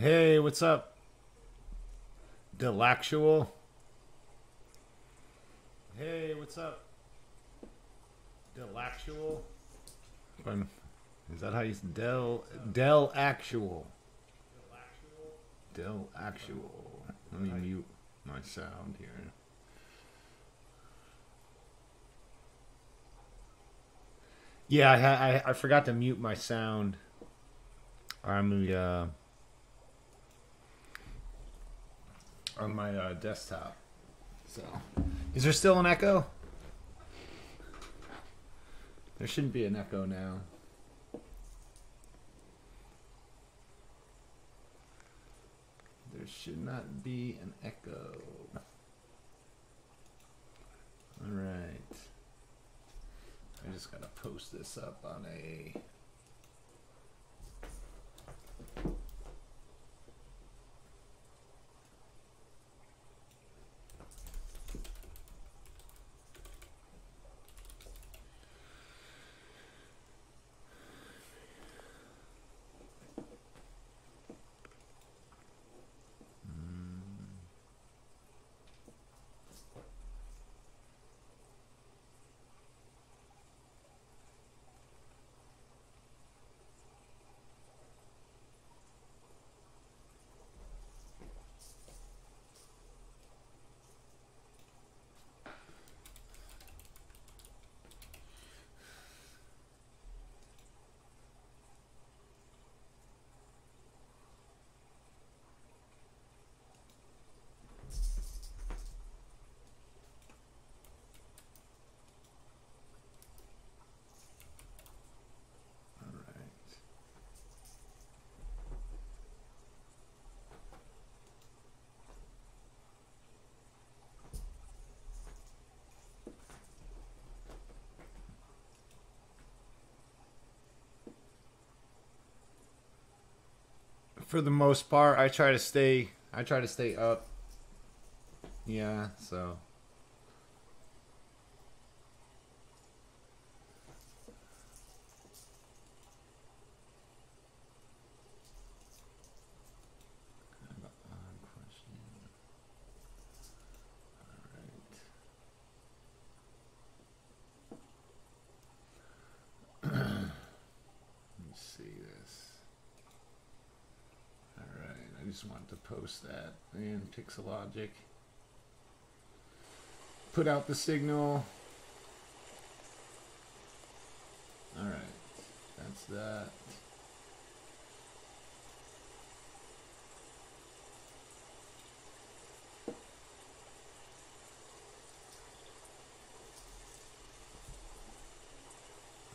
Hey, what's up? Delactual. Hey, what's up? Delactual. Um, Is that how you Del Del Actual? Del Actual. Let me mute my sound here. Yeah, I, I I forgot to mute my sound. I'm uh on my uh, desktop. So, is there still an echo? There shouldn't be an echo now. There should not be an echo. All right. I just gotta post this up on a. For the most part, I try to stay. I try to stay up. Yeah. So. Odd question. All right. Let me see this. All right. I just wanted to in Pixologic. Put out the signal. All right. That's that.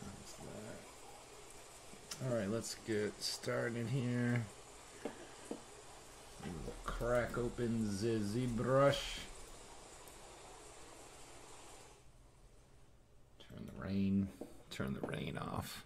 That's that. All right, let's get started here. Crack open the ZBrush. Turn the rain. Turn the rain off.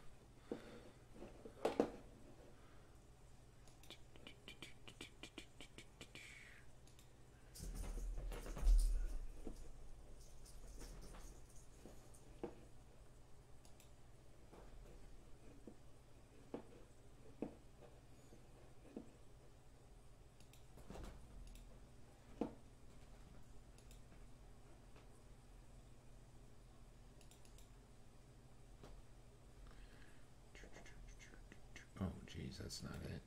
Oh, geez, that's not it.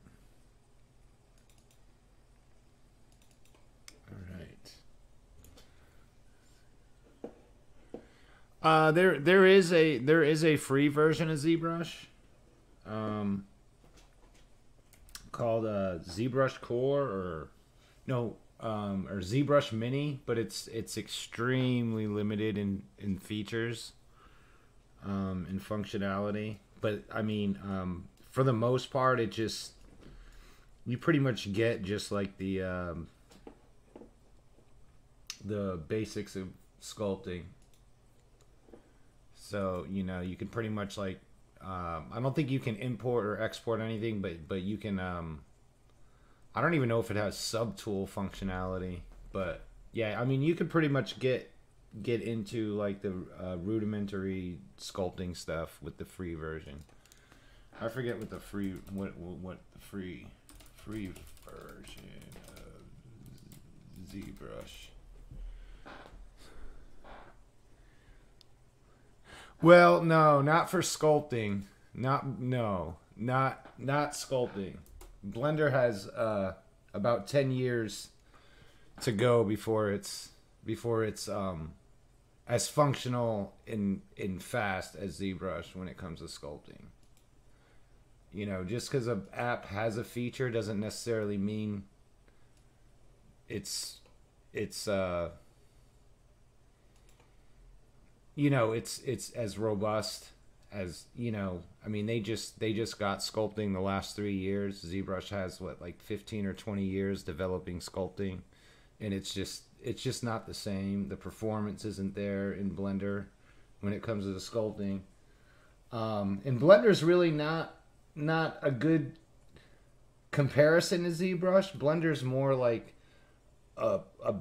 All right. Uh, there there is a there is a free version of ZBrush, um, called uh, ZBrush Core or no um, or ZBrush Mini, but it's it's extremely limited in in features um, and functionality. But I mean, um, for the most part, it just you pretty much get just like the um, the basics of sculpting. So you know, you can pretty much like um, I don't think you can import or export anything, but but you can. Um, I don't even know if it has subtool functionality, but yeah, I mean, you can pretty much get get into like the uh, rudimentary sculpting stuff with the free version. I forget what the free what what what the free free version of ZBrush. Well, no, not for sculpting. Not no, not not sculpting. Blender has uh, about ten years to go before it's before it's um, as functional and and fast as ZBrush when it comes to sculpting. You know, just because an app has a feature doesn't necessarily mean it's it's uh you know it's it's as robust as you know i mean they just they just got sculpting the last three years. Zbrush has what like 15 or 20 years developing sculpting and it's just it's just not the same. The performance isn't there in blender when it comes to the sculpting. Um, and blender's really not not a good comparison to ZBrush. Blender's more like a, a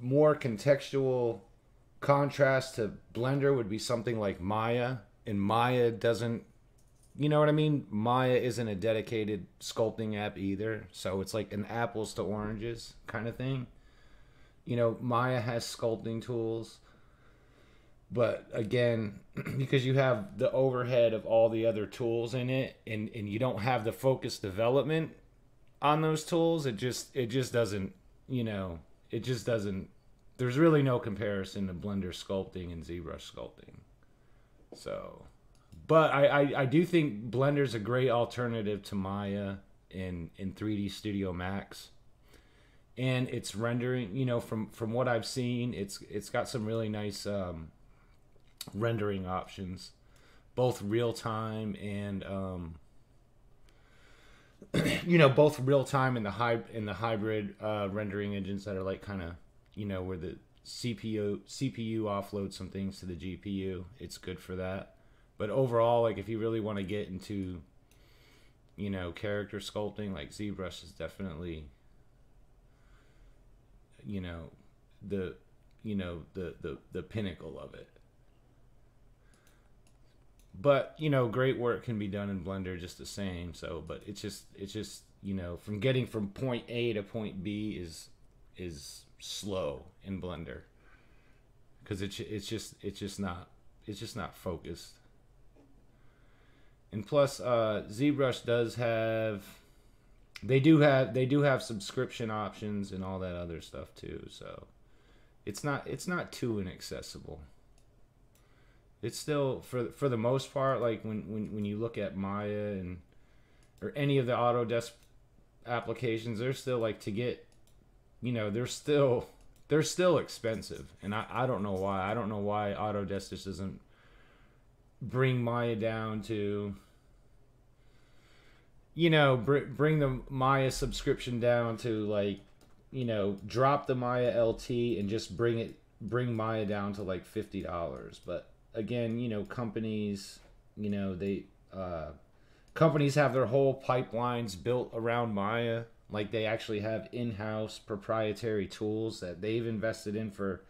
more contextual contrast to Blender would be something like Maya, and Maya doesn't, you know what I mean? Maya isn't a dedicated sculpting app either, so it's like an apples to oranges kind of thing. You know, Maya has sculpting tools, but again because you have the overhead of all the other tools in it and and you don't have the focus development on those tools it just it just doesn't you know it just doesn't there's really no comparison to blender sculpting and zbrush sculpting so but I, I, I do think Blender's a great alternative to Maya in in 3D Studio Max, and it's rendering. You know, from from what I've seen, it's it's got some really nice um, rendering options, both real time and um, you know both real time and the high in the hybrid uh, rendering engines that are like kind of you know where the CPU CPU offloads some things to the GPU. It's good for that. But overall, like if you really want to get into you know character sculpting, like ZBrush is definitely you know the you know the the the pinnacle of it but you know great work can be done in blender just the same so but it's just it's just you know from getting from point a to point b is is slow in blender. Because it's it's just it's just not it's just not focused. And plus uh zbrush does have they do have they do have subscription options and all that other stuff too so it's not it's not too inaccessible. It's still for for the most part like when when when you look at Maya and or any of the Autodesk applications, they're still like to get, you know, they're still they're still expensive, and I I don't know why. I don't know why Autodesk just doesn't bring Maya down to you know br- bring the Maya subscription down to like you know drop the Maya LT and just bring it bring Maya down to like fifty dollars, but again, you know, companies, you know, they uh, companies have their whole pipelines built around Maya. Like they actually have in-house proprietary tools that they've invested in for,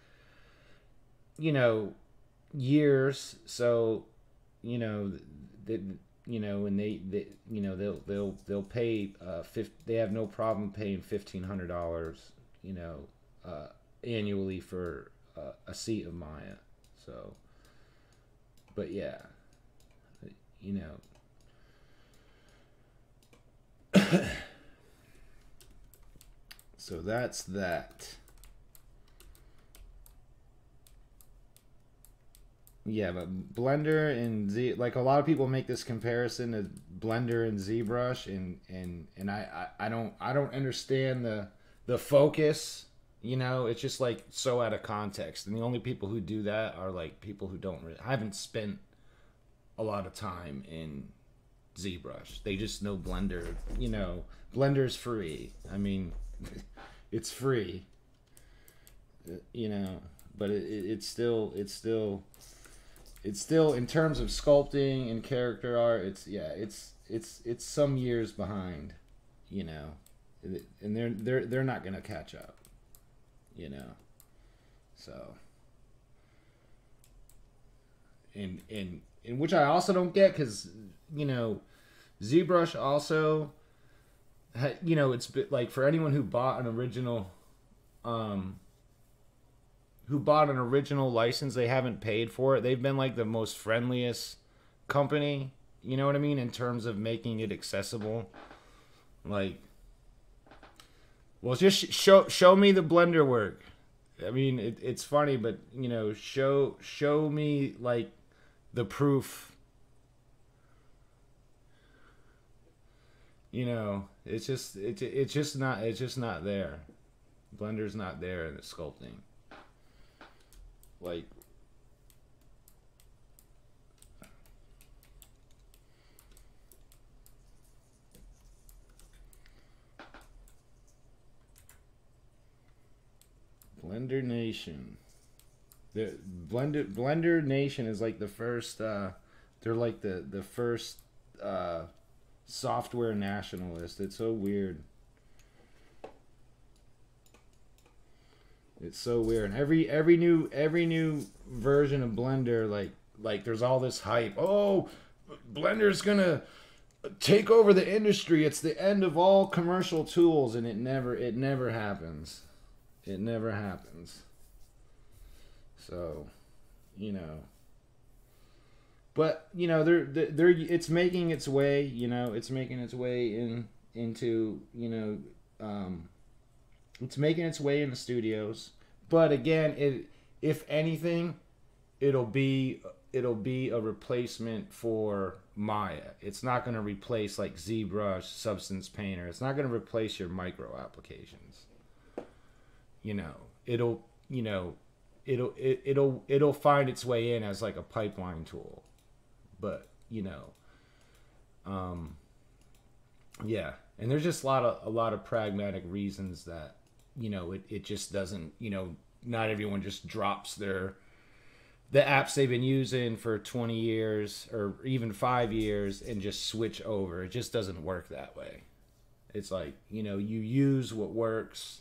you know, years. So, you know, they, you know, and they, they, you know, they'll they'll they'll pay. Uh, 50, they have no problem paying fifteen hundred dollars, you know, uh, annually for uh, a seat of Maya. So but yeah, you know. so that's that. Yeah, but Blender and Z like a lot of people make this comparison to Blender and ZBrush and and and I, I I don't I don't understand the the focus you know, it's just like so out of context. And the only people who do that are like people who don't really haven't spent a lot of time in ZBrush. They just know Blender. You know, Blender's free. I mean, it's free. You know, but it, it, it's still it's still it's still in terms of sculpting and character art. It's yeah, it's it's it's some years behind. You know, and they're they're they're not gonna catch up you know. So and and and which I also don't get because you know ZBrush also you know, it's like for anyone who bought an original, um, who bought an original license, they haven't paid for it. They've been like the most friendliest company. You know what I mean in terms of making it accessible. Like, well, just show show me the Blender work. I mean, it, it's funny, but you know, show show me like the proof. You know, it's just it's it's just not it's just not there. Blender's not there in the sculpting. Like Blender Nation. The Blender Blender Nation is like the first. Uh, they're like the the first uh, software nationalist. It's so weird. It's so weird. And every every new every new version of Blender, like like there's all this hype. Oh, Blender's gonna take over the industry. It's the end of all commercial tools, and it never it never happens. It never happens. So, you know. But you know, they're they're it's making its way. You know, it's making its way in into you know, um, it's making its way in the studios. But again, it if anything, it'll be it'll be a replacement for Maya. It's not going to replace like ZBrush, Substance Painter. It's not going to replace your micro applications you know it'll you know it'll it, it'll it'll find its way in as like a pipeline tool but you know um yeah. And there's just a lot of a lot of pragmatic reasons that you know it, it just doesn't you know not everyone just drops their the apps they've been using for 20 years or even five years and just switch over. It just doesn't work that way. It's like you know you use what works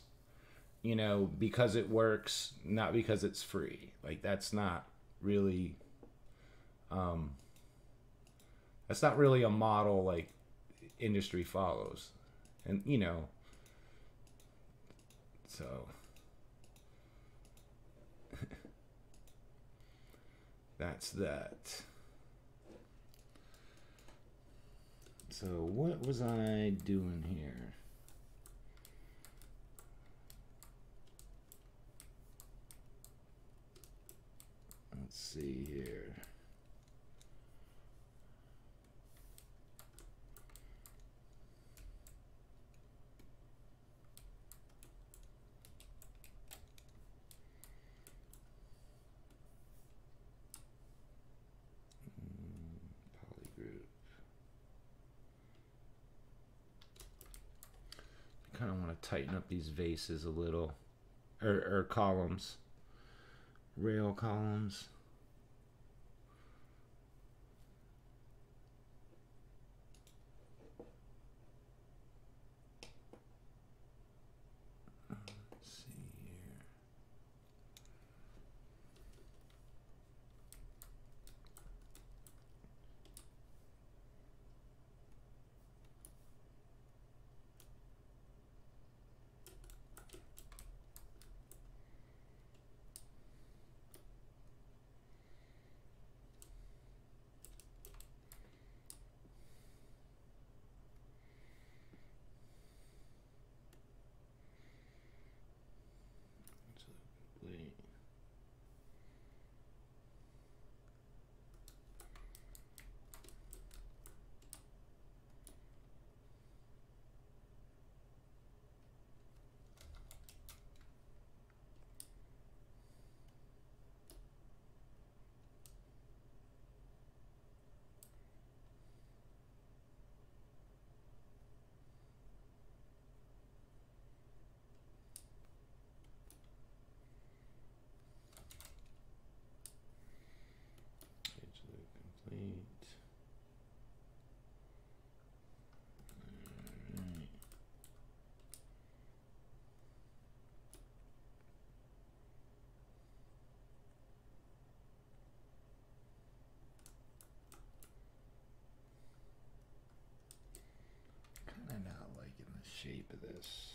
you know, because it works, not because it's free. Like that's not really um that's not really a model like industry follows. And you know, so that's that. So what was I doing here? Let's see here. Tighten up these vases a little or, or columns rail columns this.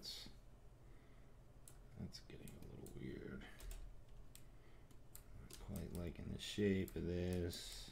that's that's getting a little weird. Quite liking the shape of this.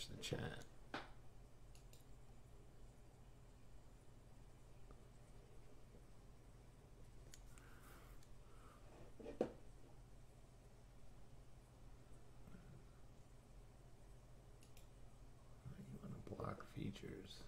Refresh the chat. Want to block features.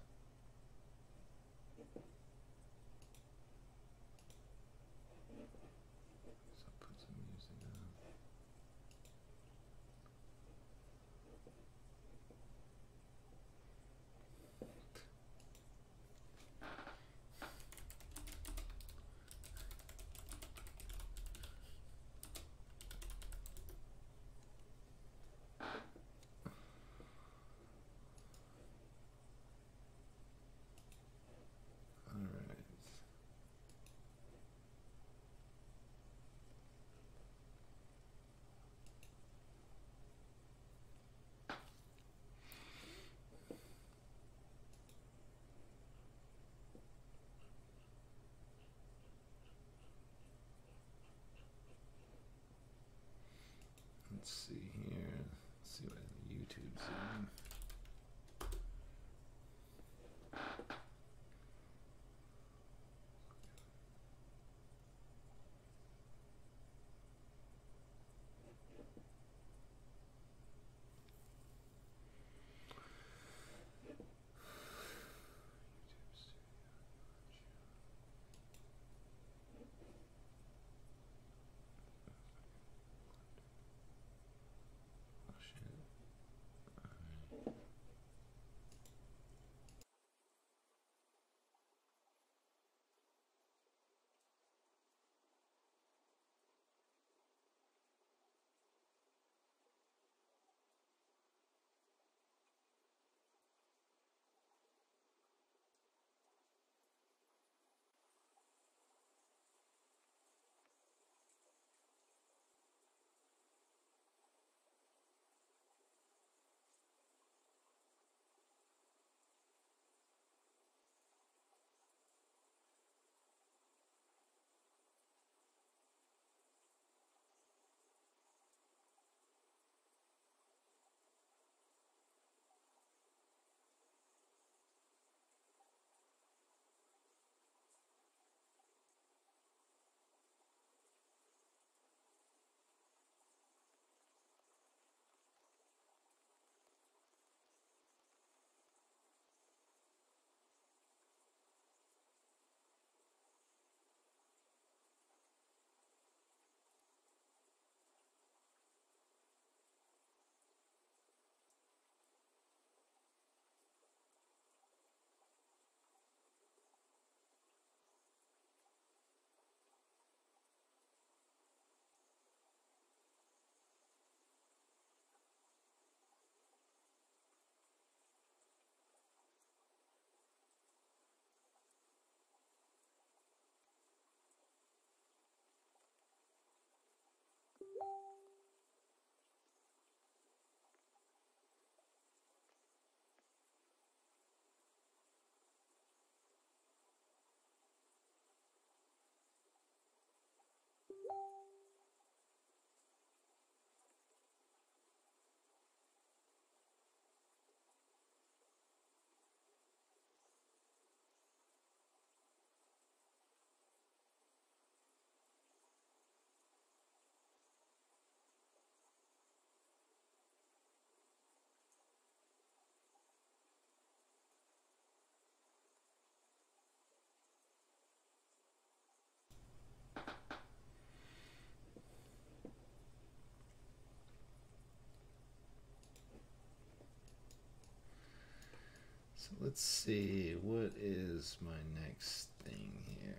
Let's see. What is my next thing here?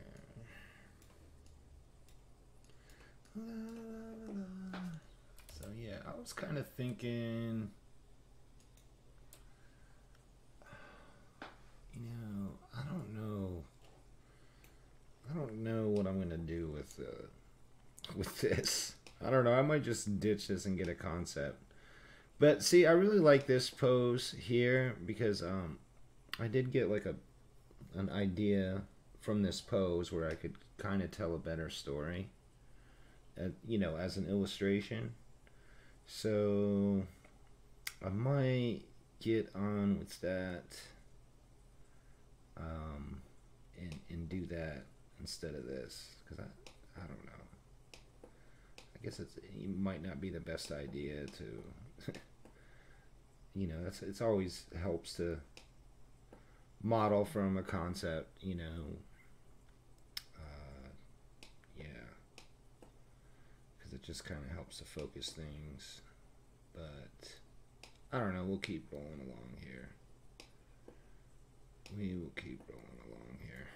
La, la, la, so yeah, I was kind of thinking. You know, I don't know. I don't know what I'm gonna do with uh, with this. I don't know. I might just ditch this and get a concept. But see, I really like this pose here because um, I did get like a an idea from this pose where I could kind of tell a better story. Uh, you know, as an illustration. So I might get on with that um, and and do that instead of this because I I don't know. I guess it's it might not be the best idea to you know that's it's always helps to model from a concept you know uh, yeah. Because it just kind of helps to focus things. But I don't know we'll keep rolling along here. We will keep rolling along here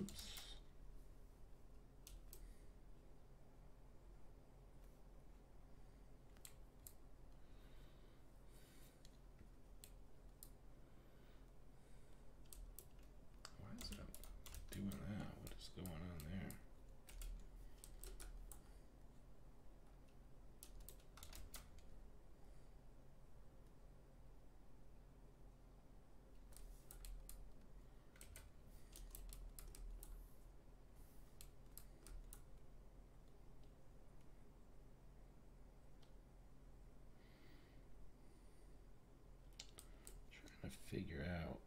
Oops. Why is it doing that? What is going on there? Trying to figure out.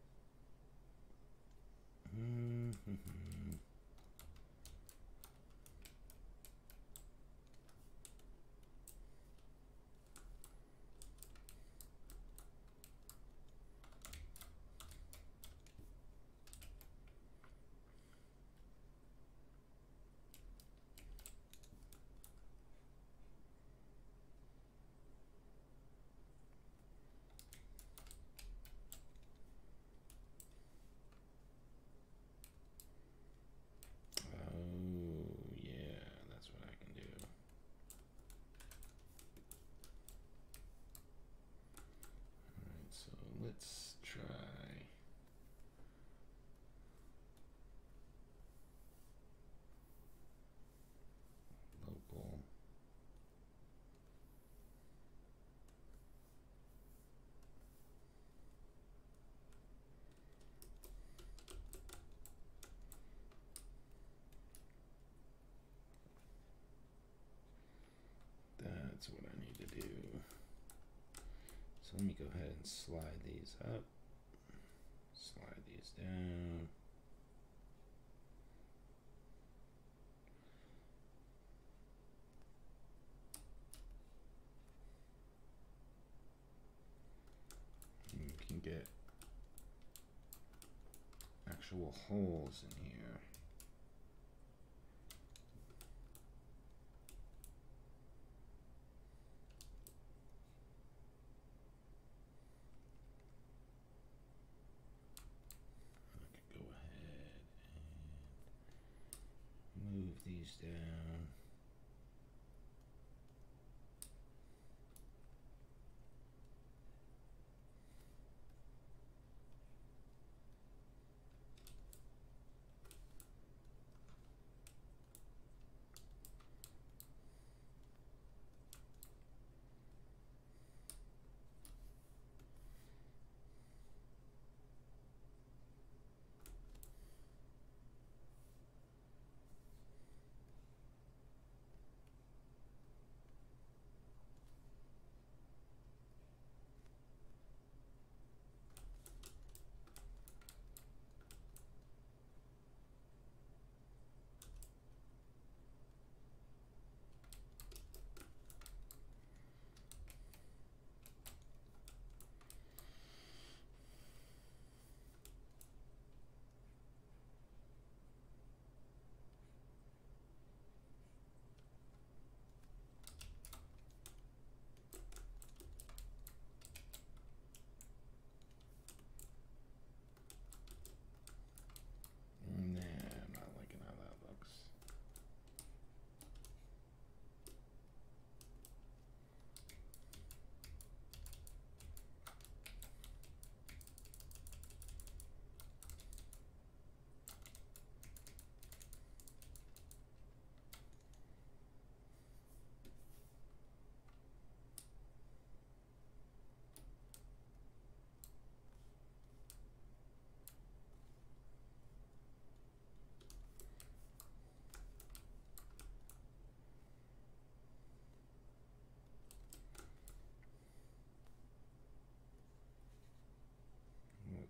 That's what I need to do. So let me go ahead and slide these up, slide these down. You can get actual holes in here.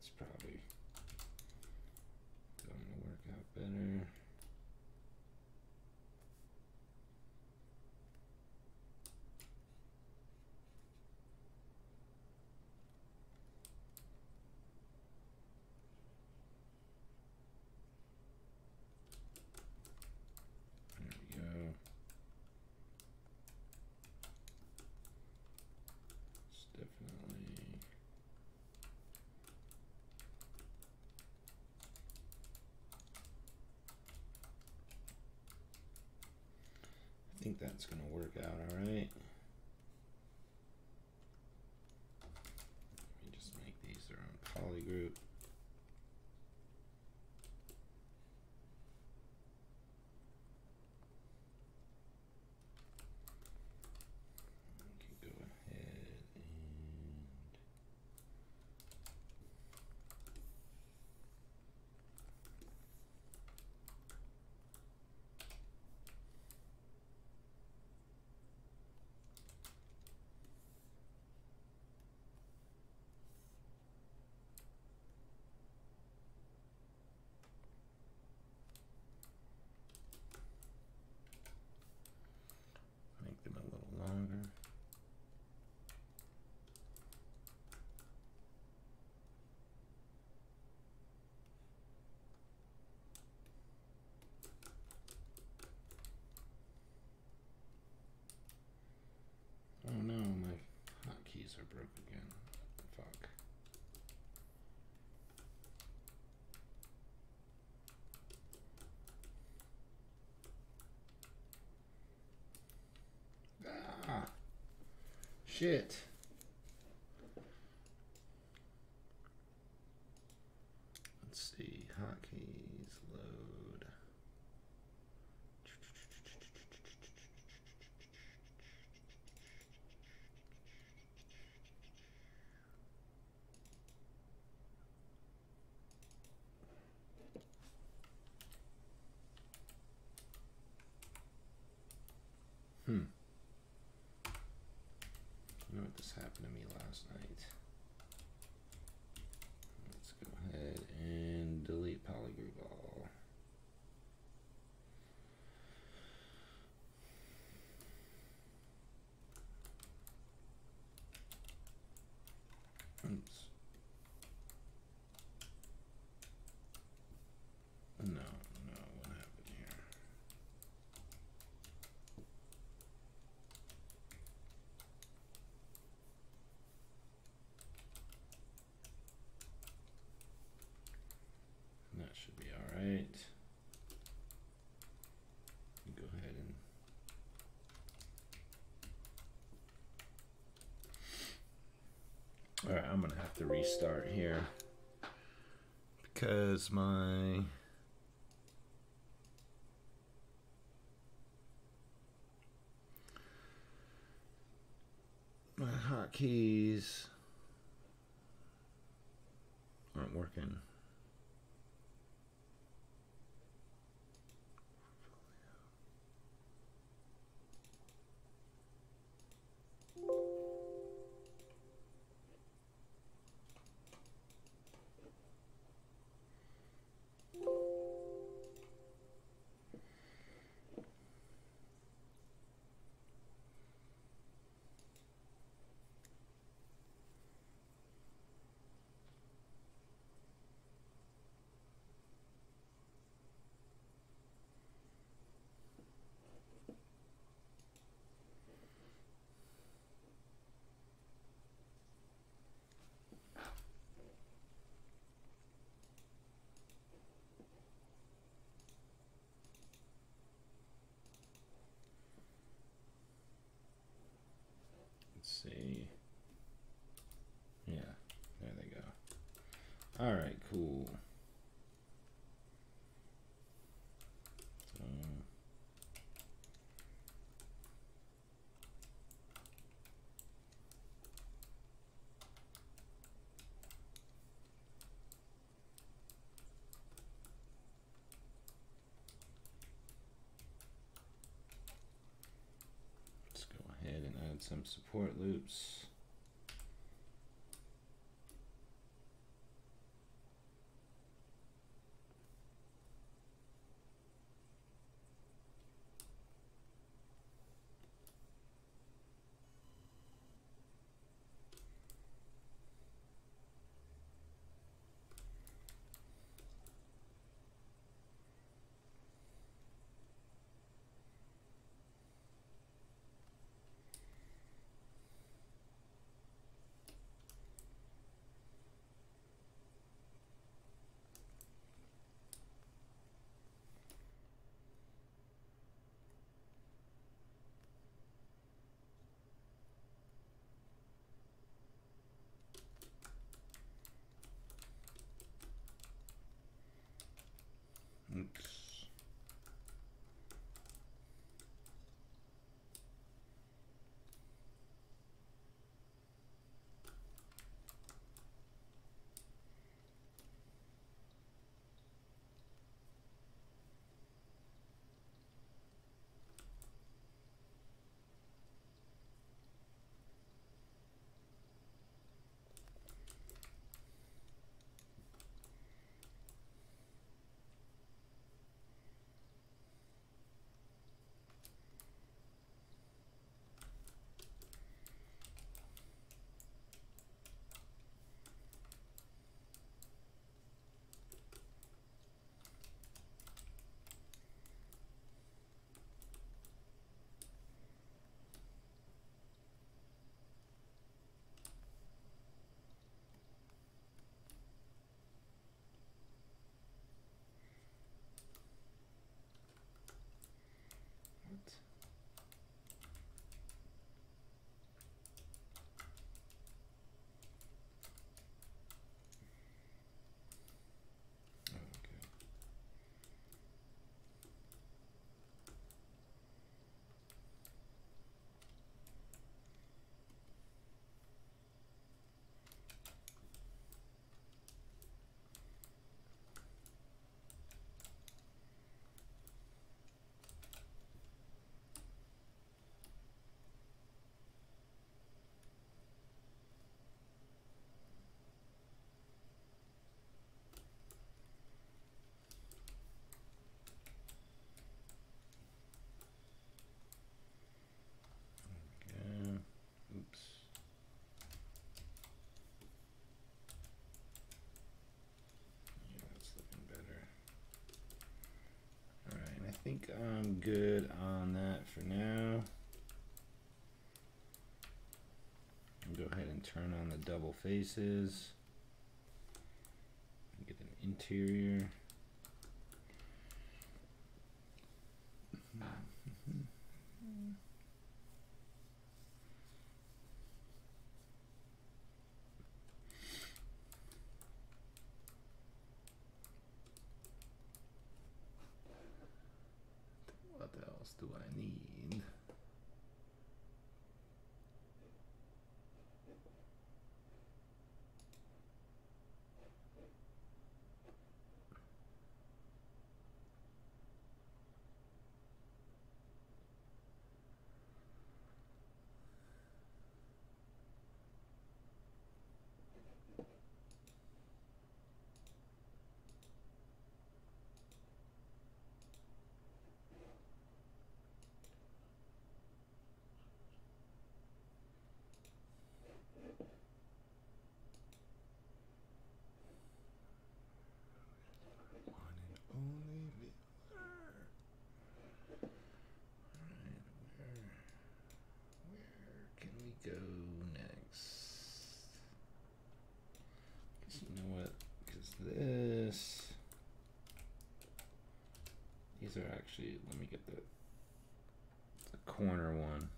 It's probably going to work out better. Think that's going to work out all right. Let me just make these their own poly group. Are broke again. Fuck. Ah. Shit. Hmm. God, this happened to me last night. Let's go ahead and delete Polygribal. Oops. No, no, what happened here? That should be all right. Go ahead and all right. I'm gonna have to restart here because my my hotkeys aren't working. Let's see. Yeah, there they go. All right, cool. So, let's go ahead and add some support loops. Good on that for now. Go ahead and turn on the double faces. Get an interior. What else do I need? One and only viewer. Alright, where, where can we go next? 'Cause you know what? Because this. These are actually. Let me get the the corner one.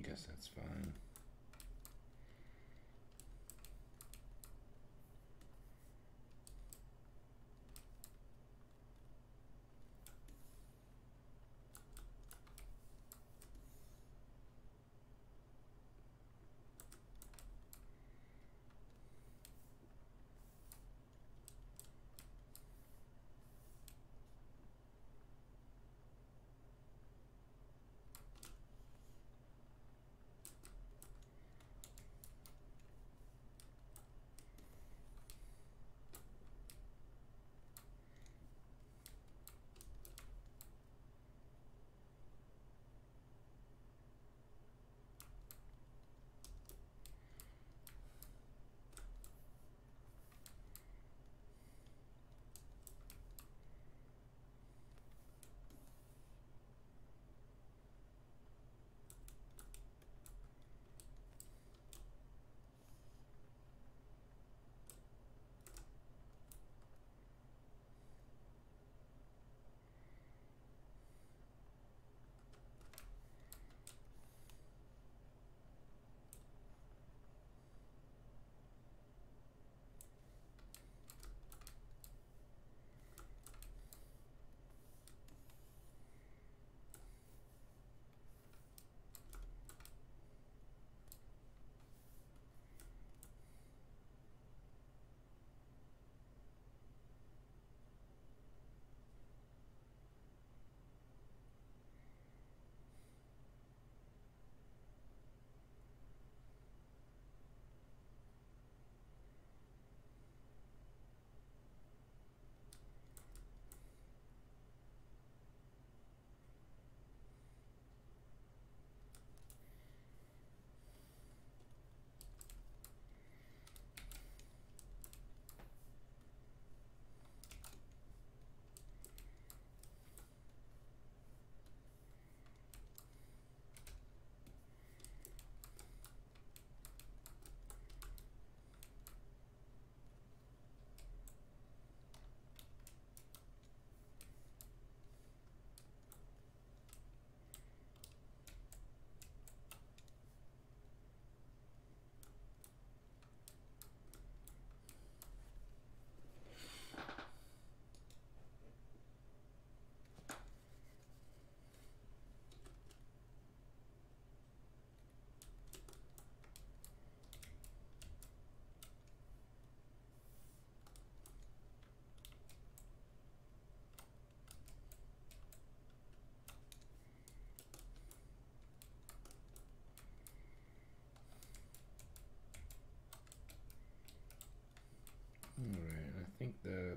Guess that's fine.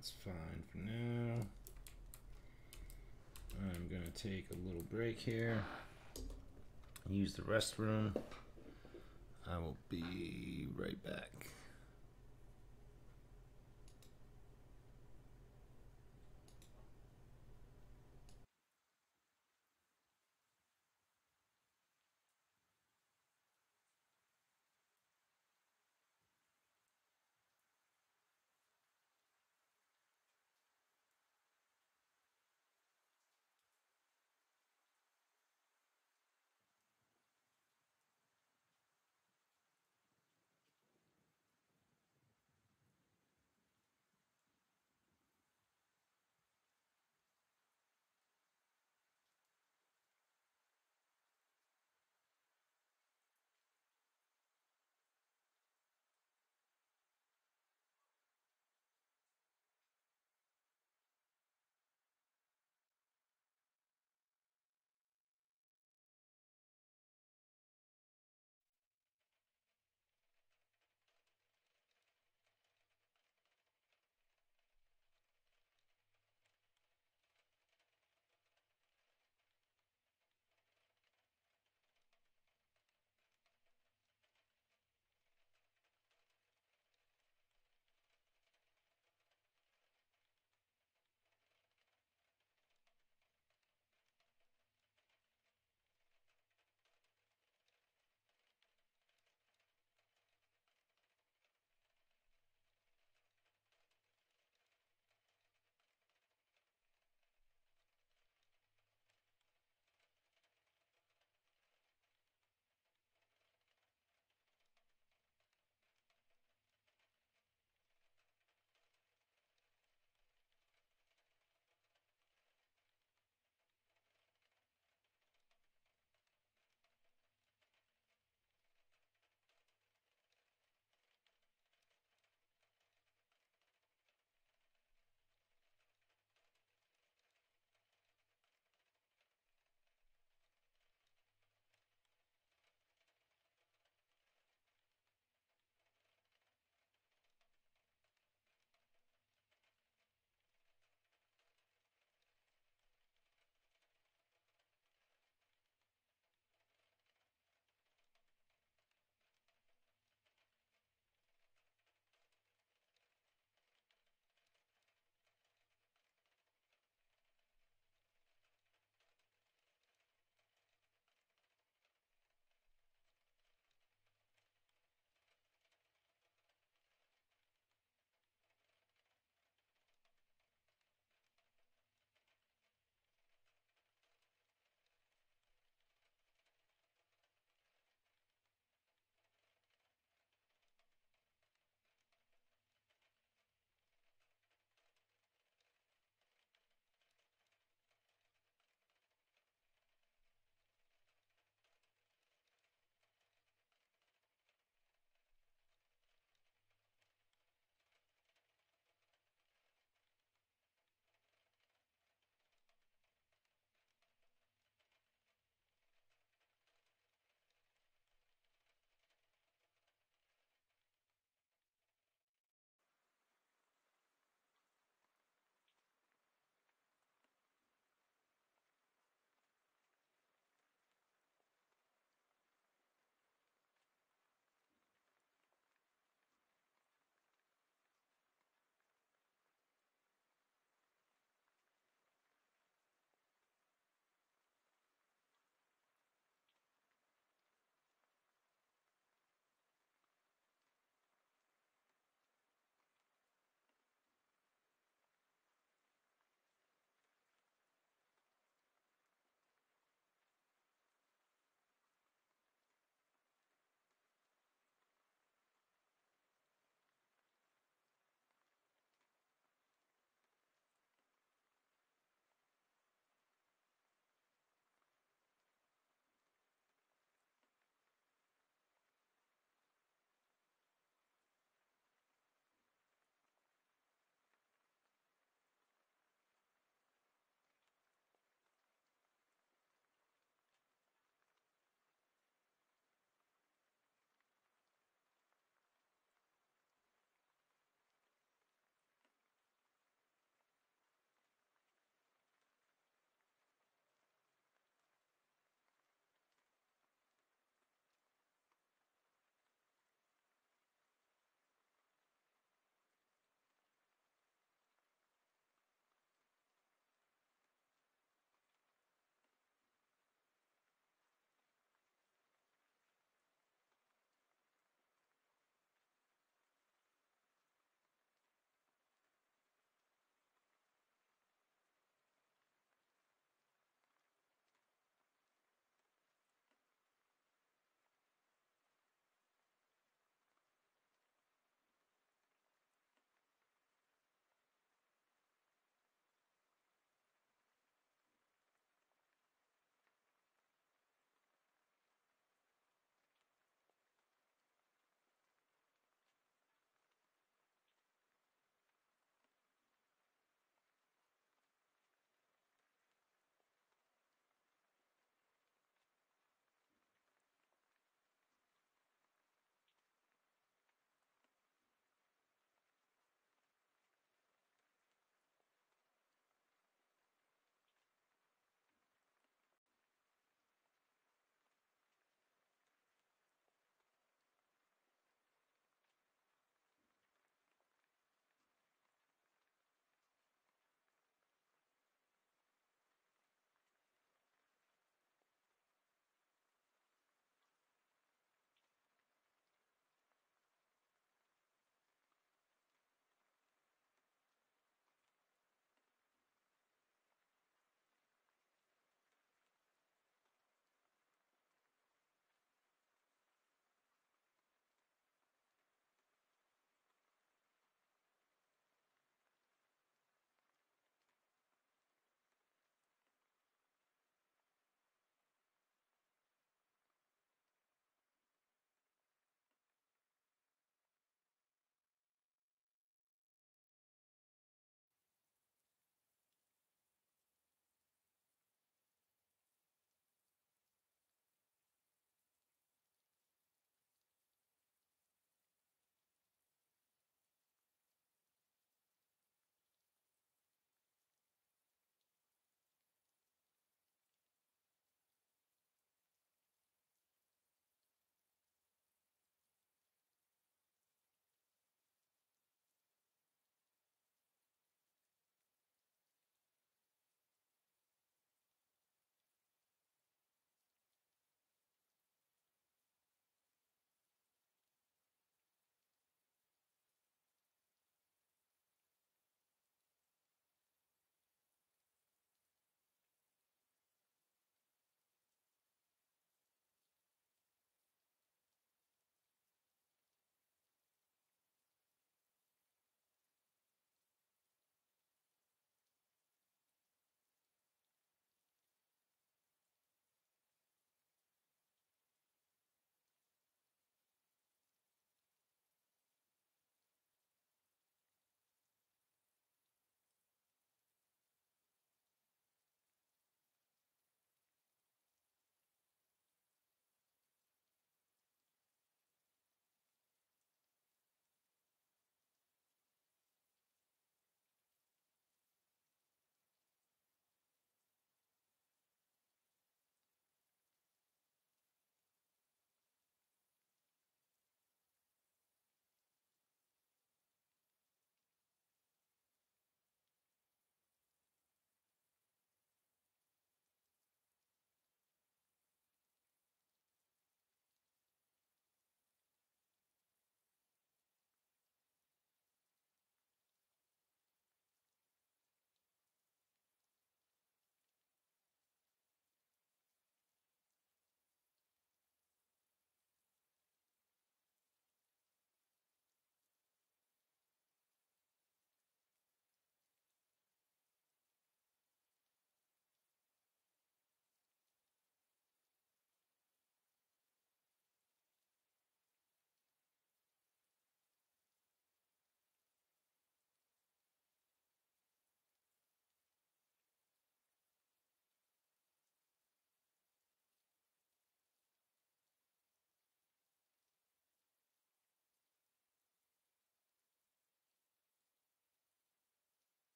That's fine for now. I'm going to take a little break here, use the restroom. I will be right back.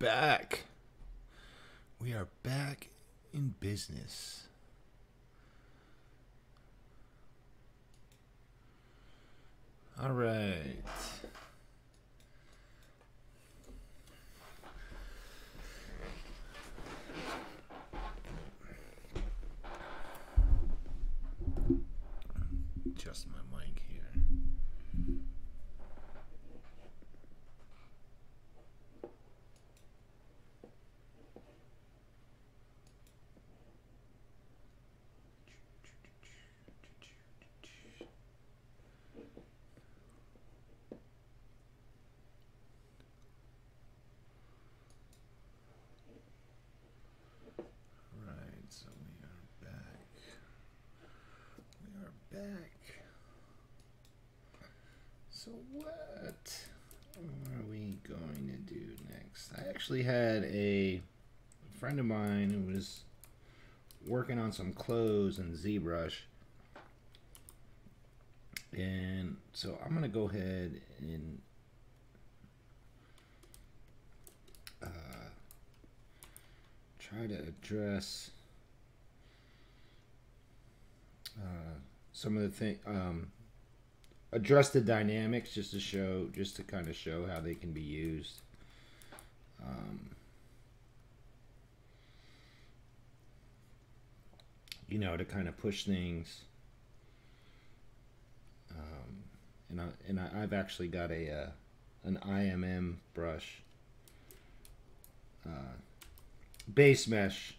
Back. We are back in business. All right. Adjust my mic here. Right, so we are back. We are back. So what are we going to do next? I actually had a friend of mine who was working on some clothes in ZBrush. And so I'm going to go ahead and uh, try to address uh, some of the things. um, address the dynamics just to show just to kind of show how they can be used um, you know to kind of push things um, and I, and I, I've actually got a uh, an IMM brush uh, base mesh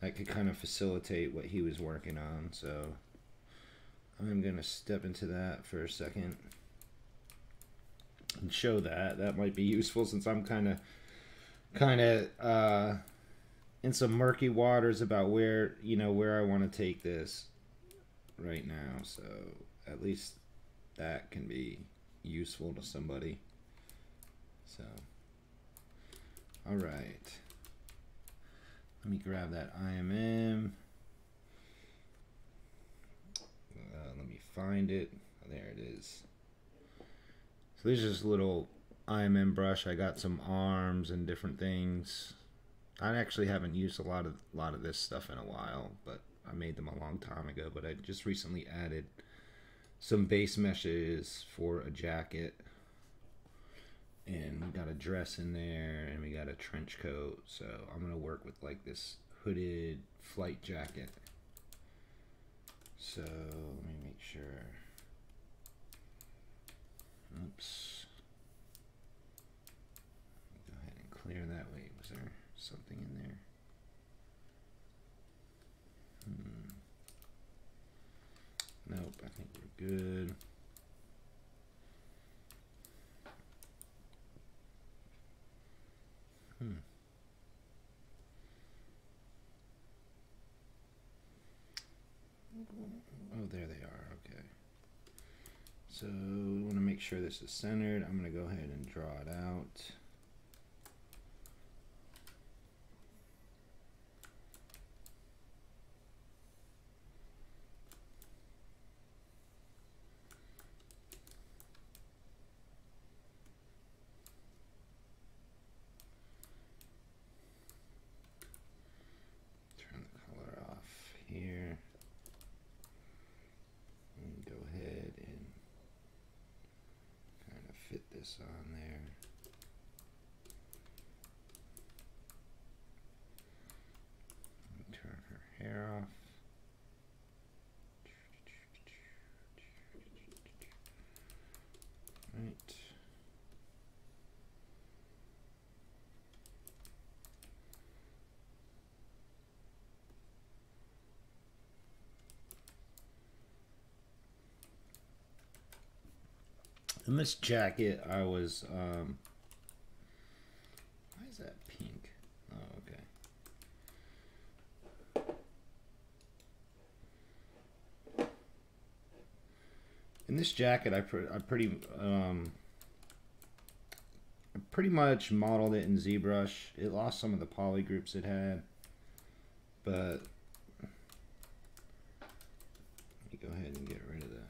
that could kind of facilitate what he was working on. So I'm going to step into that for a second and show that. That might be useful since I'm kind of kind of uh, in some murky waters about where you know where I want to take this right now. So at least that can be useful to somebody. So. All right. Let me grab that IMM. Uh, let me find it. There it is. So this is just a little IMM brush. I got some arms and different things. I actually haven't used a lot of a lot of this stuff in a while, but I made them a long time ago. But I just recently added some base meshes for a jacket and we got a dress in there and we got a trench coat so I'm gonna work with like this hooded flight jacket so let me make sure. Oops. Go ahead and clear that way. Was there something in there? Hmm. nope I think we're good. Hmm. Oh, there they are. Okay. So we want to make sure this is centered. I'm going to go ahead and draw it out. Turn the color off here. And go ahead and kind of fit this on there. And Turn her hair off. Right. In this jacket, I was. Um, why is that pink? Oh, okay. In this jacket, I, pre I pretty. Um, I pretty much modeled it in ZBrush. It lost some of the poly groups it had, but let me go ahead and get rid of the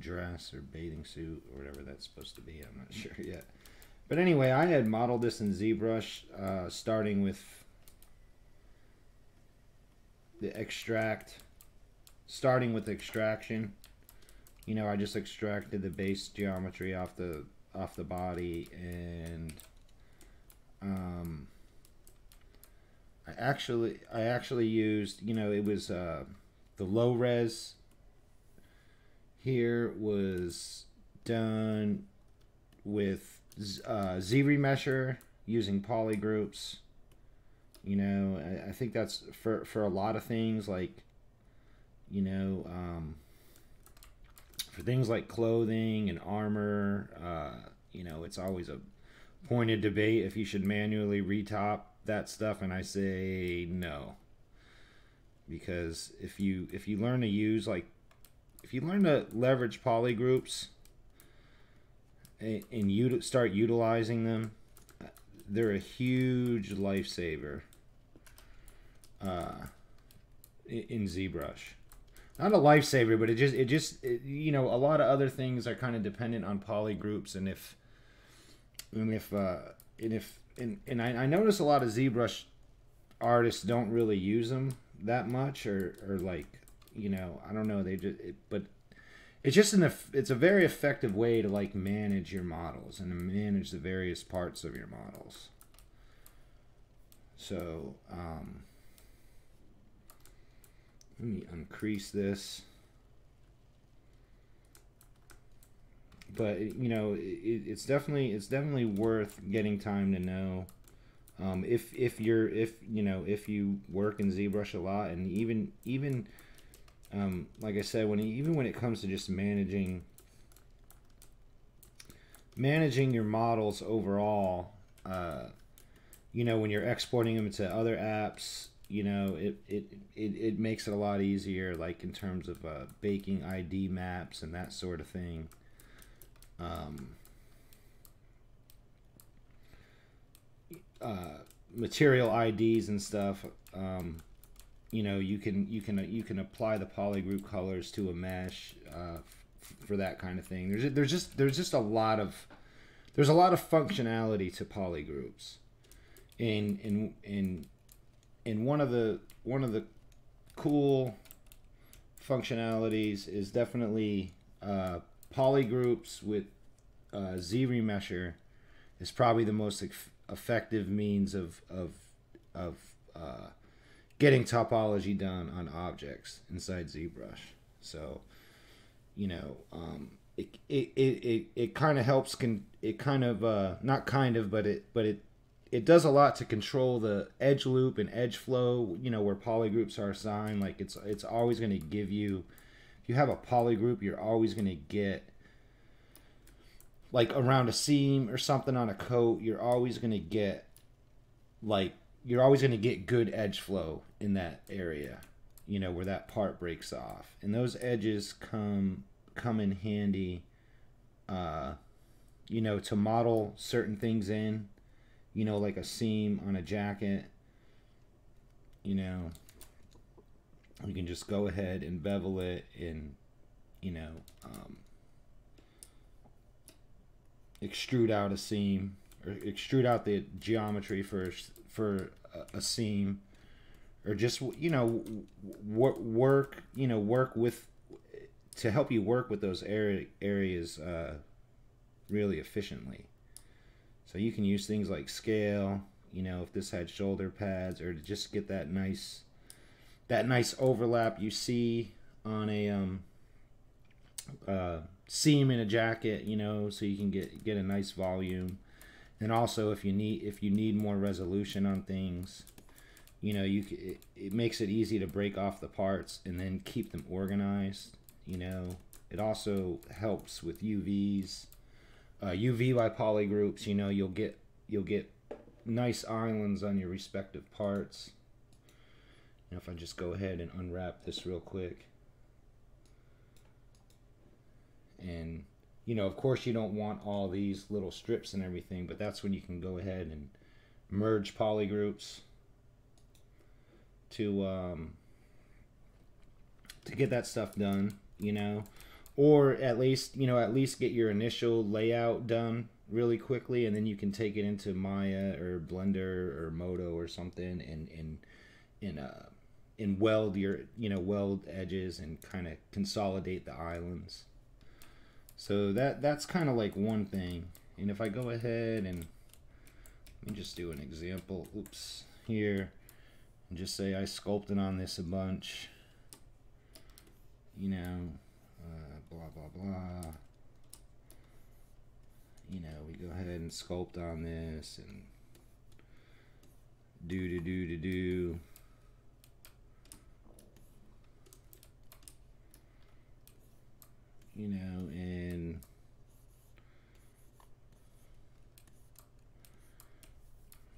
dress or bathing suit or whatever that's supposed to be. I'm not sure yet. But anyway, I had modeled this in ZBrush, uh, starting with the extract, starting with extraction. You know, I just extracted the base geometry off the off the body and um, I actually I actually used you know it was uh, the low res here was done with uh, ZRemesher using polygroups. You know, I, I, think that's for for a lot of things like, you know, um, for things like clothing and armor. Uh, you know, it's always a point of debate if you should manually retop that stuff, and I say no, because if you if you learn to use like if you learn to leverage polygroups and, and you start utilizing them, they're a huge lifesaver uh, in ZBrush. Not a lifesaver, but it just it just it, you know a lot of other things are kind of dependent on polygroups, and if and if uh, and if and, and I, I notice a lot of ZBrush artists don't really use them that much, or or like you know, I don't know. They just, it, but it's just an, it's a very effective way to like manage your models and manage the various parts of your models. So, um, let me increase this. But you know, it, it's definitely it's definitely worth getting time to know. Um, if if you're if you know if you work in ZBrush a lot and even even um, like I said, when even when it comes to just managing managing your models overall, uh, you know, when you're exporting them to other apps, you know, it, it, it, it makes it a lot easier, like in terms of uh, baking ID maps and that sort of thing. Um, uh, material IDs and stuff. Um, you know you can you can you can apply the polygroup colors to a mesh uh, for that kind of thing. There's there's just there's just a lot of there's a lot of functionality to polygroups, and in in in one of the one of the cool functionalities is definitely uh, polygroups with uh, ZRemesher is probably the most effective means of of of uh, getting topology done on objects inside ZBrush. So, you know, um, it it it it, it kind of helps. Can it kind of uh, not kind of, but it but it it does a lot to control the edge loop and edge flow. You know where polygroups are assigned. Like it's it's always going to give you. If you have a polygroup, you're always going to get like around a seam or something on a coat. You're always going to get like you're always going to get good edge flow in that area you know where that part breaks off. And those edges come come in handy uh you know to model certain things in you know like a seam on a jacket you know. You can just go ahead and bevel it and you know um, extrude out a seam or extrude out the geometry for for a, seam or just you know work you know work with to help you work with those area, areas uh, really efficiently. So you can use things like scale you know if this had shoulder pads or to just get that nice that nice overlap you see on a um, uh, seam in a jacket you know so you can get get a nice volume and also if you need if you need more resolution on things you know you it, it makes it easy to break off the parts and then keep them organized you know. It also helps with UVs uh, UV by polygroups you know you'll get you'll get nice islands on your respective parts. Now if I just go ahead and unwrap this real quick. And you know, of course, you don't want all these little strips and everything, but that's when you can go ahead and merge polygroups to um, to get that stuff done. You know, or at least you know at least get your initial layout done really quickly and then you can take it into maya or blender or modo or something and and and uh and weld your you know weld edges and kind of consolidate the islands so that that's kind of like one thing. And if i go ahead and let me just do an example oops here. And just say i sculpted on this a bunch. You know uh, blah blah blah. You know we go ahead and sculpt on this and do do do do do you know and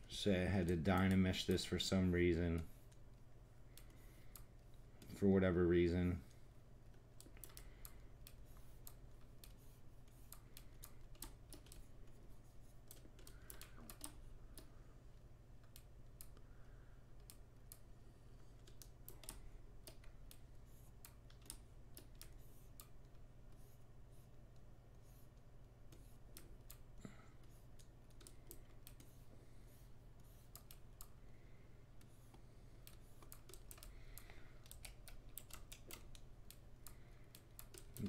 say I had to dynamesh this for some reason for whatever reason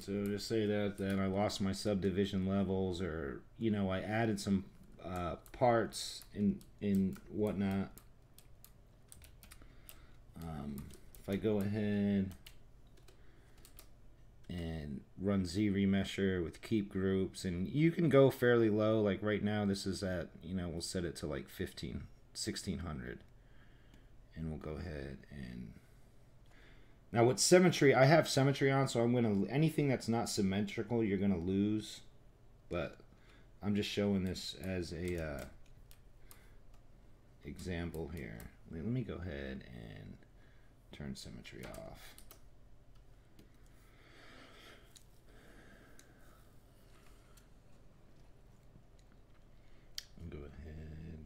so just say that then I lost my subdivision levels, or you know I added some uh, parts in in whatnot. Um, if I go ahead and run ZRemesher with keep groups, and you can go fairly low. Like right now, this is at you know we'll set it to like 15, 1600, and we'll go ahead and now with symmetry, I have symmetry on, so I'm gonna anything that's not symmetrical, you're gonna lose. But I'm just showing this as a uh, example here. Let me go ahead and turn symmetry off. Go ahead.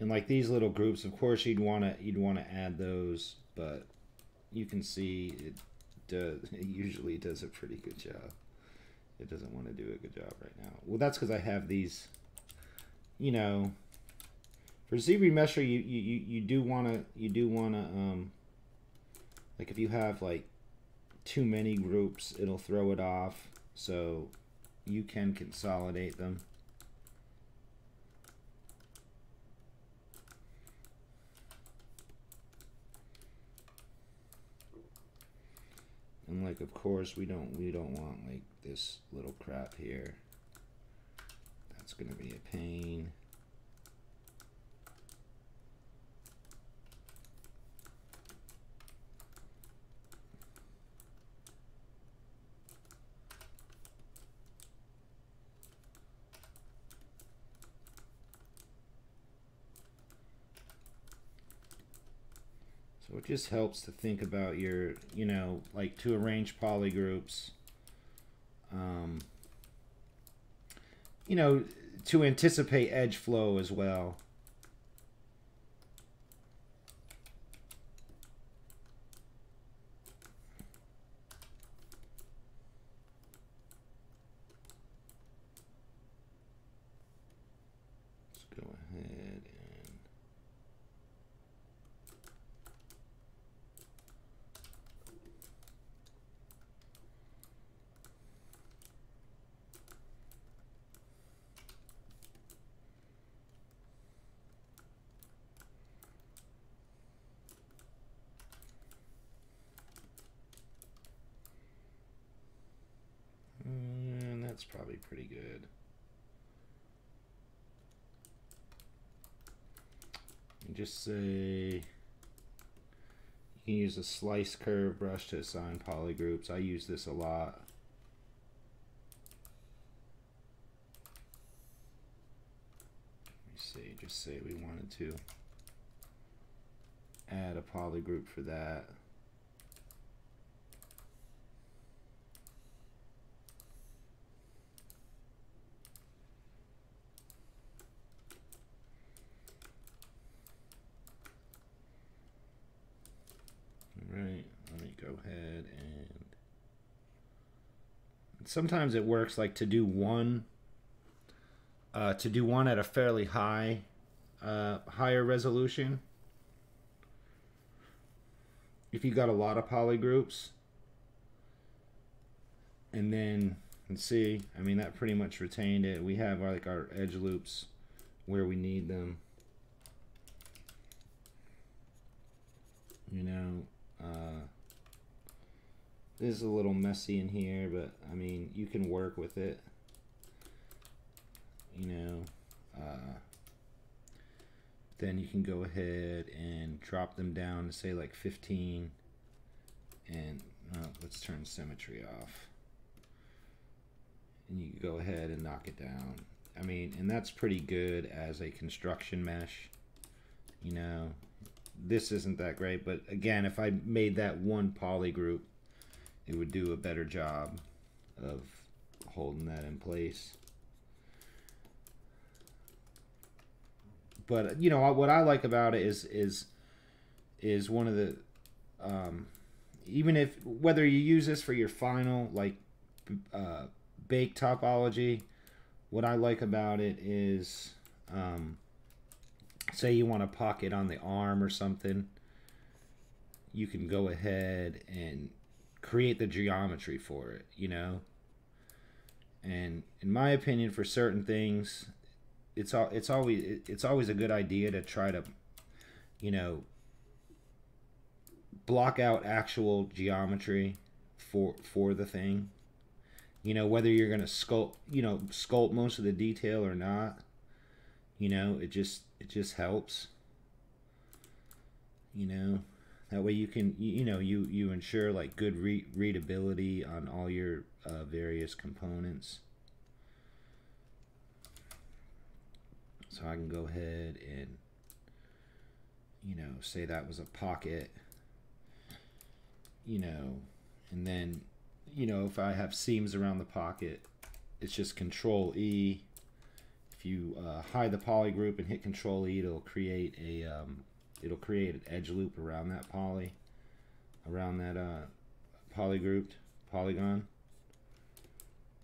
And like these little groups, of course you'd wanna you'd wanna add those, but you can see it does it usually does a pretty good job. It doesn't want to do a good job right now. Well, that's because I have these, you know, for ZRemesher, you, you, you do want to, you do want to, um, like if you have like too many groups, it'll throw it off. So you can consolidate them. Like of course we don't we don't want like this little crap here. That's gonna be a pain. It just helps to think about your, you know, like to arrange polygroups. Um, you know, to anticipate edge flow as well. that's probably pretty good. And just say you can use a slice curve brush to assign polygroups. I use this a lot. Let me see, just say we wanted to add a polygroup for that. Right, let me go ahead and sometimes it works like to do one uh, to do one at a fairly high uh, higher resolution. If you got a lot of poly groups and then let's see I mean that pretty much retained it. We have our, like our edge loops where we need them you know uh, this is a little messy in here but I mean you can work with it. You know uh, then you can go ahead and drop them down to say like 15 and let's turn symmetry off. And you go ahead and knock it down. I mean and that's pretty good as a construction mesh you know. This isn't that great but again if I made that one poly group it would do a better job of holding that in place. But you know what I like about it is is is one of the um, even if whether you use this for your final like uh, bake topology, what I like about it is um, say you want a pocket on the arm or something, you can go ahead and create the geometry for it, you know. And in my opinion, for certain things, it's all it's always it's always a good idea to try to you know block out actual geometry for for the thing. You know whether you're going to sculpt you know sculpt most of the detail or not you know it just it just helps. You know that way you can you, you know you you ensure like good re readability on all your uh, various components So I can go ahead and, you know, say that was a pocket, you know, and then, you know, if I have seams around the pocket, it's just Control E. If you uh, hide the poly group and hit Control E, it'll create a, um, it'll create an edge loop around that poly, around that uh, polygon.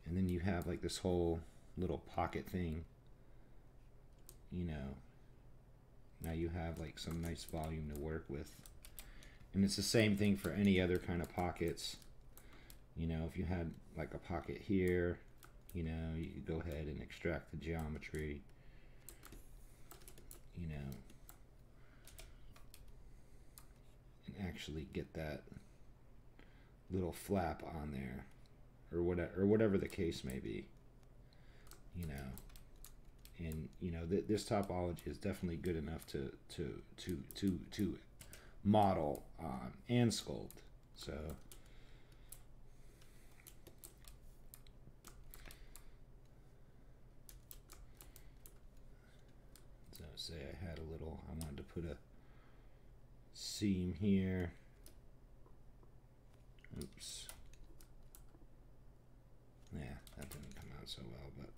And then you have like this whole little pocket thing you know, now you have like some nice volume to work with. And it's the same thing for any other kind of pockets. You know, if you had like a pocket here, you know, you could go ahead and extract the geometry. You know, and actually get that little flap on there or whatever or whatever the case may be. You know and you know th this topology is definitely good enough to to to to to model on and sculpt so so say I had a little I wanted to put a seam here. Oops. Yeah that didn't come out so well but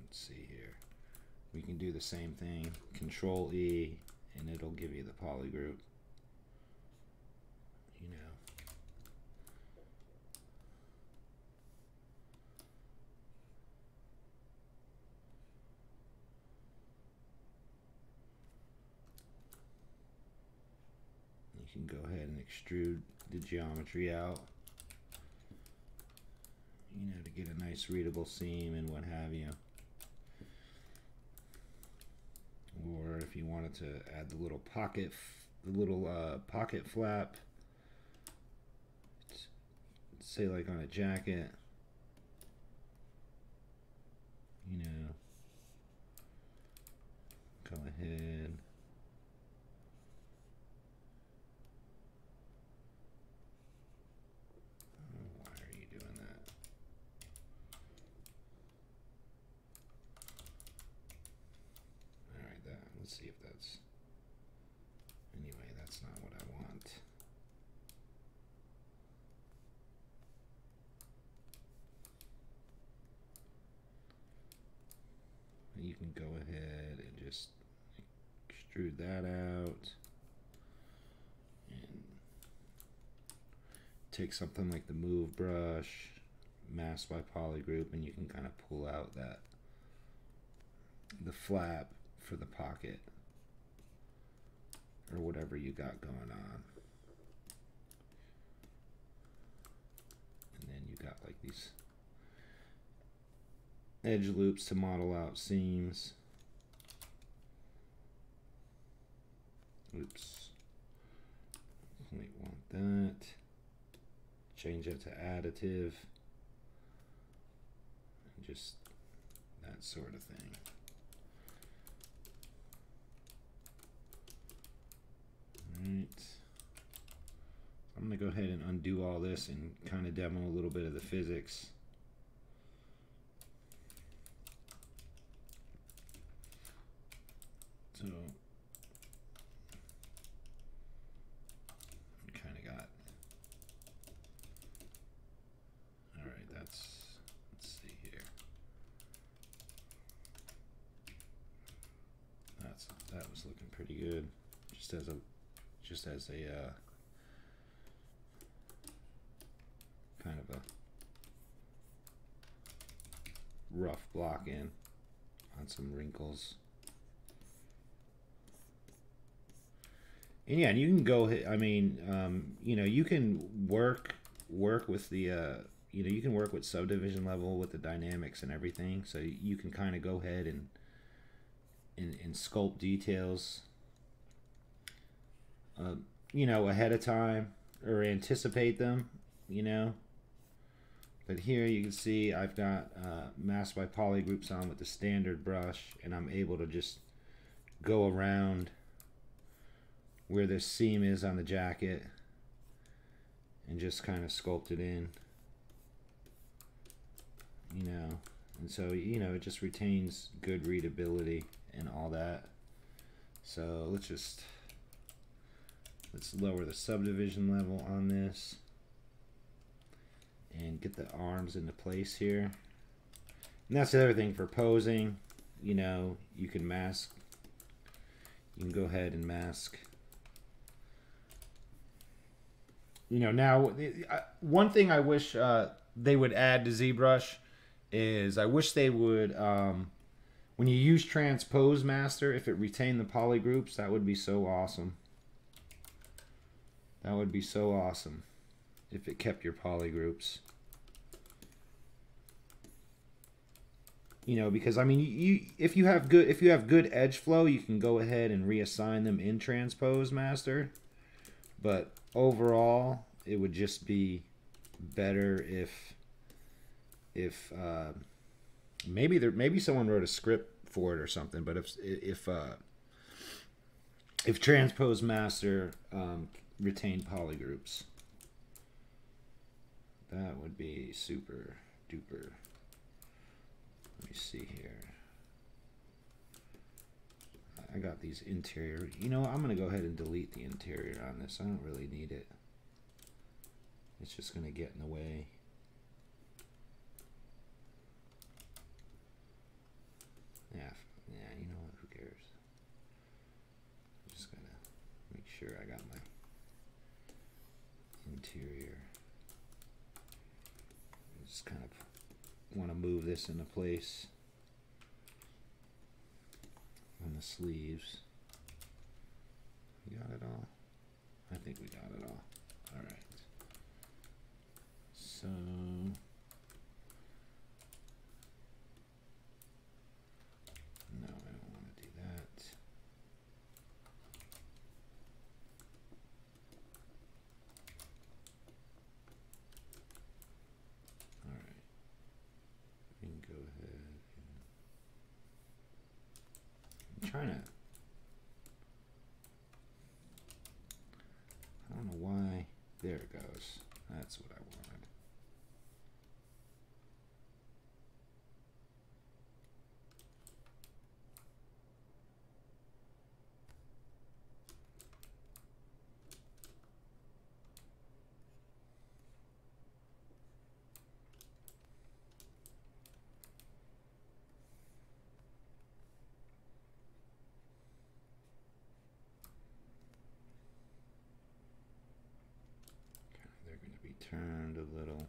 let's see here. We can do the same thing. Control E and it'll give you the poly group you know you can go ahead and extrude the geometry out. You know to get a nice readable seam and what have you. Or if you wanted to add the little pocket, the little uh, pocket flap, say like on a jacket, you know, go ahead. Let's see if that's... Anyway, that's not what I want. You can go ahead and just extrude that out. And take something like the move brush, mask by polygroup and you can kind of pull out that the flap for the pocket or whatever you got going on. And then you got like these edge loops to model out seams. Oops. We want that. Change it to additive. Just that sort of thing. Alright. I'm going to go ahead and undo all this and kind of demo a little bit of the physics. So kind of got. All right, that's. Let's see here. That's that was looking pretty good, just as a, just as a. Uh, kind of a rough block in on some wrinkles. and yeah, and you can go. I mean, um, you know, you can work work with the. Uh, you know, you can work with subdivision level with the dynamics and everything. So you can kind of go ahead and, and and sculpt details. Uh, you know, ahead of time or anticipate them. You know. But here you can see I've got uh, by polygroups on with the standard brush, and I'm able to just go around where this seam is on the jacket and just kind of sculpt it in. You know and so you know it just retains good readability and all that. So let's just let's lower the subdivision level on this and get the arms into place here. And that's the other thing for posing. You know you can mask. You can go ahead and mask. You know now one thing i wish uh, they would add to zbrush is i wish they would um, when you use transpose master if it retained the polygroups that would be so awesome. That would be so awesome if it kept your polygroups you know because i mean you if you have good if you have good edge flow you can go ahead and reassign them in transpose master but overall, it would just be better if if uh, maybe there maybe someone wrote a script for it or something. But if if uh, if transpose master um, retained polygroups, that would be super duper. Let me see here. I got these interior. You know, I'm going to go ahead and delete the interior on this. I don't really need it. It's just going to get in the way. Yeah, you know what, who cares? I'm just going to make sure I got my interior. Just kind of want to move this into place on the sleeves. We got it all? I think we got it all. All right. So turned a little.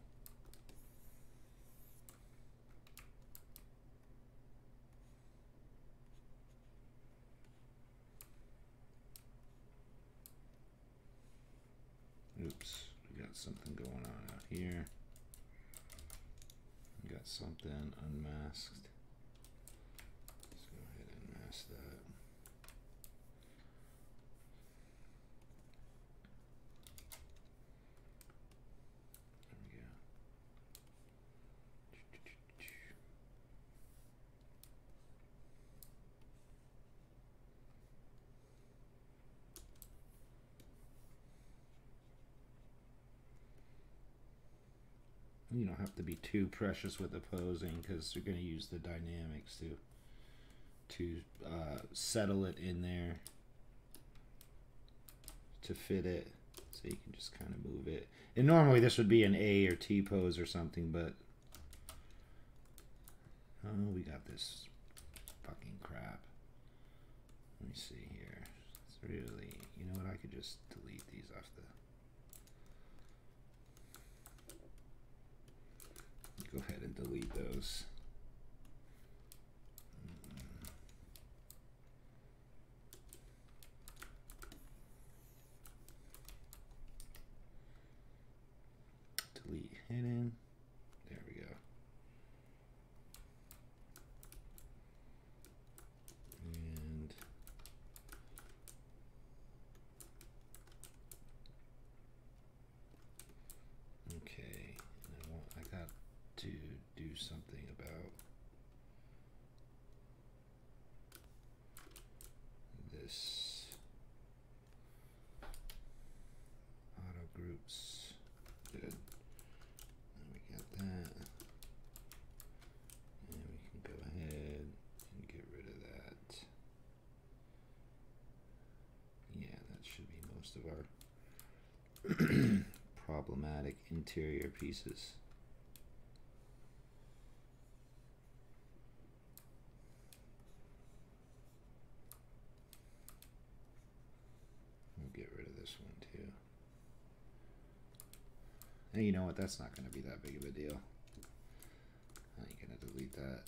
Oops, we got something going on out here. We got something unmasked. Let's go ahead and mask that. You don't have to be too precious with opposing because you're going to use the dynamics to to uh, settle it in there to fit it so you can just kind of move it. And normally this would be an A or T pose or something but oh we got this fucking crap. Let me see here. It's really you know what? I could just delete these off the go ahead and delete those mm. delete hidden. There we go. And okay, and I want I got to do something about this auto groups. Good. There we got that. And we can go ahead and get rid of that. Yeah, that should be most of our interior pieces. We'll get rid of this one too. And you know what? That's not going to be that big of a deal. I'm going to delete that.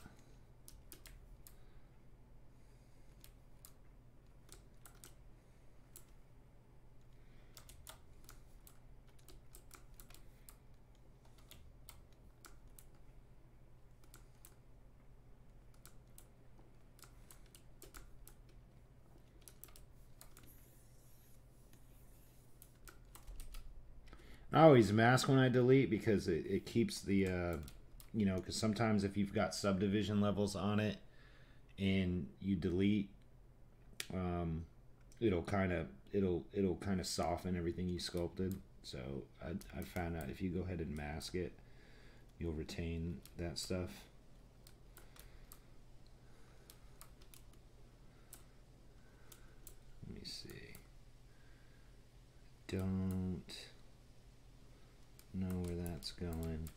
Always mask when I delete because it, it keeps the, uh, you know, because sometimes if you've got subdivision levels on it and you delete, um, it'll kind of it'll it'll kind of soften everything you sculpted. So I I found out if you go ahead and mask it, you'll retain that stuff. Let me see. Don't know where that's going.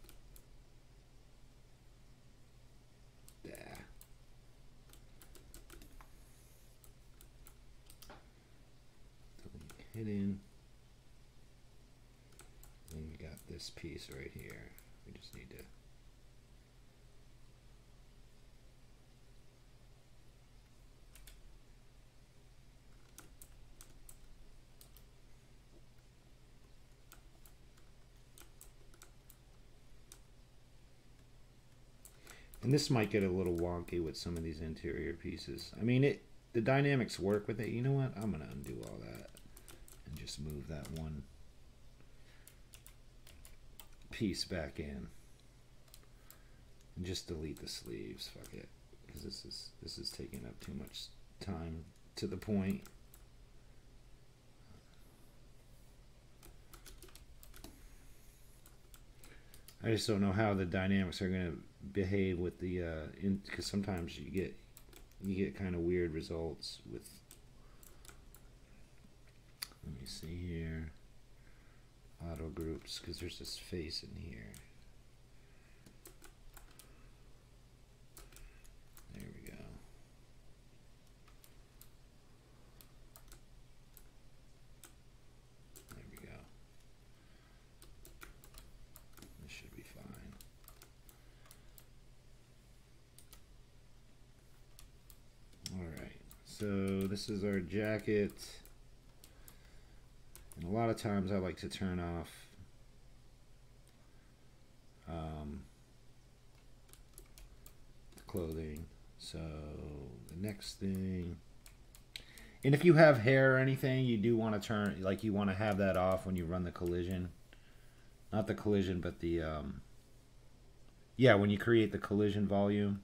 Delete hidden. And we got this piece right here. We just need to and this might get a little wonky with some of these interior pieces. I mean, it the dynamics work with it. You know what? I'm gonna undo all that and just move that one piece back in and just delete the sleeves. Fuck it, because this is this is taking up too much time to the point. I just don't know how the dynamics are going to behave with the uh because sometimes you get you get kind of weird results with let me see here auto groups because there's this face in here there we go there we go this should be fine All right, so this is our jacket. And a lot of times I like to turn off um, the clothing. So the next thing, and if you have hair or anything, you do want to turn, like you want to have that off when you run the collision. Not the collision, but the, um, yeah, when you create the collision volume.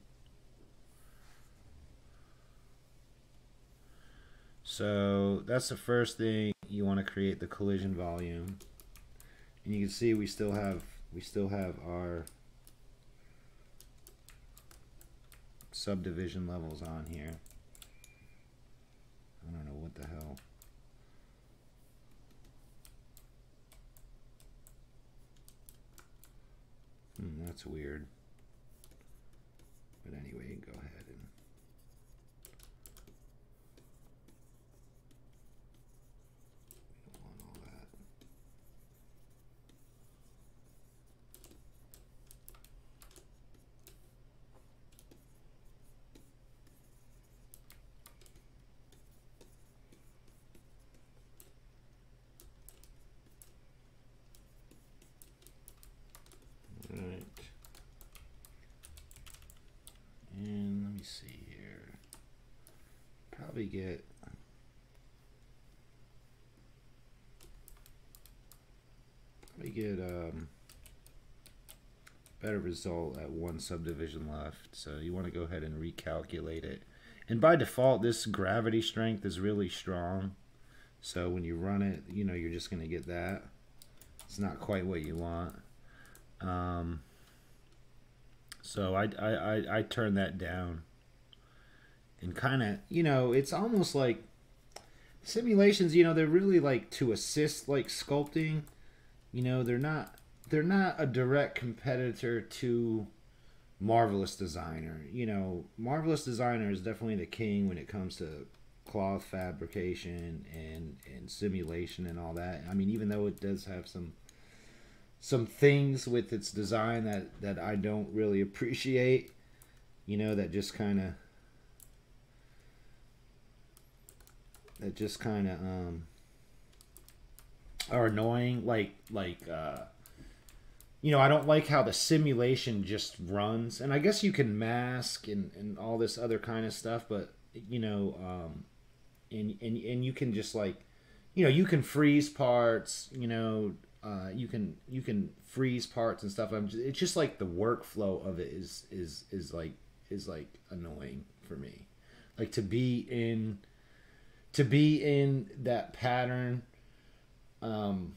So that's the first thing you want to create the collision volume. And you can see we still have we still have our subdivision levels on here. I don't know what the hell. Hmm, that's weird. But anyway, go ahead. probably get probably get um, better result at one subdivision left. So you want to go ahead and recalculate it. And by default, this gravity strength is really strong. So when you run it, you know, you're just going to get that. It's not quite what you want. Um, so I, I, I, I turn that down and kind of you know it's almost like simulations you know they're really like to assist like sculpting you know they're not they're not a direct competitor to marvelous designer you know marvelous designer is definitely the king when it comes to cloth fabrication and and simulation and all that i mean even though it does have some some things with its design that that i don't really appreciate you know that just kind of that just kind of um, are annoying. Like like uh, you know, I don't like how the simulation just runs, and I guess you can mask and and all this other kind of stuff, but you know, um, and and and you can just like you know you can freeze parts you know uh, you can you can freeze parts and stuff. I'm just, it's just like the workflow of it is is is like is like annoying for me. Like to be in to be in that pattern um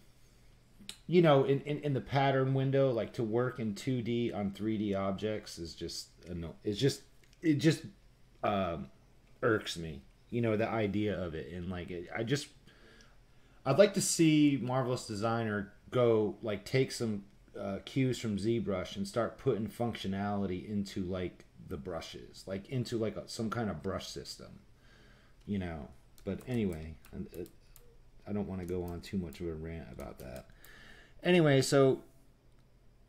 you know in, in, in the pattern window like to work in 2d on 3d objects is just no it's just it just um irks me you know the idea of it and like it, i just i'd like to see marvelous designer go like take some uh, cues from ZBrush and start putting functionality into like the brushes, like into like a, some kind of brush system, you know. But anyway, uh, I don't want to go on too much of a rant about that. Anyway, so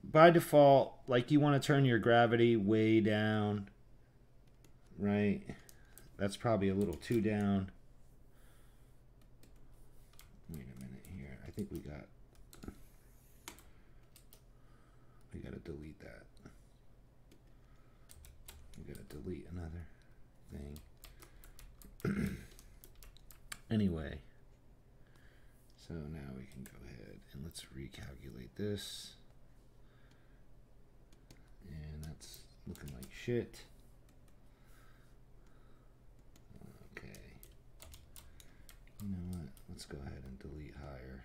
by default, like you want to turn your gravity way down, right? That's probably a little too down. Wait a minute here. I think we got we got to delete that. We got to delete another thing. Anyway, so now we can go ahead and let's recalculate this. And that's looking like shit. Okay. You know what? Let's go ahead and delete higher.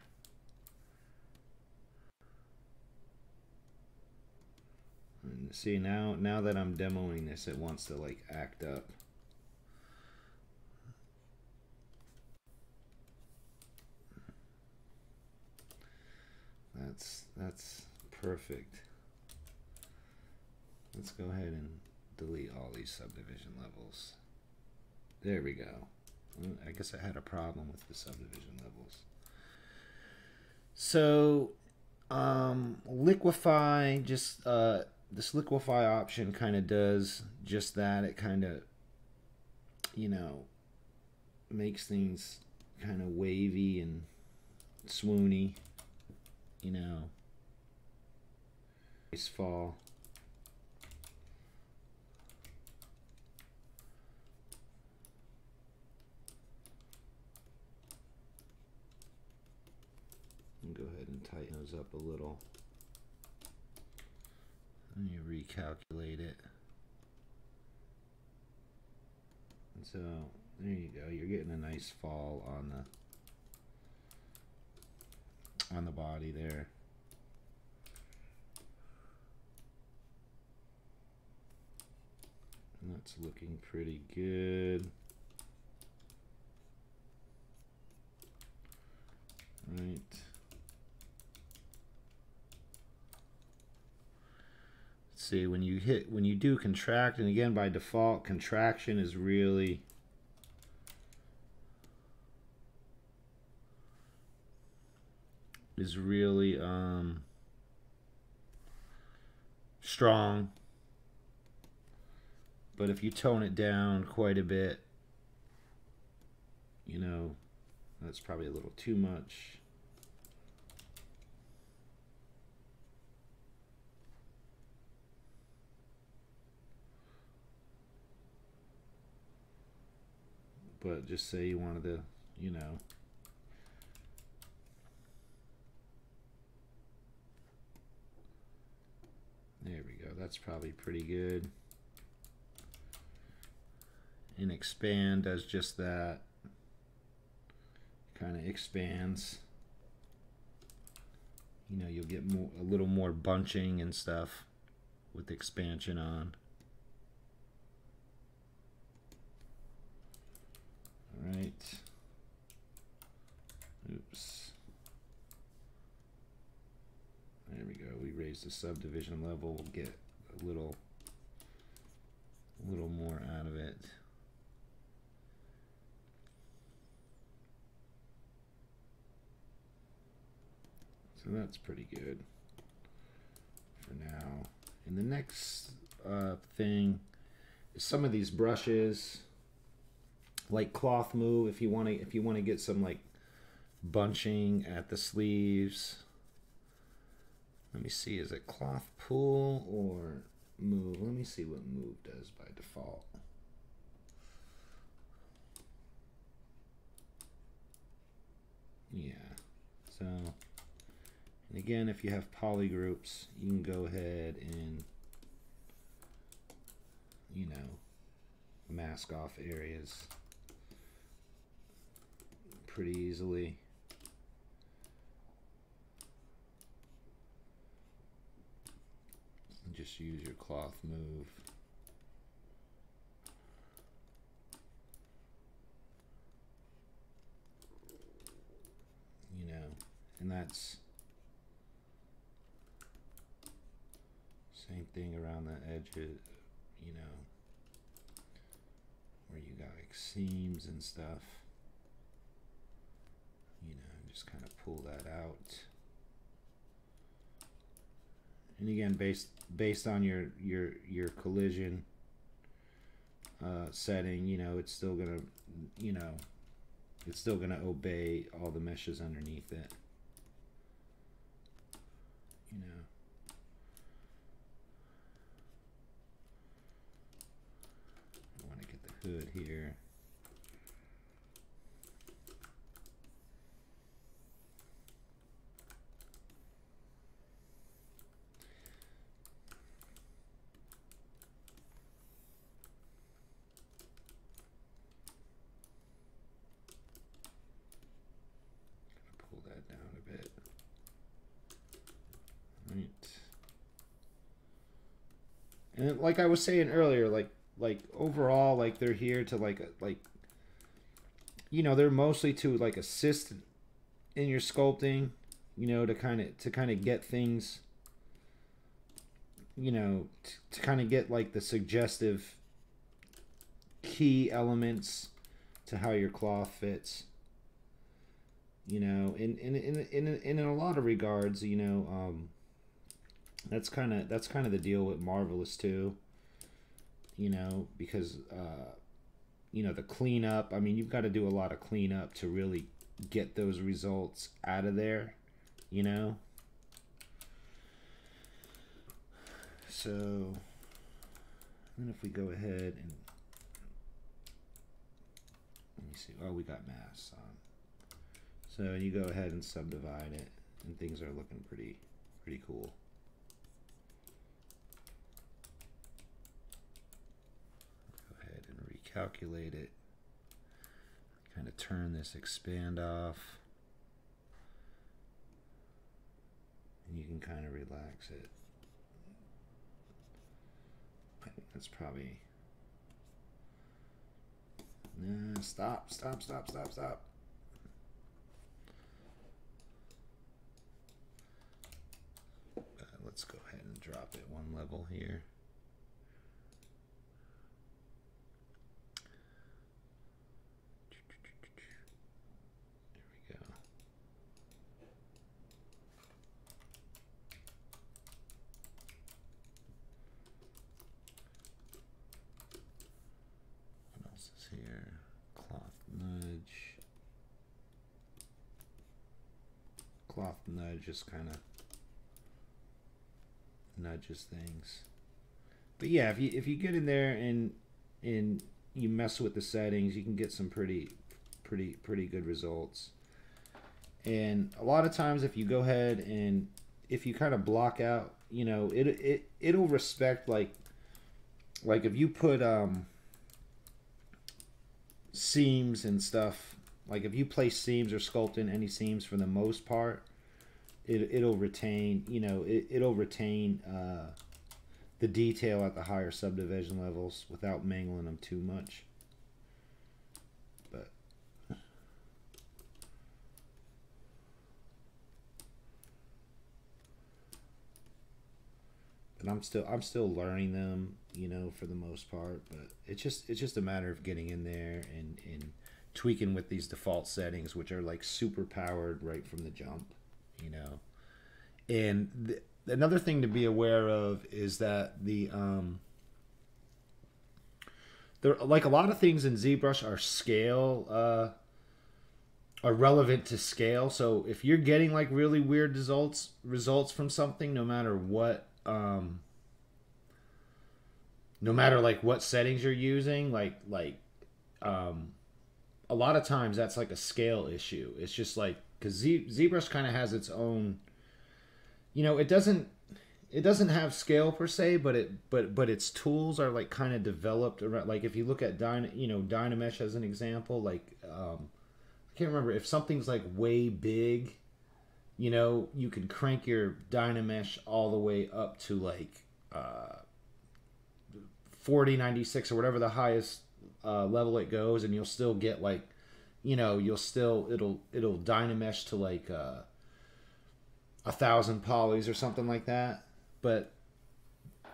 And see now now that I'm demoing this it wants to like act up. That's that's perfect. Let's go ahead and delete all these subdivision levels. There we go. I guess I had a problem with the subdivision levels. So, um, liquify, just uh, this liquify option kind of does just that. It kind of, you know, makes things kind of wavy and swoony, you know, nice fall. go ahead and tighten those up a little. And you recalculate it. And so there you go. You're getting a nice fall on the on the body there. And that's looking pretty good. Right. Let's see when you hit when you do contract and again by default contraction is really is really um, strong. But if you tone it down quite a bit you know that's probably a little too much. But just say you wanted to, you know, there we go. That's probably pretty good. And expand does just that. Kind of expands. You know, you'll get more, a little more bunching and stuff with expansion on. All right. Oops. Raised the subdivision level. We'll get a little, a little more out of it. So that's pretty good for now. And the next uh, thing is some of these brushes like cloth move if you want to if you want to get some like bunching at the sleeves let me see is it cloth pull or move let me see what move does by default yeah so and again if you have poly groups you can go ahead and you know mask off areas pretty easily. Just use your cloth move. You know, and that's same thing around the edges, you know, where you got like seams and stuff You know, just kind of pull that out. And again, based based on your your your collision uh, setting, you know, it's still gonna, you know, it's still gonna obey all the meshes underneath it. You know. I want to get the hood here. and like I was saying earlier, like like overall, like they're here to like like you know they're mostly to like assist in your sculpting, you know, to kind of to kind of get things, you know, to kind of get like the suggestive key elements to how your cloth fits you know in in in in, in, in a lot of regards you know um that's kind of that's kind of the deal with Marvelous too. You know, because uh, you know the cleanup. I mean, you've got to do a lot of cleanup to really get those results out of there, you know? So, then if we go ahead and let me see. Oh, we got mass on. So you go ahead and subdivide it, and things are looking pretty, pretty cool. Go ahead and recalculate it. Kind of turn this expand off. And you can kind of relax it. That's probably. Nah, stop, stop, stop, stop, stop. Uh, let's go ahead and drop it one level here. There we go. What else is here? Cloth nudge. Cloth nudge just kind of nudges things. But yeah, if you if you get in there and and you mess with the settings, you can get some pretty pretty pretty good results. And a lot of times if you go ahead and if you kind of block out, you know, it it it'll respect like like if you put um seams and stuff, like if you place seams or sculpt in any seams for the most part, it it'll retain you know it, it'll retain uh, the detail at the higher subdivision levels without mangling them too much. But but I'm still I'm still learning them you know for the most part but it's just it's just a matter of getting in there and and tweaking with these default settings which are like super powered right from the jump you know. And th- another thing to be aware of is that the um, there like a lot of things in ZBrush are scale uh, are relevant to scale. So if you're getting like really weird results results from something, no matter what um, no matter like what settings you're using, like like um, a lot of times that's like a scale issue. It's just like because Z- ZBrush kind of has its own. You know, it doesn't it doesn't have scale per se, but it but but its tools are like kind of developed around. Like if you look at Dyna, you know, Dynamesh as an example, like um, I can't remember if something's like way big. You know, you can crank your Dynamesh all the way up to like uh, 4096 or whatever the highest uh, level it goes, and you'll still get like you know you'll still it'll it'll dynamesh to like uh, a thousand polys or something like that. But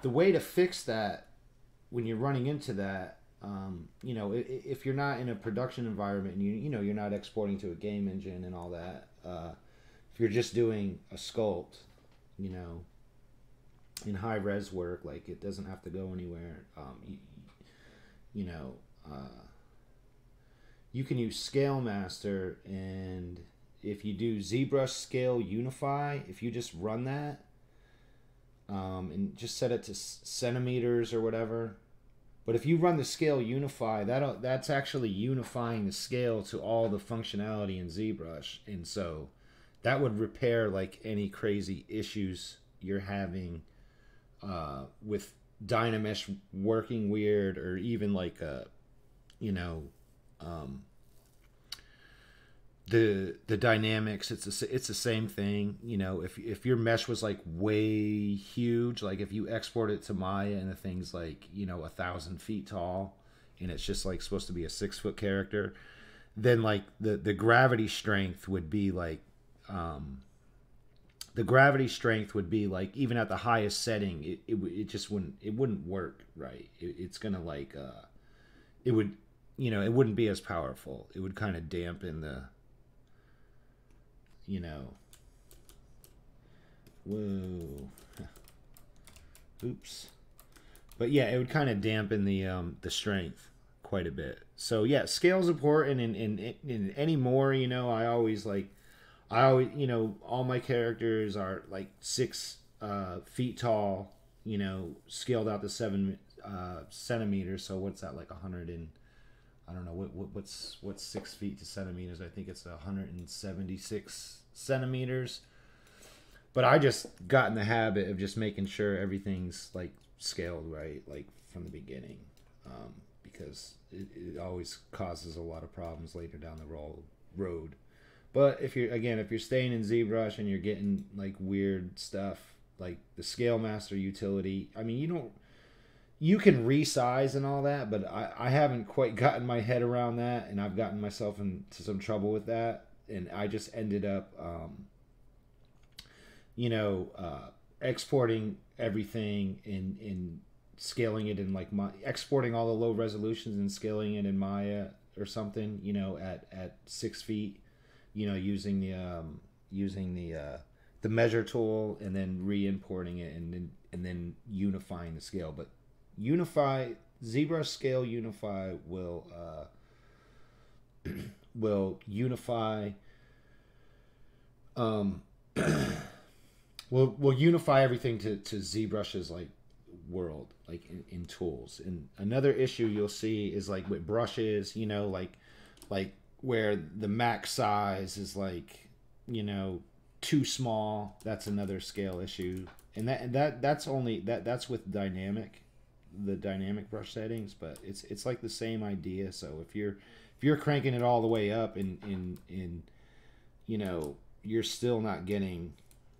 the way to fix that when you're running into that um, you know if you're not in a production environment and you you know you're not exporting to a game engine and all that uh, if you're just doing a sculpt you know in high res work like it doesn't have to go anywhere um, you, you know uh, you can use Scale Master, and if you do ZBrush Scale Unify, if you just run that um, and just set it to centimeters or whatever. But if you run the Scale Unify, that that's actually unifying the scale to all the functionality in ZBrush, and so that would repair like any crazy issues you're having uh, with Dynamesh working weird, or even like a, you know, um, the the dynamics it's a, it's the same thing you know if if your mesh was like way huge like if you export it to maya and the thing's like you know a thousand feet tall and it's just like supposed to be a six foot character then like the the gravity strength would be like um the gravity strength would be like even at the highest setting it, it, it just wouldn't it wouldn't work right. It, it's gonna like uh it would you know, it wouldn't be as powerful. It would kind of dampen the, you know, whoa, oops. But yeah, it would kind of dampen the um, the strength quite a bit. So yeah, scale's important, and in, in, in any more, you know, I always like, I always, you know, all my characters are like six uh, feet tall, you know, scaled out to seven uh, centimeters. So what's that like a hundred and I don't know what, what what's what's six feet to centimeters. I think it's hundred and seventy six centimeters. But I just got in the habit of just making sure everything's like scaled right, like from the beginning, um, because it, it always causes a lot of problems later down the. Road. But if you're again, if you're staying in ZBrush and you're getting like weird stuff, like the Scale Master utility, I mean, you don't you can resize and all that, but I, I haven't quite gotten Maya head around that, and I've gotten myself into some trouble with that, and I just ended up, um, you know, uh, exporting everything in in scaling it in like my exporting all the low resolutions and scaling it in Maya or something, you know, at at six feet, you know, using the um, using the uh, the measure tool and then re-importing it and then and then unifying the scale, but Unify ZBrush Scale Unify will uh, will unify um will will unify everything to to ZBrush's like world like in, in tools. And another issue you'll see is like with brushes, you know, like like where the max size is like, you know, too small. That's another scale issue. And that that that's only that that's with dynamic the dynamic brush settings, but it's it's like the same idea. So if you're if you're cranking it all the way up in in in you know you're still not getting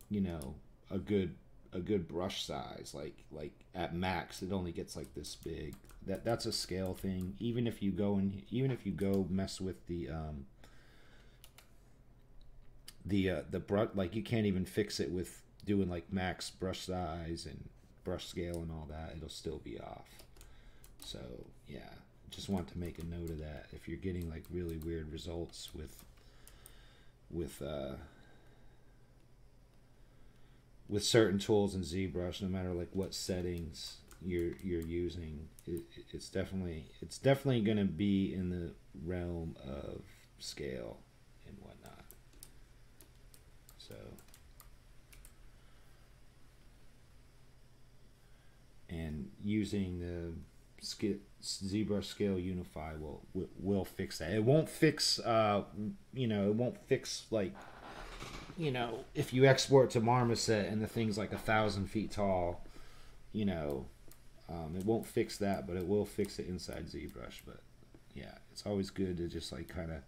you know a good a good brush size like like at max it only gets like this big that that's a scale thing even if you go and even if you go mess with the um the uh the brush like you can't even fix it with doing like max brush size and brush scale and all that, it'll still be off. So yeah, just want to make a note of that. If you're getting like really weird results with with uh, with certain tools in ZBrush, no matter like what settings you're you're using, it, it's definitely it's definitely going to be in the realm of scale and whatnot. So. And using the ZBrush Scale Unify will, will will fix that. It won't fix, uh, you know, it won't fix like, you know, if you export to Marmoset and the thing's like a thousand feet tall, you know, um, it won't fix that, but it will fix it inside ZBrush. But yeah, it's always good to just like kind of,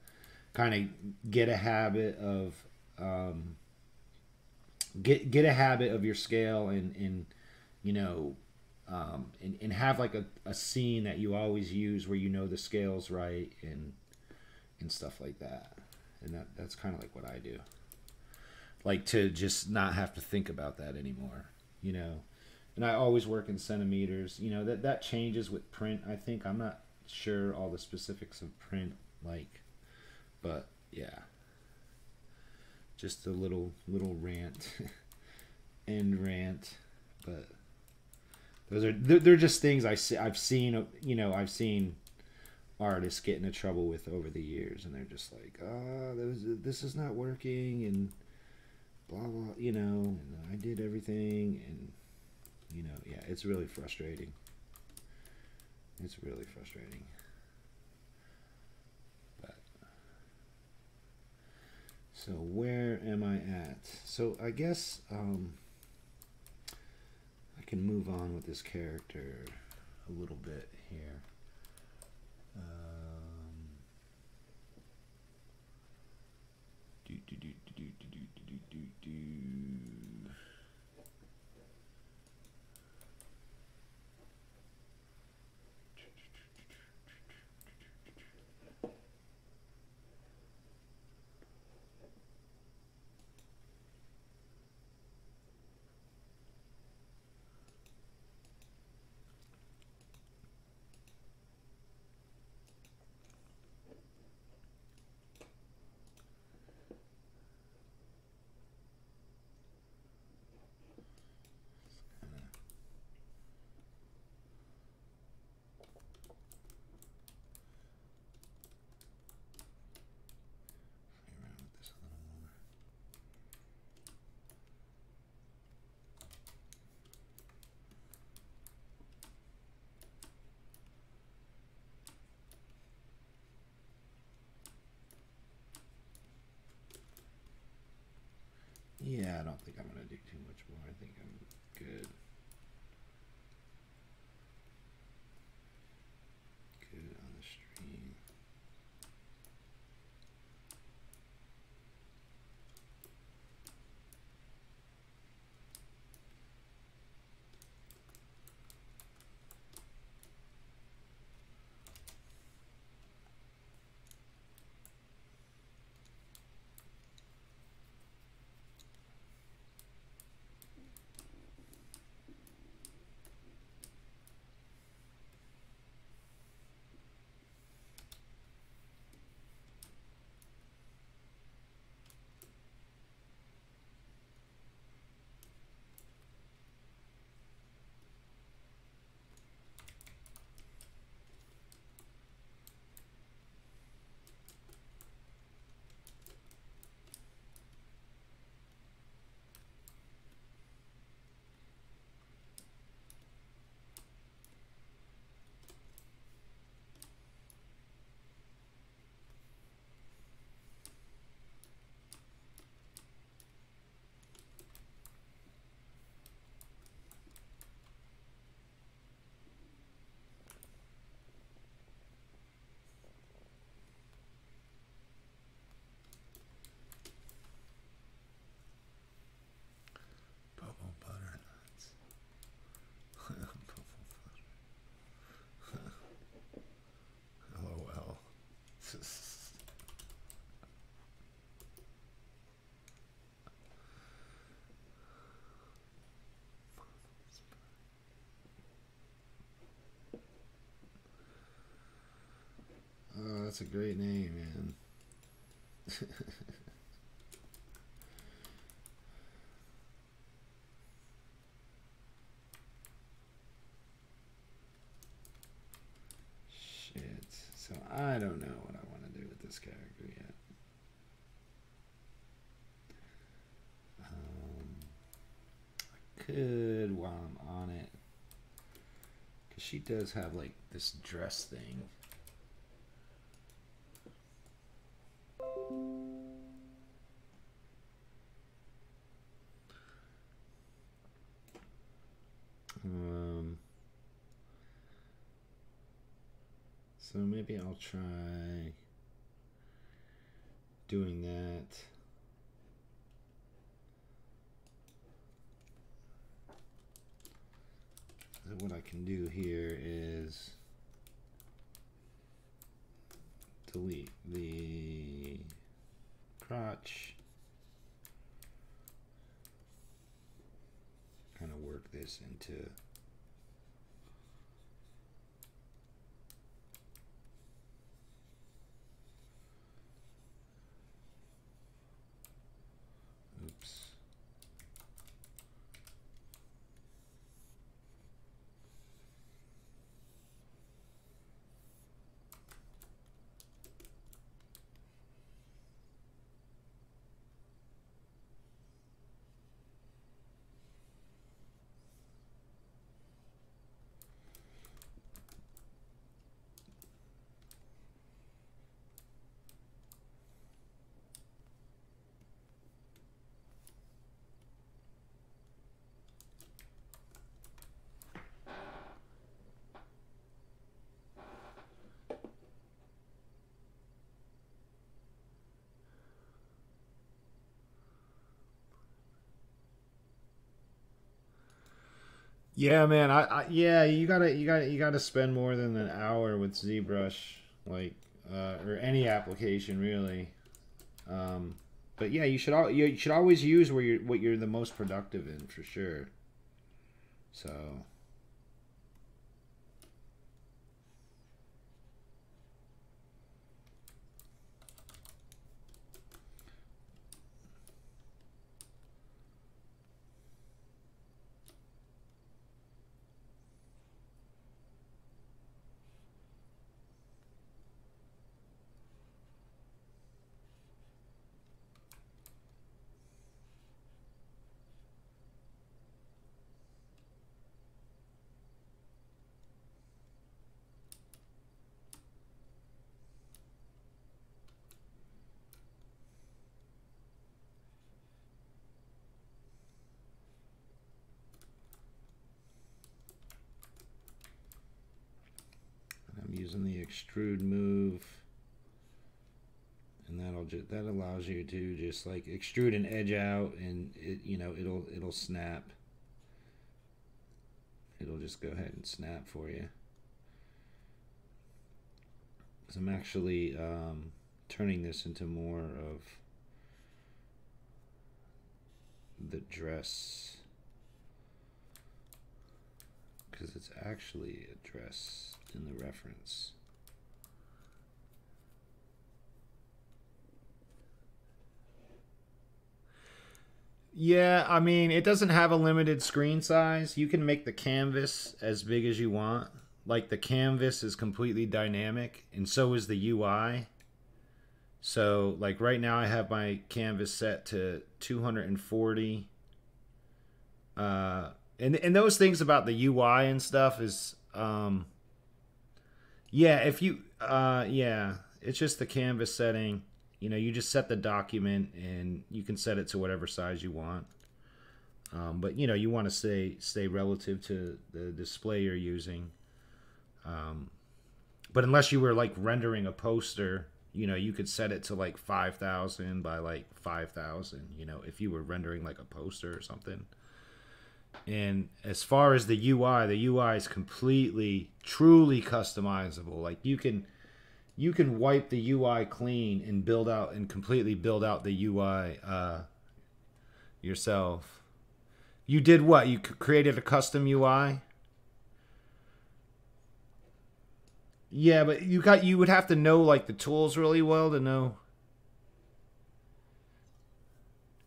kind of get a habit of, um, get get a habit of your scale and and you know um, and, and have like a, a scene that you always use where you know the scales right and and stuff like that. And that that's kind of like what i do. Like to just not have to think about that anymore you know? And i always work in centimeters you know that that changes with print i think. I'm not sure all the specifics of print like but yeah. Just a little little rant end rant but those are they're just things I see. I've seen you know I've seen artists get into trouble with over the years, and they're just like, ah, oh, this is not working, and blah blah. You know, I did everything, and you know, yeah, it's really frustrating. It's really frustrating. But so where am I at? So I guess. Um, can move on with this character a little bit here. Yeah, I don't think I'm gonna do too much more. I think I'm good. Good on the stream. Bubble butternuts. Bubble butter. LOL. Oh, that's a great name, man. Shit. So I don't know what I want to do with this character yet. Um, I could while I'm on it. Because she does have like this dress thing. Um, so maybe I'll try doing that. What I can do here is delete the crotch. Kind of work this into Oops. Yeah, man. I, I yeah, you gotta you gotta you gotta spend more than an hour with ZBrush, like uh, or any application really. Um, but yeah, you should all you should always use where you're what you're the most productive in for sure. So extrude move. And that'll just that allows you to just like extrude an edge out and it you know it'll it'll snap. It'll just go ahead and snap for you. Cause I'm actually um, turning this into more of the dress because it's actually a dress in the reference. Yeah, I mean, it doesn't have a limited screen size. You can make the canvas as big as you want. Like the canvas is completely dynamic, and so is the UI. So, like right now, I have my canvas set to 240. Uh, and and those things about the UI and stuff is, um, yeah, if you, uh, yeah, it's just the canvas setting. You know, you just set the document and you can set it to whatever size you want. Um, but you know, you want to stay stay relative to the display you're using. Um, but unless you were like rendering a poster you know you could set it to like 5000 by like 5000 you know if you were rendering like a poster or something and as far as the ui the ui is completely truly customizable like you can you can wipe the ui clean and build out and completely build out the ui uh, yourself you did what you created a custom ui Yeah, but you got you would have to know like the tools really well to know.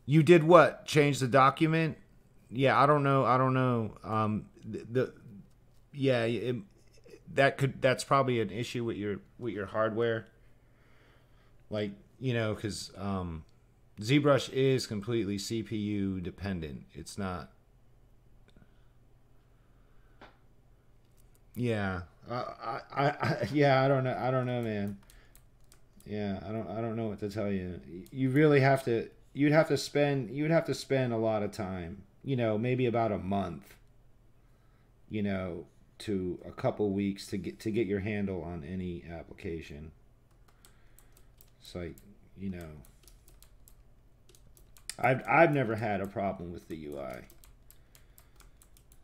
You did what? Change the document? Yeah, I don't know. I don't know. Um, the, the yeah, it, that could that's probably an issue with your with your hardware. Like you know, because um, ZBrush is completely CPU dependent. It's not. Yeah, I, I, I, yeah, I don't know. I don't know, man. Yeah, I don't, I don't know what to tell you. You really have to. You'd have to spend. You'd have to spend a lot of time. You know, maybe about a month. You know, to a couple weeks to get to get your handle on any application. It's like, you know. I've I've never had a problem with the UI.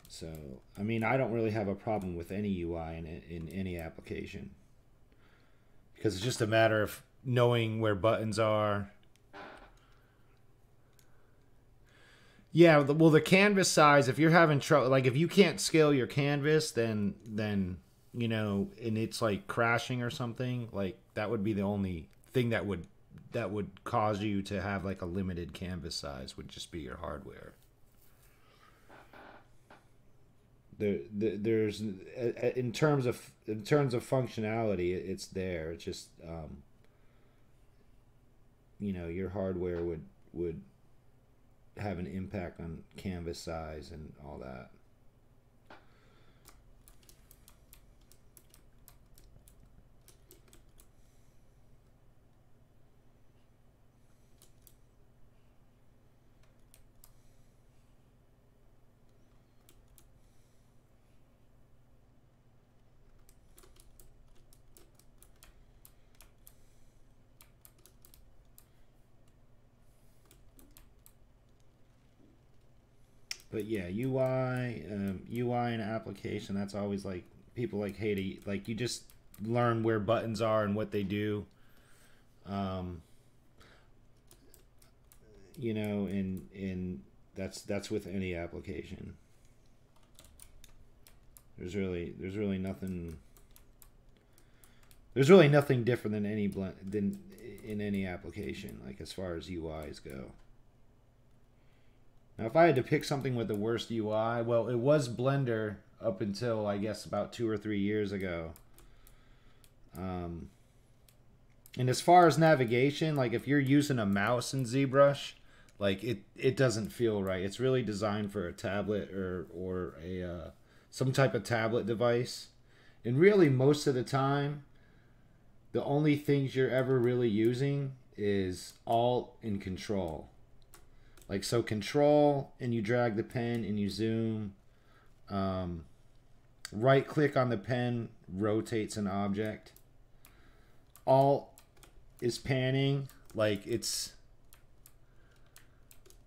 So, I mean, I don't really have a problem with any UI in, in any application. Because it's just a matter of knowing where buttons are. Yeah, well, the canvas size, if you're having trouble, like if you can't scale your canvas, then, then, you know, and it's like crashing or something, like that would be the only thing that would, that would cause you to have like a limited canvas size would just be your hardware. There, there's in terms of in terms of functionality it's there. It's just um, you know your hardware would would have an impact on canvas size and all that but yeah, UI, um, UI and application. That's always like people like hey to like you just learn where buttons are and what they do. Um, you know, and and that's that's with any application. There's really there's really nothing. There's really nothing different than any blend than in any application, like as far as UIs go. Now, if I had to pick something with the worst UI, well, it was Blender up until I guess about two or three years ago. Um, and as far as navigation, like if you're using a mouse in ZBrush, like it it doesn't feel right. It's really designed for a tablet or or a uh, some type of tablet device. And really, most of the time, the only things you're ever really using is Alt and Control. Like so control and you drag the pen and you zoom. Um, Right click on the pen rotates an object. Alt is panning like it's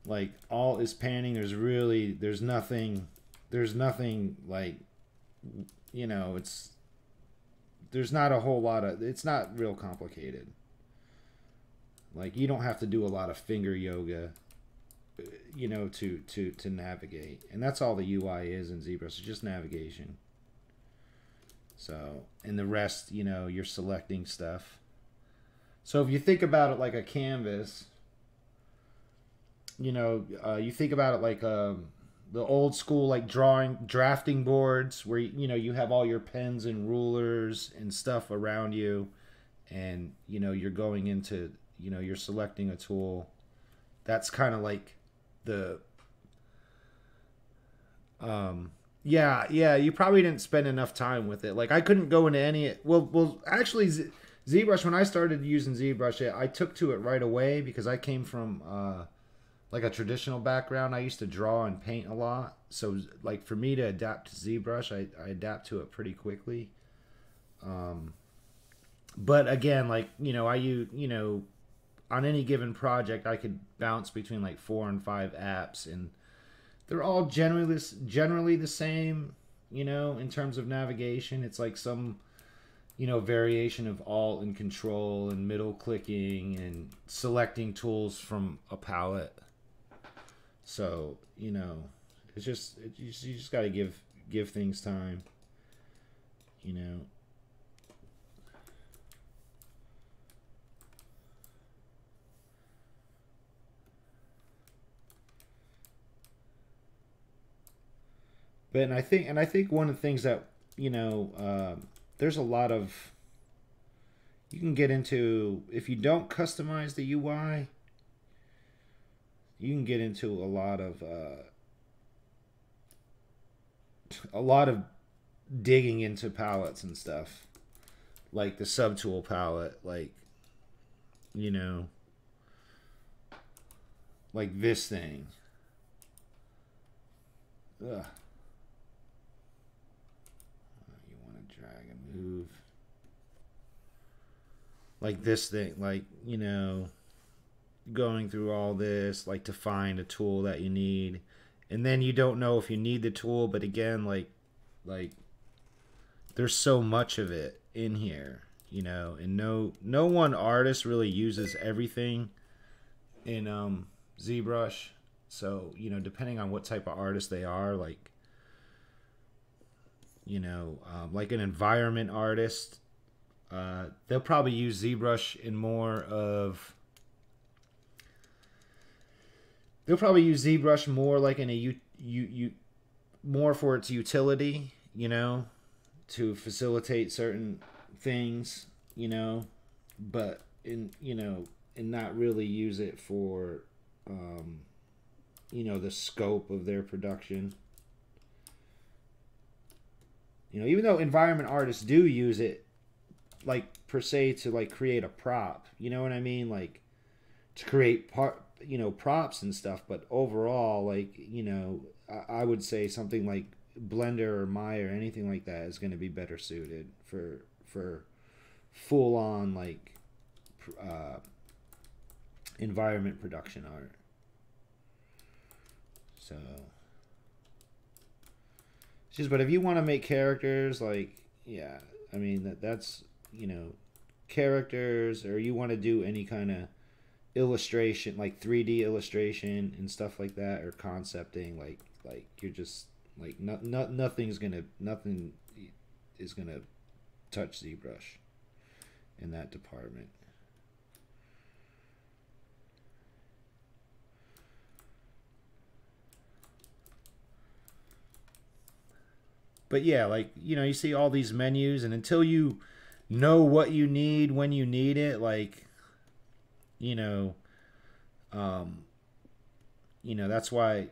like all is panning there's really there's nothing there's nothing like you know it's there's not a whole lot of it's not real complicated like you don't have to do a lot of finger yoga you know to to to navigate. And that's all the ui is in ZBrush it's just navigation. So and the rest you know you're selecting stuff. So if you think about it like a canvas you know uh, you think about it like um, the old school like drawing drafting boards where you know you have all your pens and rulers and stuff around you. And you know you're going into you know you're selecting a tool. That's kind of like the um yeah yeah you probably didn't spend enough time with it like i couldn't go into any well well actually Z- ZBrush when I started using ZBrush I took to it right away because I came from uh like a traditional background. I used to draw and paint a lot. So like for me to adapt to ZBrush, I, I adapt to it pretty quickly. Um, but again, like, you know, I use, you know, on any given project, I could bounce between like four and five apps and they're all generally, generally the same, you know, in terms of navigation. It's like some, you know, variation of alt and control and middle clicking and selecting tools from a palette. So you know, it's just it, you, you just got to give give things time. You know. But and I think and I think one of the things that you know um, there's a lot of you can get into if you don't customize the UI you can get into a lot of uh, a lot of digging into palettes and stuff like the subtool palette like you know like this thing Ugh. you want to drag and move like this thing like you know going through all this like to find a tool that you need. And then you don't know if you need the tool but again like like there's so much of it in here you know and no no one artist really uses everything in um ZBrush. So you know depending on what type of artist they are like you know um, like an environment artist uh, they'll probably use ZBrush in more of they'll probably use ZBrush more like in a you you you more for its utility, you know, to facilitate certain things, you know, but in you know, and not really use it for um you know, the scope of their production. You know, even though environment artists do use it like per se to like create a prop, you know what I mean? Like to create part you know props and stuff but overall like you know I, I would say something like blender or maya or anything like that is going to be better suited for for full on like uh, environment production art so just but if you want to make characters like yeah i mean that that's you know characters or you want to do any kind of illustration like 3d illustration and stuff like that or concepting like like you're just like no, no, nothing's gonna nothing is gonna touch ZBrush in that department. But yeah like you know you see all these menus and until you know what you need when you need it like you know, um, you know that's why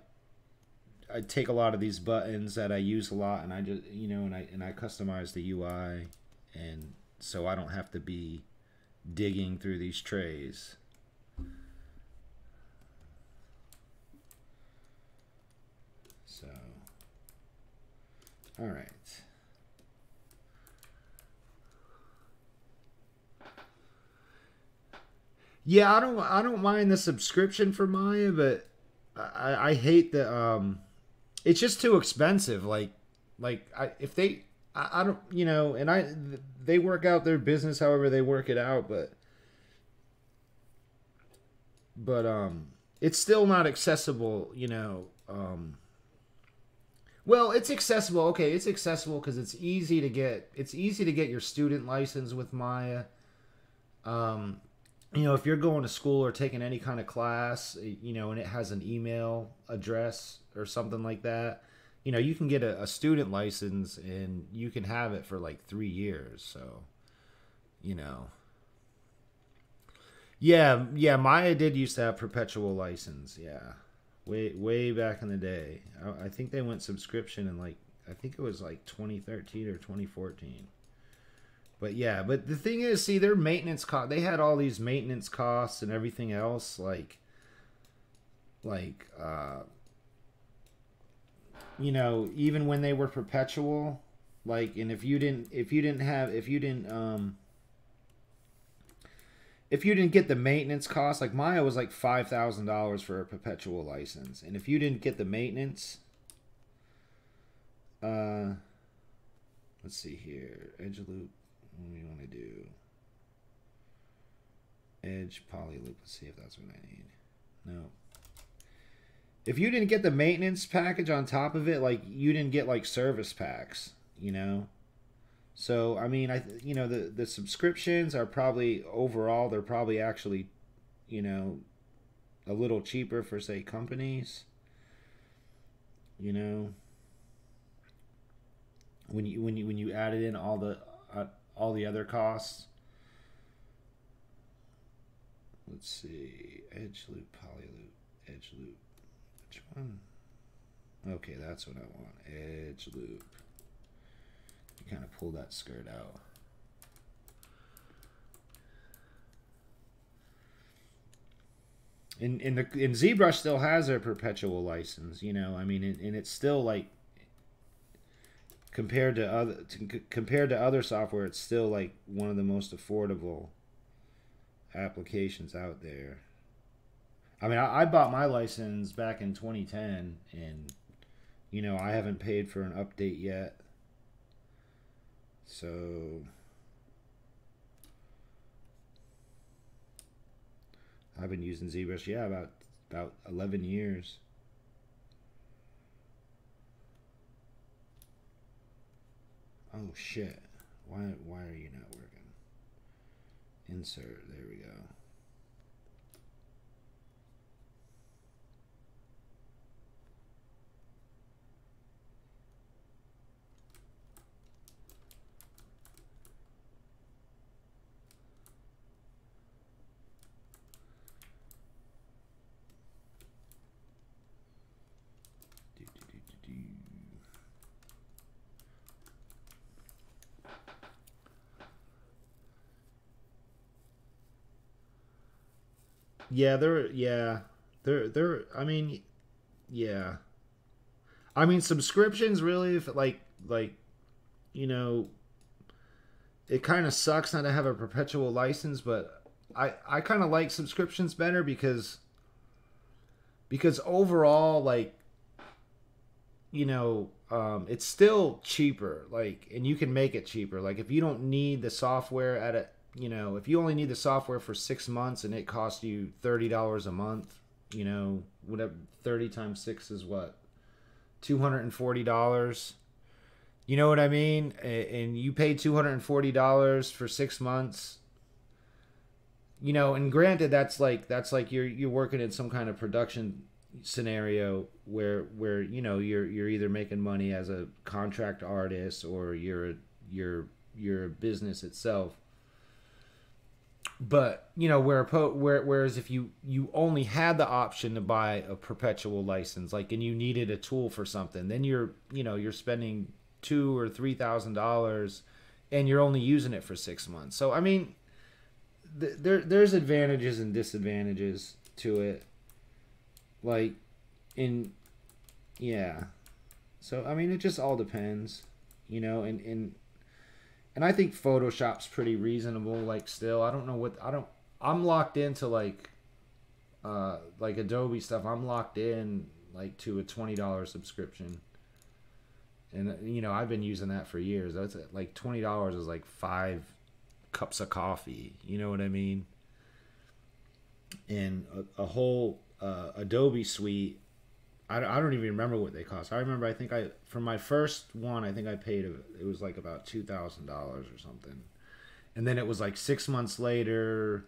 I take a lot of these buttons that I use a lot, and I just you know, and I and I customize the UI, and so I don't have to be digging through these trays. So, all right. Yeah, I don't I don't mind the subscription for Maya, but I, I hate the um it's just too expensive. Like like I if they I, I don't you know, and I they work out their business however they work it out, but but um it's still not accessible, you know, um well, it's accessible. Okay, it's accessible because it's easy to get. It's easy to get your student license with Maya. Um, you know, if you're going to school or taking any kind of class, eh, you know, and it has an email address or something like that, you know, you can get a, a student license and you can have it for like three years. So, you know, yeah, yeah, Maya did used to have perpetual license. Yeah, way way back in the day. I, I think they went subscription in like I think it was like 2013 or 2014. But yeah, but the thing is, see, their maintenance cost. They had all these maintenance costs and everything else, like, like, uh, you know, even when they were perpetual, like, and if you didn't, if you didn't have, if you didn't, um, if you didn't get the maintenance cost, like Maya was like five thousand dollars for a perpetual license, and if you didn't get the maintenance, uh, let's see here, Edgeloop what do you want to do? Edge polyloop. Let's see if that's what I need. No. If you didn't get the maintenance package on top of it, like you didn't get like service packs, you know. So I mean, I you know the the subscriptions are probably overall they're probably actually, you know, a little cheaper for say companies. You know. When you when you when you added in all the all the other costs. Let's see, edge loop, poly loop, edge loop. Which one? Okay, that's what I want. Edge loop. You kind of pull that skirt out. And, and the and ZBrush still has a perpetual license, you know. I mean, and, and it's still like compared to other to, compared to other software, it's still like one of the most affordable applications out there. I mean, I, I bought my license back in 2010, and you know I haven't paid for an update yet. So I've been using ZBrush, yeah, about about 11 years. Oh shit. Why why are you not working? Insert. There we go. Yeah, they're yeah. They're they're I mean yeah. I mean subscriptions really if like like you know it kind of sucks not to have a perpetual license, but I I kind of like subscriptions better because because overall like you know um, it's still cheaper like and you can make it cheaper like if you don't need the software at a you know, if you only need the software for six months and it costs you thirty dollars a month, you know, whatever thirty times six is what two hundred and forty dollars. You know what I mean? And you pay two hundred and forty dollars for six months. You know, and granted, that's like that's like you're you're working in some kind of production scenario where where you know you're you're either making money as a contract artist or you're you're you're a business itself but you know where, where whereas if you you only had the option to buy a perpetual license like and you needed a tool for something then you're you know you're spending two or three thousand dollars and you're only using it for six months. So i mean th- there there's advantages and disadvantages to it. Like in yeah. So i mean it just all depends you know and and and I think Photoshop's pretty reasonable. Like, still, I don't know what I don't. I'm locked into like uh like Adobe stuff. I'm locked in like to a twenty dollar subscription. And you know, I've been using that for years. That's like twenty dollars is like five cups of coffee. You know what I mean? And a, a whole uh, Adobe suite. I don't, I don't even remember what they cost. I remember I think I for my first one I think I paid it was like about two thousand dollars or something, and then it was like six months later.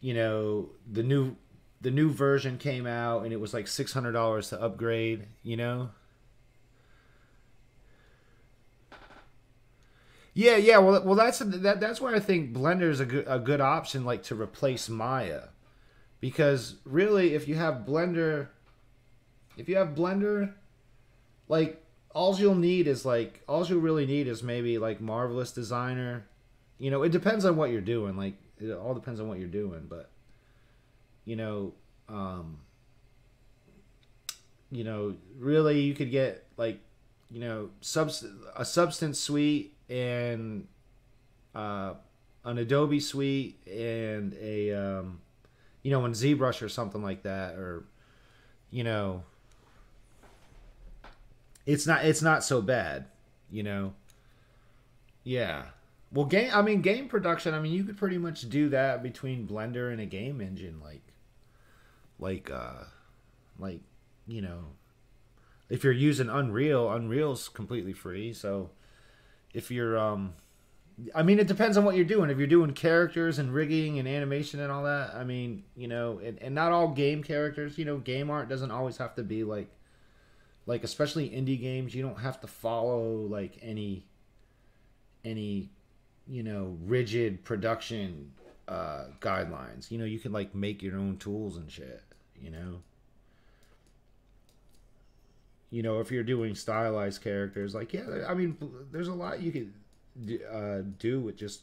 You know the new the new version came out and it was like six hundred dollars to upgrade. You know. Yeah, yeah. Well, well, that's that. That's why I think Blender is a good a good option, like to replace Maya because really if you have blender if you have blender like all you'll need is like all you really need is maybe like marvelous designer. You know it depends on what you're doing like it all depends on what you're doing but you know um you know really you could get like you know subs a substance suite and uh an adobe suite and a um you know, in ZBrush or something like that, or you know, it's not it's not so bad, you know. Yeah. Well, game. I mean, game production. I mean, you could pretty much do that between Blender and a game engine, like, like, uh, like, you know, if you're using Unreal, Unreal's completely free. So, if you're um, I mean, it depends on what you're doing. If you're doing characters and rigging and animation and all that, I mean, you know, and, and not all game characters, you know, game art doesn't always have to be like, like especially indie games, you don't have to follow like any, any, you know, rigid production uh, guidelines. You know, you can like make your own tools and shit. You know. You know, if you're doing stylized characters, like yeah, I mean, there's a lot you could uh, do with just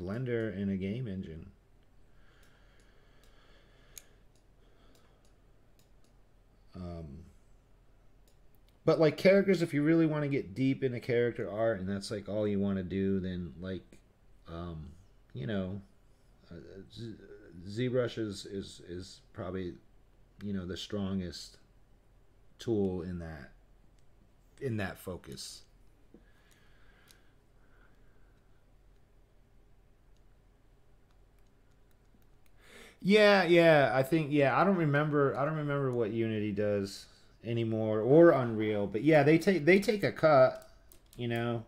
Blender and a game engine. Um, but like characters, if you really want to get deep into character art and that's like all you want to do, then like, um, you know, uh, ZBrush is, is is probably, you know, the strongest tool in that in that focus. Yeah, yeah. I think yeah. I don't remember. I don't remember what Unity does anymore or Unreal, but yeah, they take they take a cut. You know.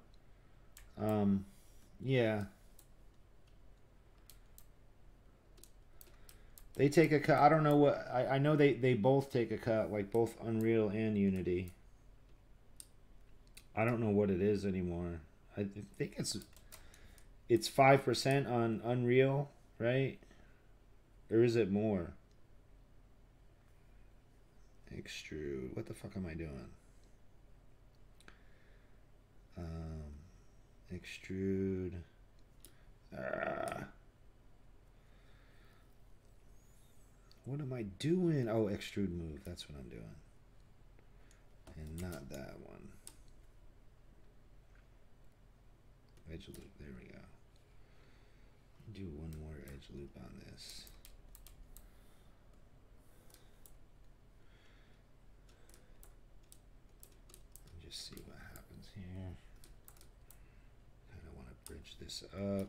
Um, yeah. They take a cut. I don't know what. I, I know they they both take a cut, like both Unreal and Unity. I don't know what it is anymore. I think it's it's five percent on Unreal, right? Or is it more? Extrude. What the fuck am I doing? Um, extrude. Ah. What am I doing? Oh, extrude move. That's what I'm doing. And not that one. Edge loop. There we go. Do one more edge loop on this. Just see what happens here. Kind of want to bridge this up.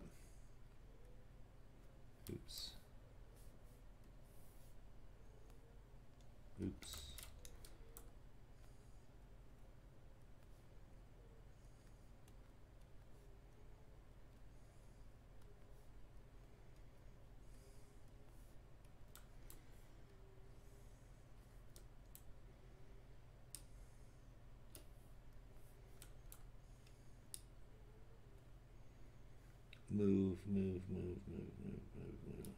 Oops. Oops. Move, move, move, move, move, move.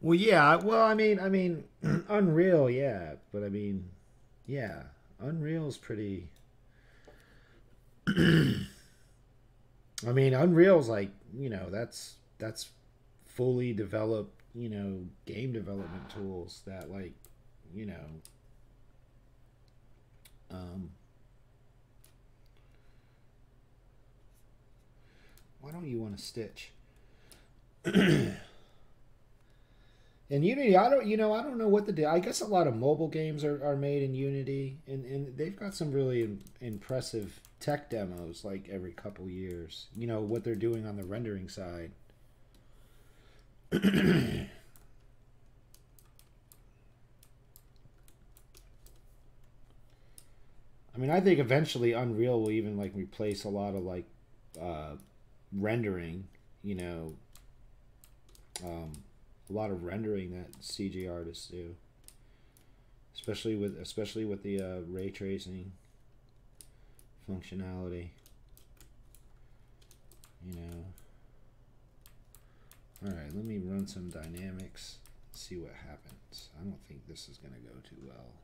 Well, yeah. Well, I mean, I mean, Unreal, yeah, but I mean, yeah, Unreal's pretty. I mean, Unreal's like you know that's that's fully developed you know game development tools that like you know, um, why don't you want to stitch? in Unity, I don't, you know, I don't know what the deal. I guess a lot of mobile games are, are made in Unity, and, and they've got some really impressive tech demos like every couple years. You know what they're doing on the rendering side. mean, I think eventually Unreal will even like replace a lot of like uh, rendering. You know, um, a lot of rendering that CG artists do, especially with especially with the uh, ray tracing functionality. You know. All right, let me run some dynamics. See what happens. I don't think this is going to go too well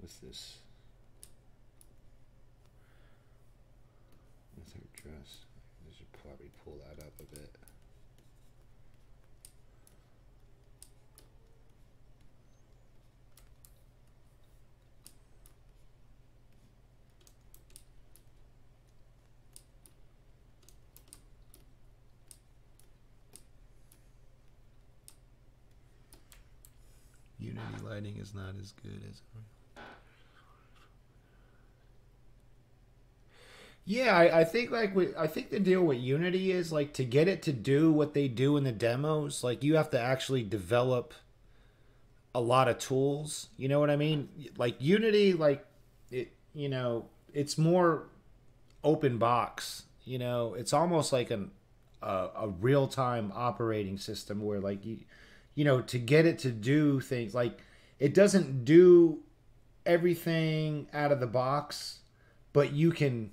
with this her dress. I should probably pull that up a bit. Unity lighting is not as good as. Yeah, I, I think like with, I think the deal with Unity is like to get it to do what they do in the demos, like you have to actually develop a lot of tools. You know what I mean? Like Unity, like it, you know, it's more open box. You know, it's almost like an a, a real time operating system where like you, you know, to get it to do things like it doesn't do everything out of the box, but you can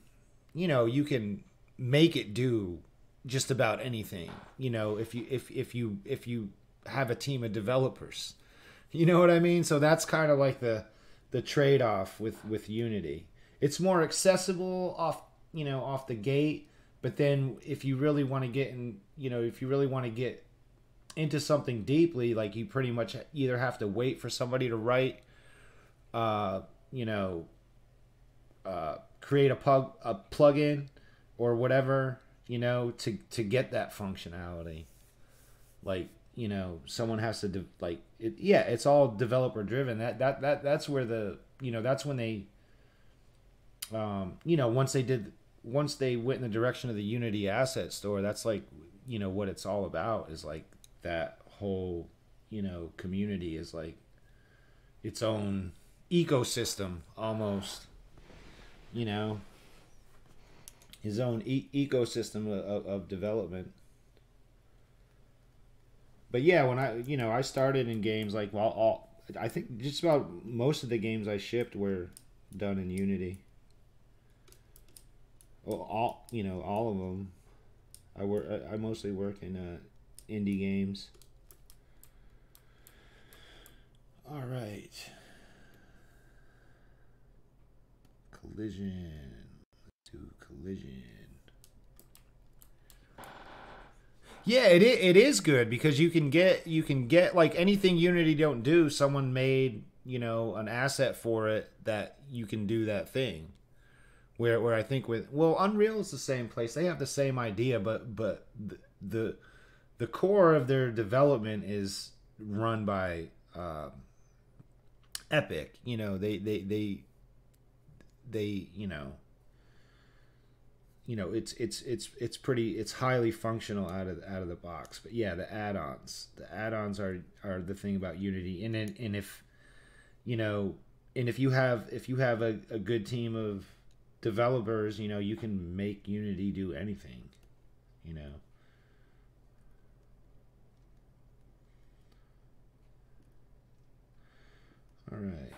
you know you can make it do just about anything you know if you if if you if you have a team of developers. You know what i mean? So that's kind of like the the trade-off with with unity. It's more accessible off you know off the gate but then if you really want to get in you know if you really want to get into something deeply like you pretty much either have to wait for somebody to write uh you know uh create a plug a plugin or whatever you know to to get that functionality. Like you know someone has to de- like it, yeah it's all developer driven. That that that that's where the you know that's when they um you know once they did once they went in the direction of the unity asset store that's like you know what it's all about is like that whole you know community is like its own ecosystem almost you know, his own e- ecosystem of, of development. But yeah, when I you know I started in games like well, all I think just about most of the games I shipped were done in Unity. Well, all you know, all of them. I work. I mostly work in uh, indie games. All right. Collision. Let's do collision. Yeah, it it is good because you can get you can get like anything Unity don't do. Someone made you know an asset for it that you can do that thing. Where where I think with well Unreal is the same place. They have the same idea, but but the the, the core of their development is run by uh, Epic. You know they they they they you know you know it's it's it's it's pretty it's highly functional out of out of the box. But yeah the add-ons the add-ons are are the thing about unity. And and if you know and if you have if you have a, a good team of developers you know you can make unity do anything you know. All right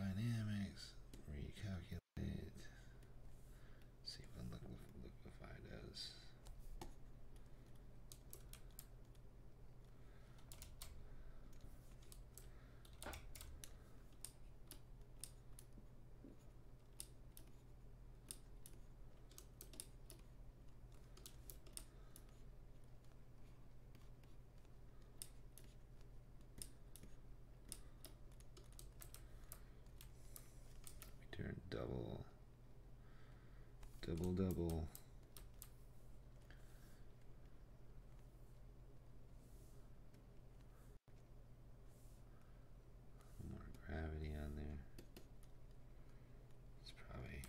dynamics, recalculate, see what Liquify does. double. Double, double. More gravity on there. It's probably.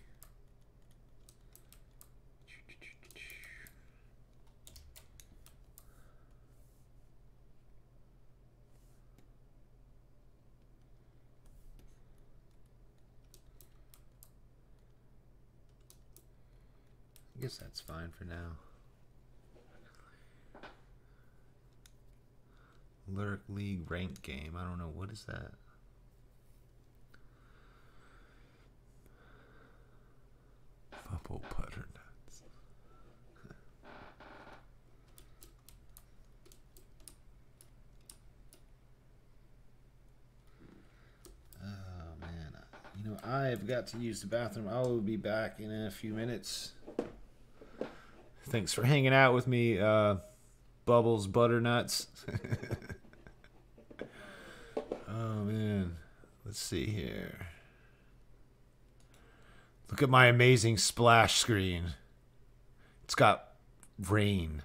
I guess that's fine for now. Lurk League rank game. I don't know what is that. Bubble butternuts. oh man, you know I've got to use the bathroom. I will be back in a few minutes. Thanks for hanging out with me, uh, Bubbles Butternuts. oh man, let's see here. Look at my amazing splash screen. It's got rain.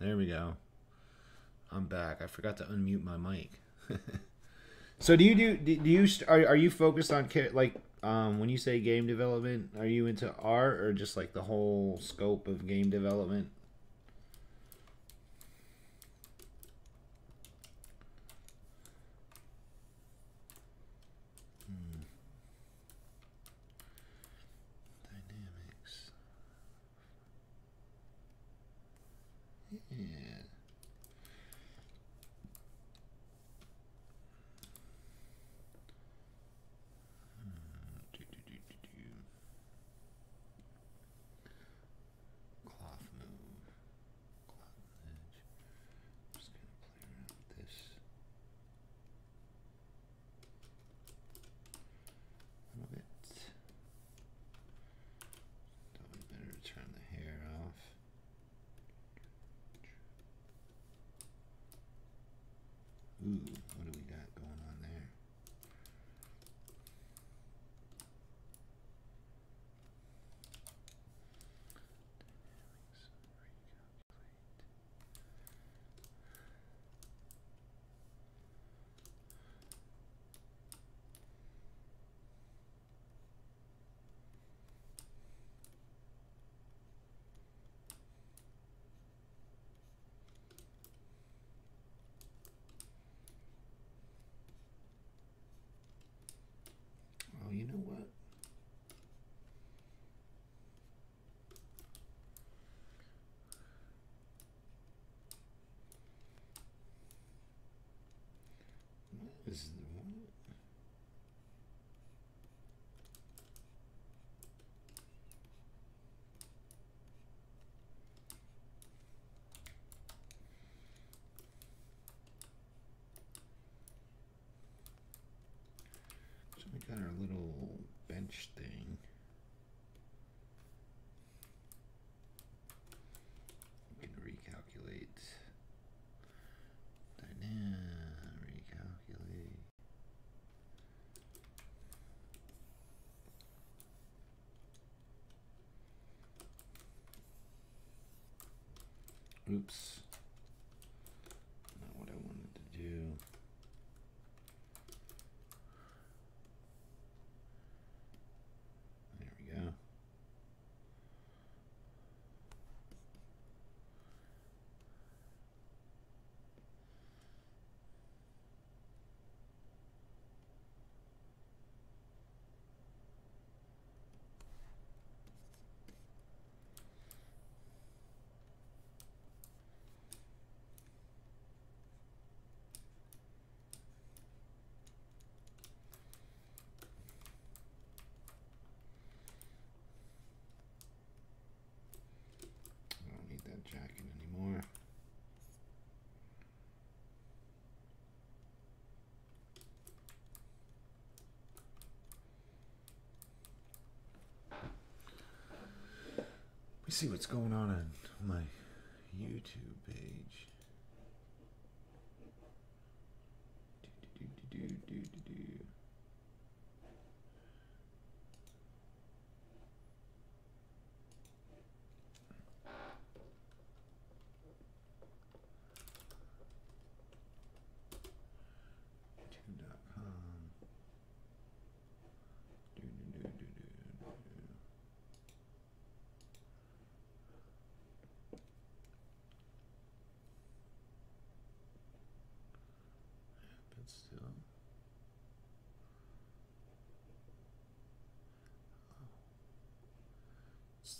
There we go. I'm back. I forgot to unmute my mic. so do you do do you are are you focused on like um when you say game development, are you into art or just like the whole scope of game development? Got our little bench thing. Can recalculate. Dynamic recalculate. Oops. Not what I wanted to do. There we go. Me see what's going on on my YouTube page. Do, do, do,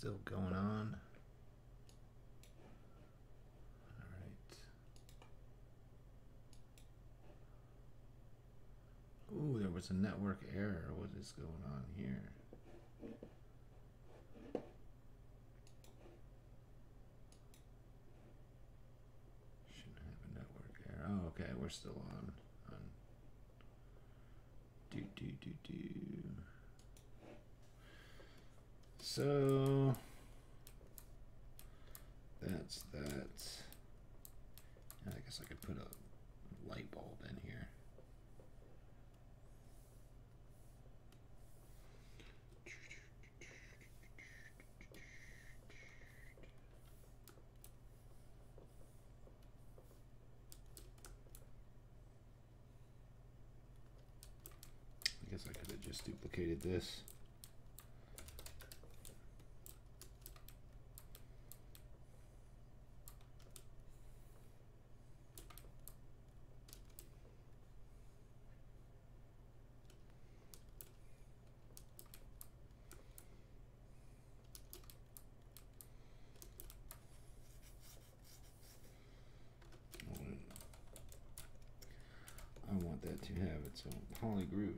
still going on. All right. Ooh, there was a network error. What is going on here? Shouldn't have a network error. Oh, okay, we're still on. on. Do do do do. So that's that. I guess I could put a light bulb in here. I guess I could have just duplicated this. Its Groove.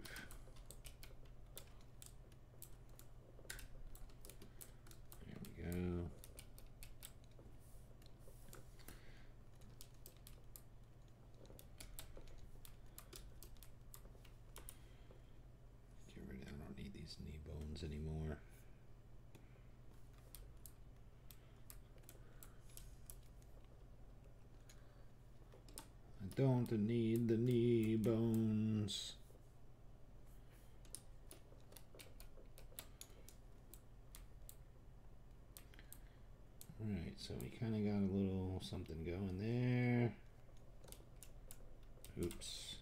There we go. Get rid of, I don't need these knee bones anymore. I don't need the knee bones. Alright, so we kind of got a little something going there. Oops.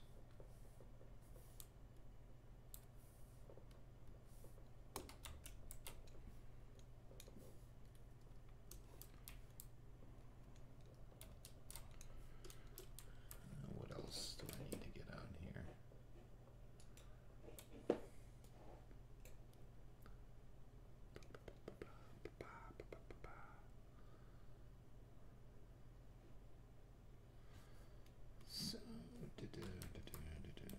Uh, What else do I need to get on here? So, da-da, da-da, da-da.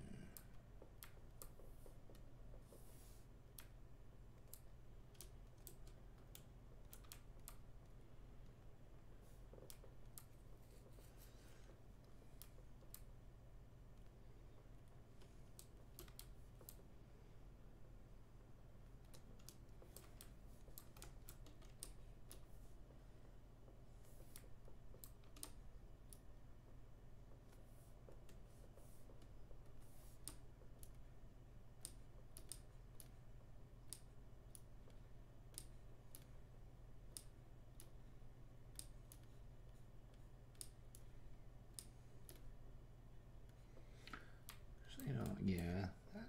So, you know, yeah. That,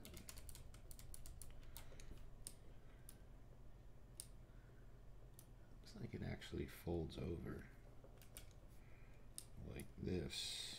looks like it actually folds over like this.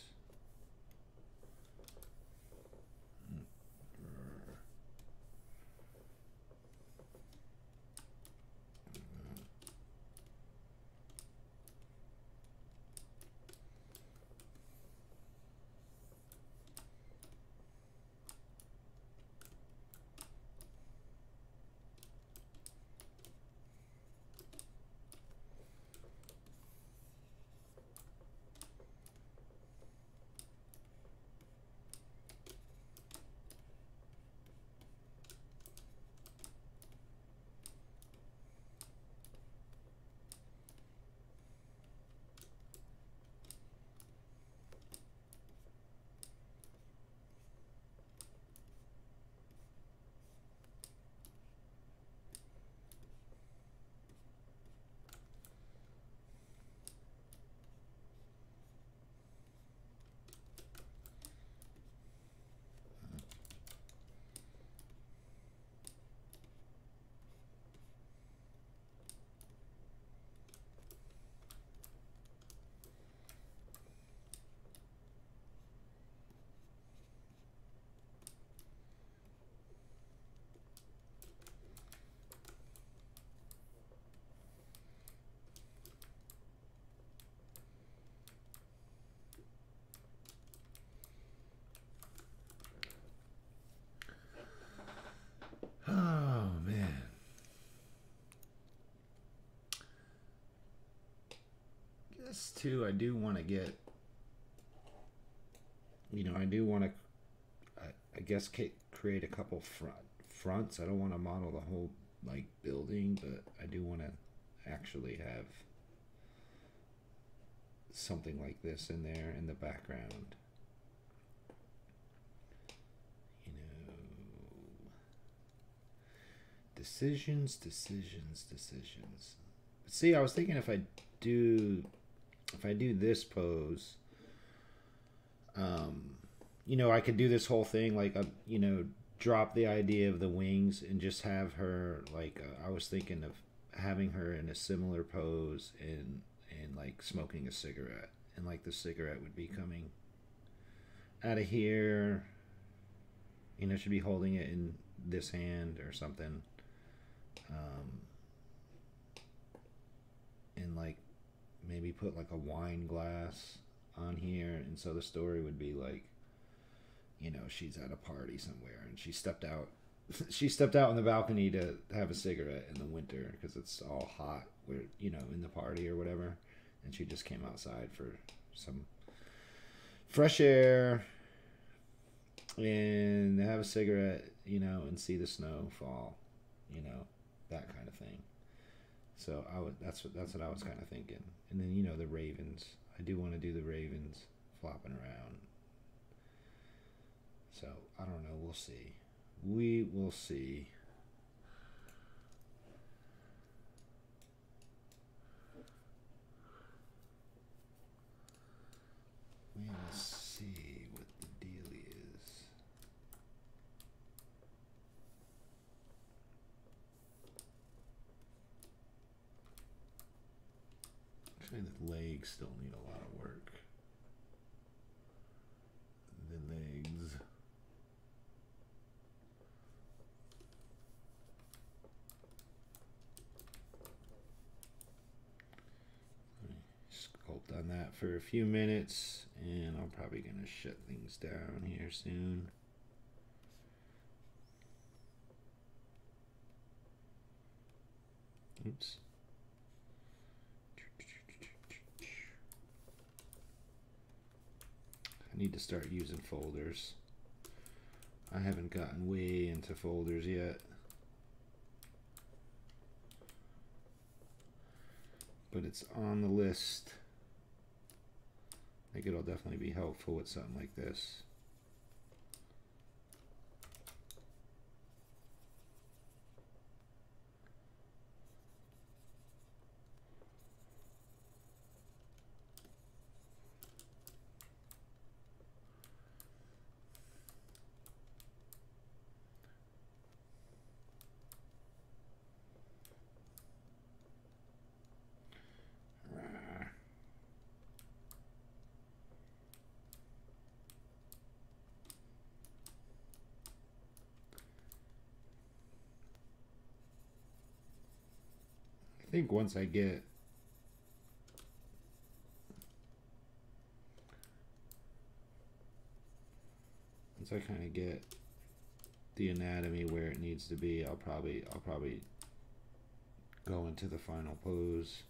Too, I do want to get. You know, I do want to. I, I guess create a couple front fronts. I don't want to model the whole like building, but I do want to actually have something like this in there in the background. You know, decisions, decisions, decisions. See, I was thinking if I do, if I do this pose, um, you know, I could do this whole thing like, uh, you know, drop the idea of the wings and just have her like uh, I was thinking of having her in a similar pose and and like smoking a cigarette. And like the cigarette would be coming out of here. You know she'd be holding it in this hand or something. Um and like maybe put like a wine glass on here and so the story would be like you know she's at a party somewhere and she stepped out she stepped out on the balcony to have a cigarette in the winter because it's all hot where you know in the party or whatever and she just came outside for some fresh air and have a cigarette you know and see the snow fall you know that kind of thing so i was that's what that's what i was kind of thinking and then you know the ravens i do want to do the ravens flopping around so I don't know. We'll see. We will see. We will see what the deal is. Actually, the legs still need a lot of work. The legs. Sculpt on that for a few minutes, and I'm probably going to shut things down here soon. Oops. I need to start using folders. I haven't gotten way into folders yet. But it's on the list. I think it'll definitely be helpful with something like this. I think once I get once I kind of get the anatomy where it needs to be, I'll probably I'll probably go into the final pose.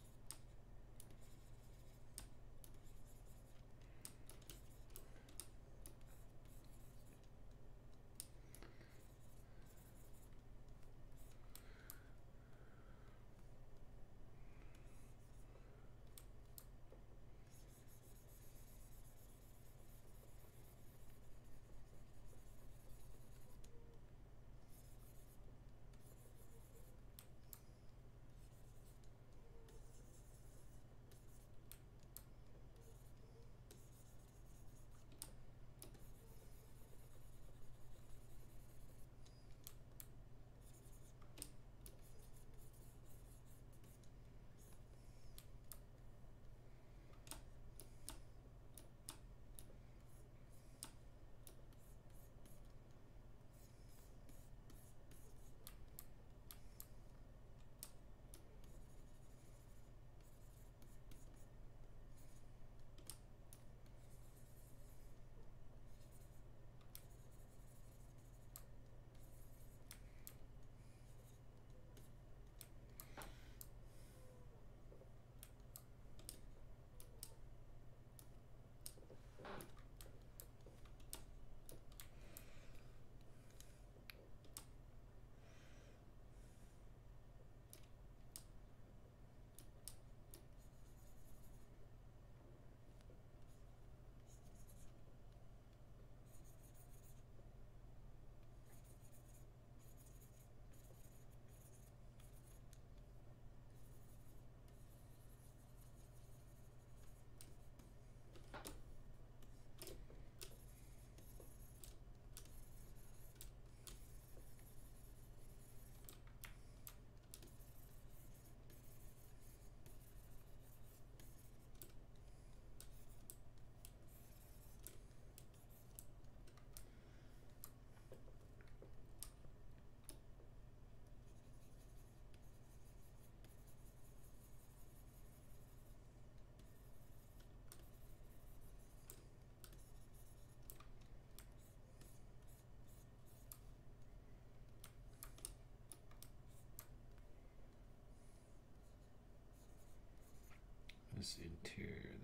Is interior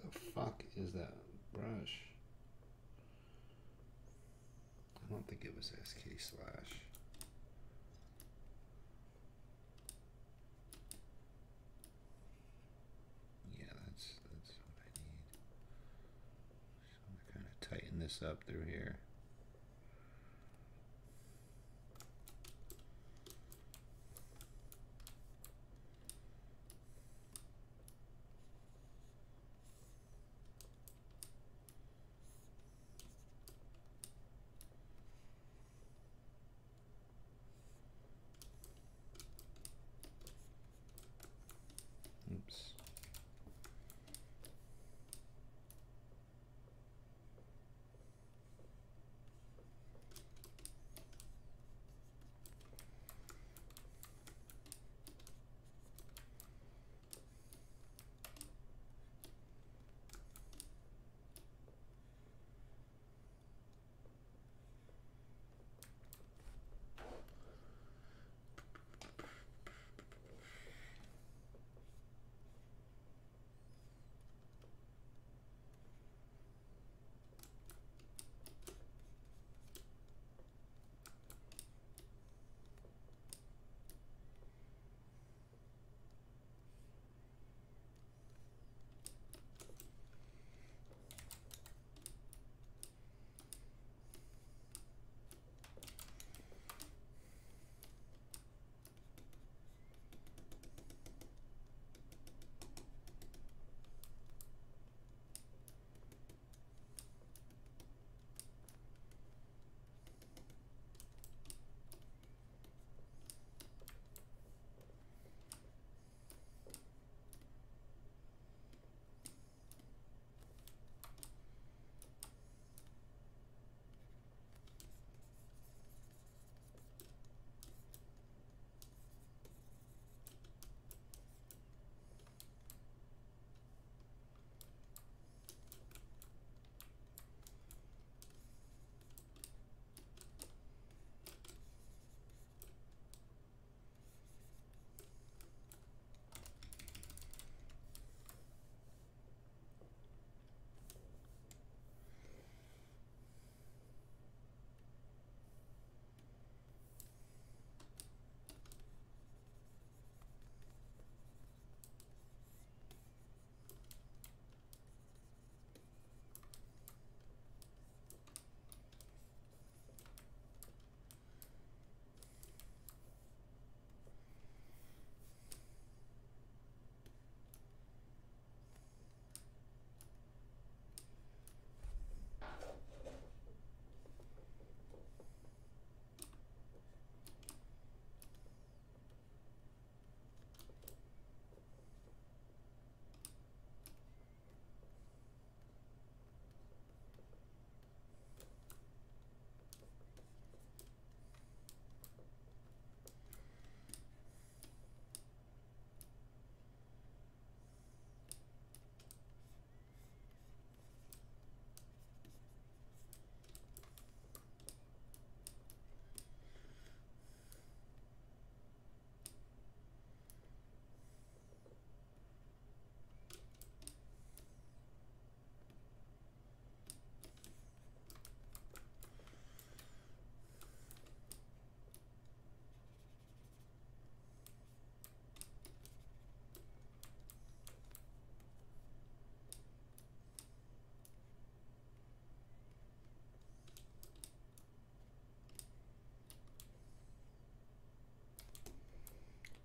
the fuck is that brush? I don't think it was SK slash. Yeah, that's that's what I need. So I'm kind of tighten this up through here.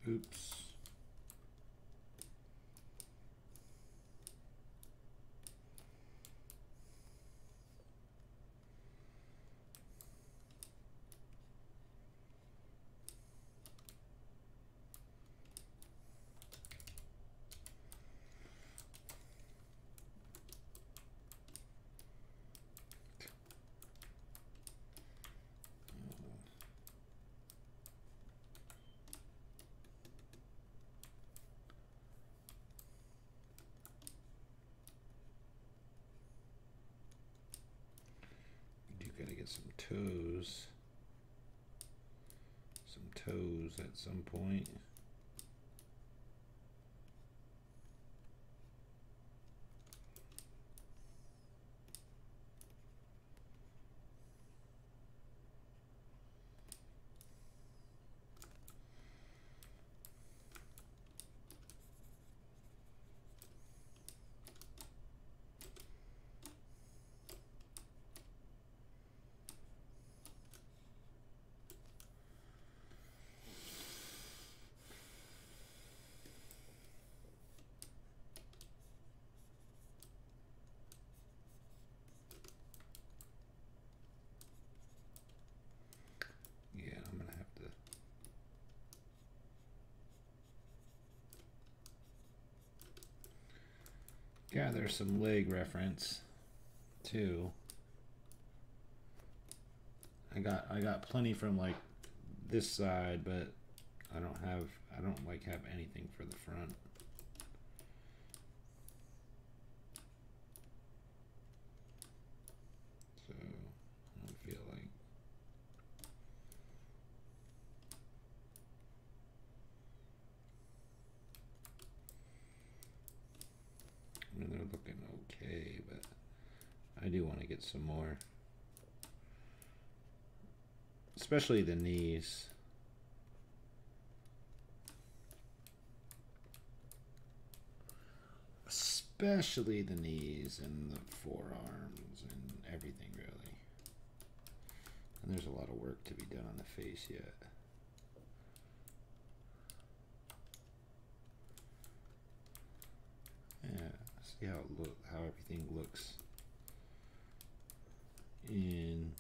Oops. You gotta get some toes. Some toes at some point. Gather some leg reference too. I got I got plenty from like this side, but I don't have I don't like have anything for the front. So I don't feel like I mean, they're looking okay, but I do want to get some more. Especially the knees. Especially the knees and the forearms and everything, really. And there's a lot of work to be done on the face yet. Yeah, see how it look how everything looks in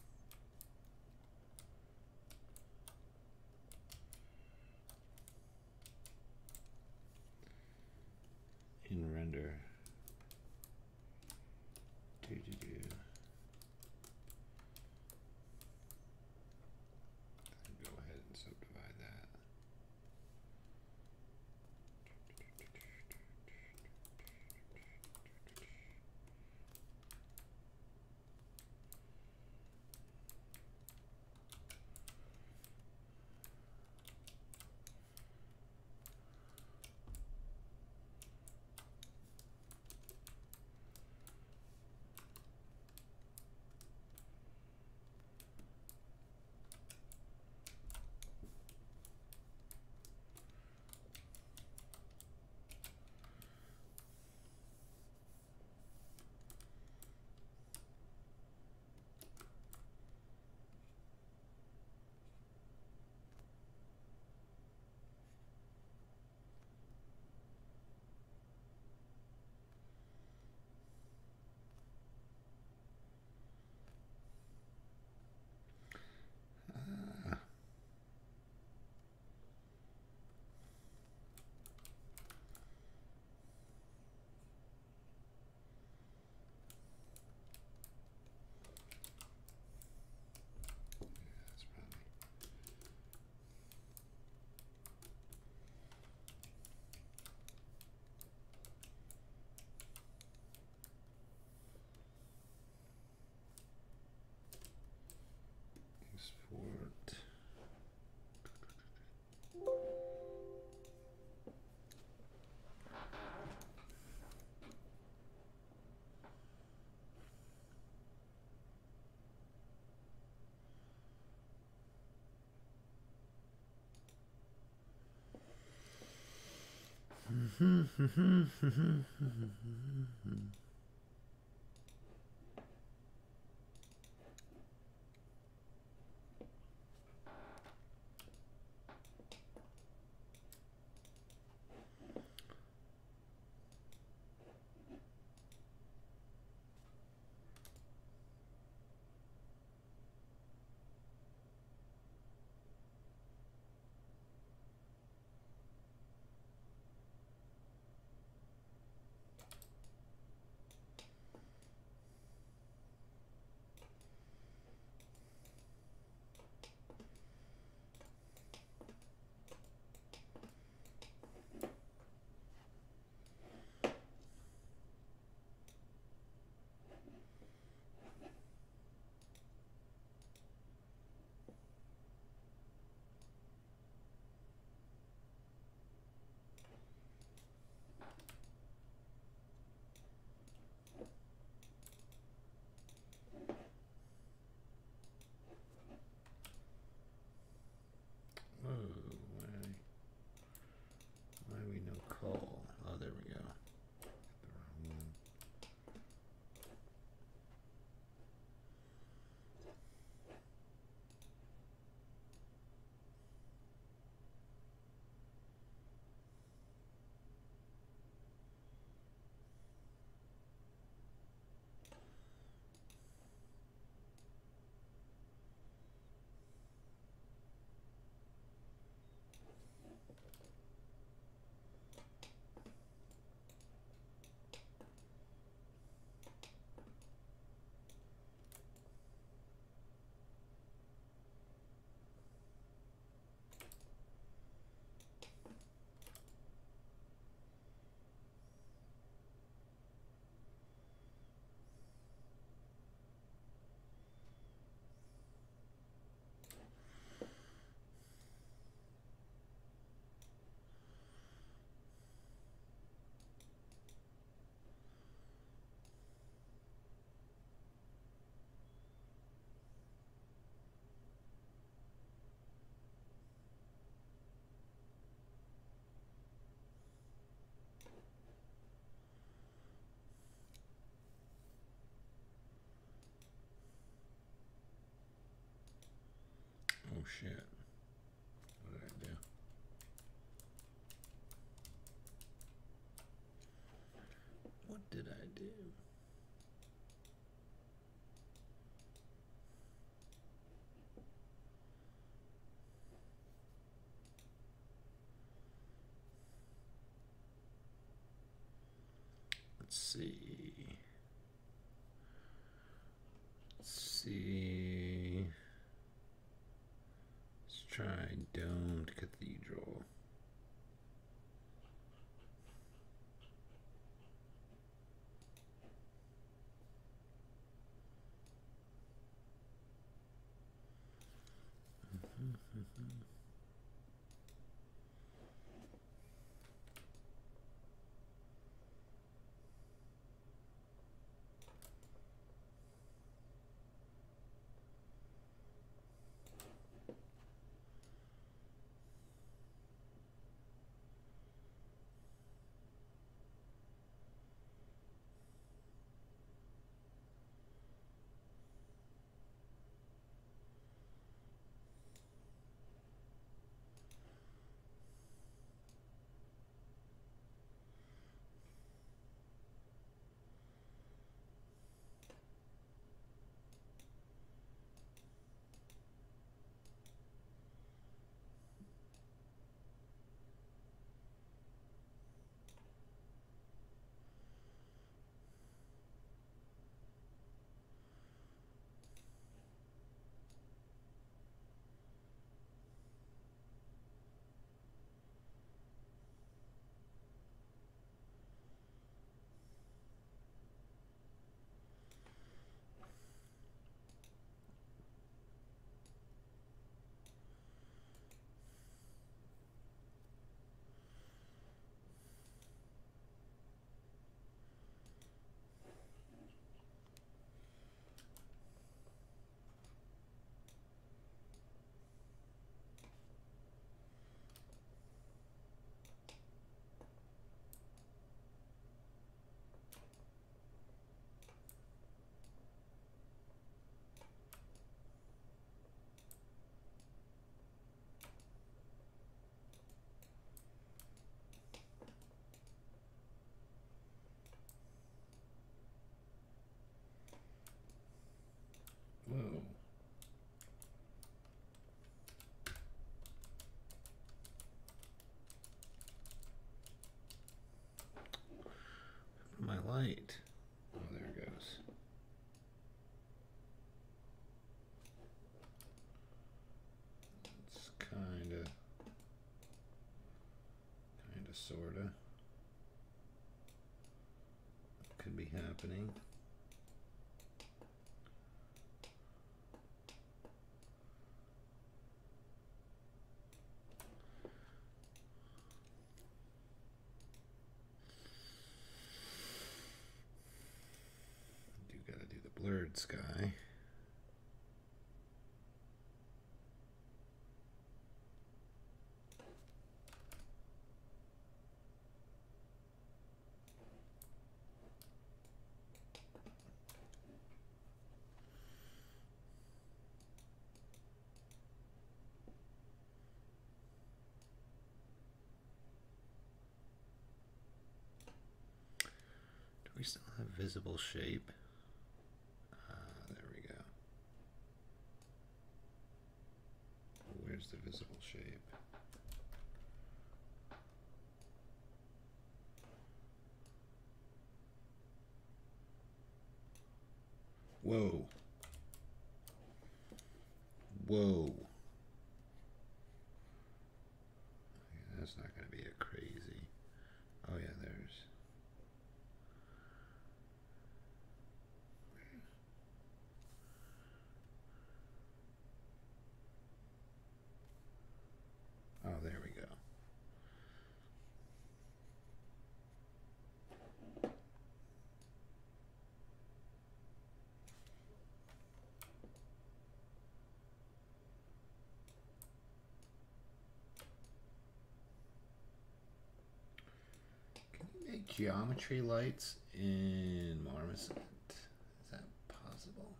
Mm-hmm. shit. What did I do? What did I do? Let's see. Mm-hmm. Light. Oh, there it goes. It's kind of, kind of, sort of. Could be happening. Do gotta do sky. Do we still have visible shape? geometry lights in Marmoset. Is that possible?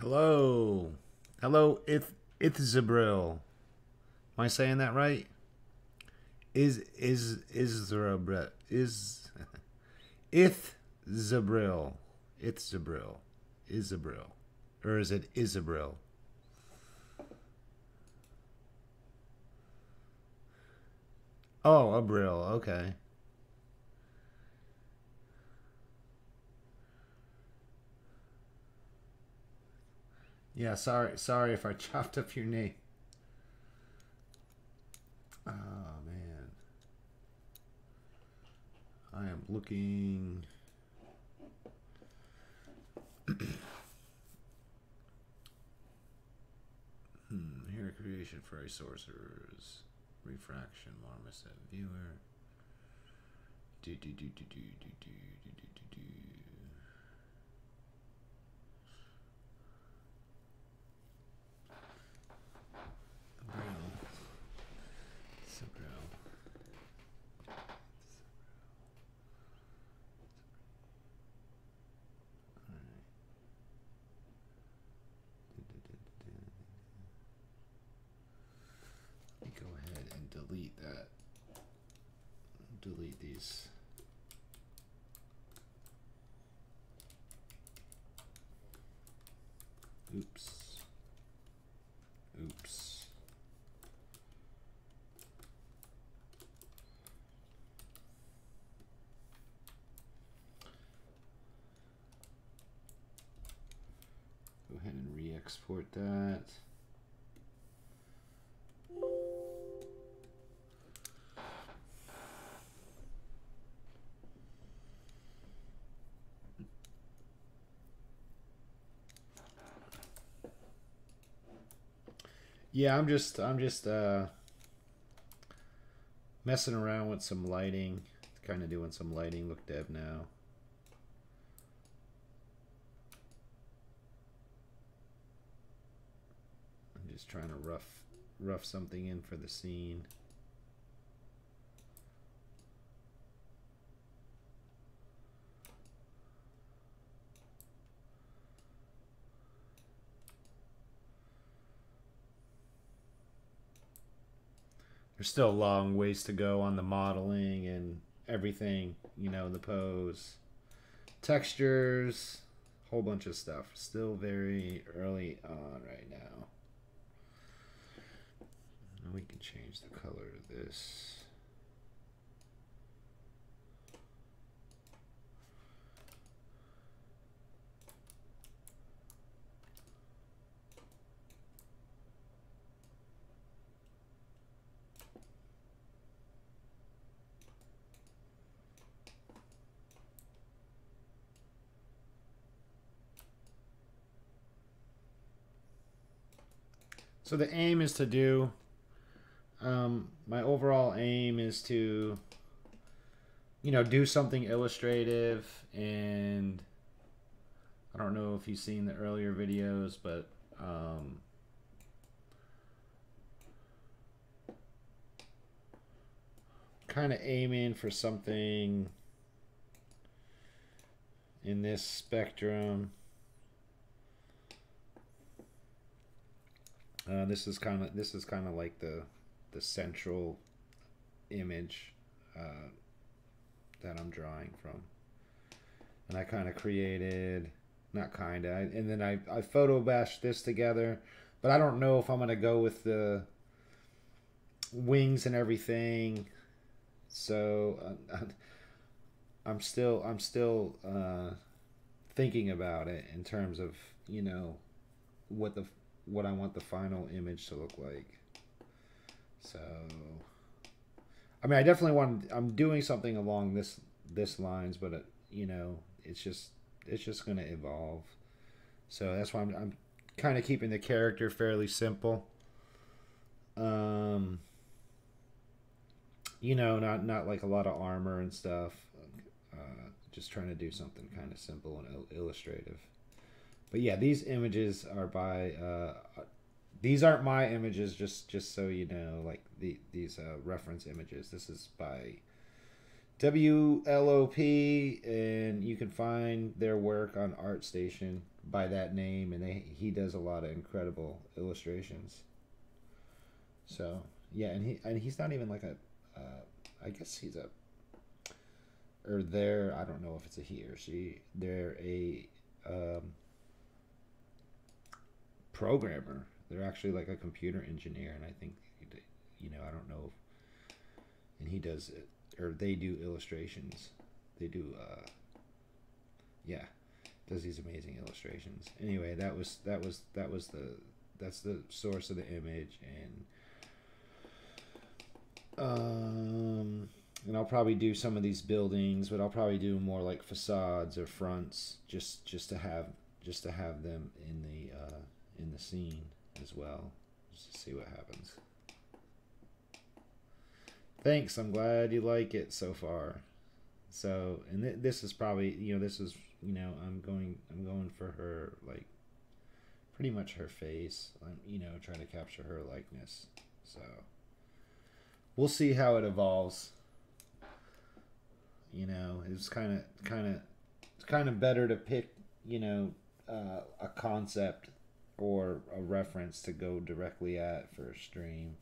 Hello. Hello, if Ithzabril. Am I saying that right? Is is Izrabril is Ithzabril. Ithzabril. Isabril. Or is it Isabril? Oh, Abril, okay. Yeah, sorry, sorry if I chopped up your name. Oh man, I am looking. hmm, here creation for a sorcerers, refraction, marmoset viewer. Do do do do do do do do do do do. Brill. Sabril. Let me go ahead and delete that. Delete these. Oops. Oops. Go ahead and re-export that. Yeah, I'm just I'm just uh messing around with some lighting, kind of doing some lighting look dev now. Trying to rough rough something in for the scene. There's still a long ways to go on the modeling and everything, you know, the pose. Textures, whole bunch of stuff. Still very early on right now. And we can change the color of this. So the aim is to do. Um, my overall aim is to, you know, do something illustrative, and I don't know if you've seen the earlier videos, but um, kind of aiming for something in this spectrum. Uh, this is kind of this is kind of like the the central image uh, that I'm drawing from, and I kind of created not kind of and then I I photo bashed this together, but I don't know if I'm gonna go with the wings and everything, so uh, I'm still I'm still uh, thinking about it in terms of you know what the what I want the final image to look like. So, I mean, I definitely want. I'm doing something along this this lines, but it, you know, it's just it's just going to evolve. So that's why I'm I'm kind of keeping the character fairly simple. Um, you know, not not like a lot of armor and stuff. Uh, just trying to do something kind of simple and il- illustrative. But yeah, these images are by. Uh, these aren't my images, just just so you know. Like the these uh, reference images. This is by WLOP, and you can find their work on ArtStation by that name, and they, he does a lot of incredible illustrations. So yeah, and he and he's not even like a, uh, I guess he's a, or they're I don't know if it's a he or she. They're a um, programmer. They're actually like a computer engineer, and I think, you know, I don't know, if, and he does it, or they do illustrations. They do, uh, yeah, does these amazing illustrations. Anyway, that was that was that was the that's the source of the image, and um, and I'll probably do some of these buildings, but I'll probably do more like facades or fronts, just just to have just to have them in the uh, in the scene as well, just to see what happens. Thanks. I'm glad you like it so far. So, and th- this is probably you know this is you know I'm going I'm going for her like pretty much her face. I'm you know trying to capture her likeness. So we'll see how it evolves. You know, it's kind of kind of it's kind of better to pick you know uh, a concept or a reference to go directly at for a stream.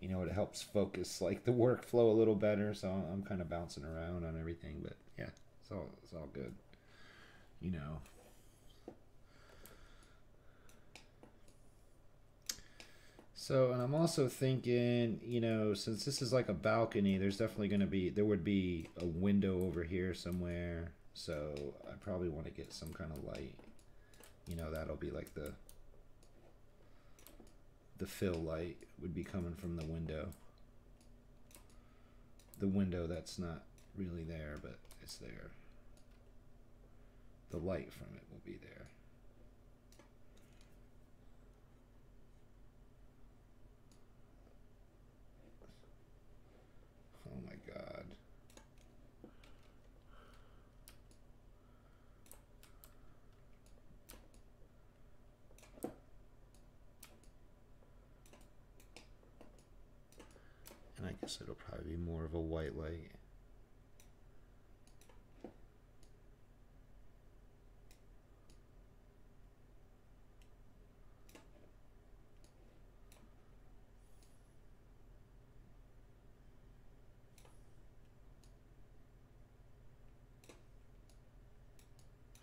You know, it helps focus like the workflow a little better. So I'm kind of bouncing around on everything, but yeah, it's all it's all good. You know. So, and I'm also thinking, you know, since this is like a balcony, there's definitely going to be, there would be a window over here somewhere. So I probably want to get some kind of light. You know, that'll be like the, the fill light would be coming from the window. The window that's not really there, but it's there. The light from it will be there. Oh my god. Guess it'll probably be more of a white light.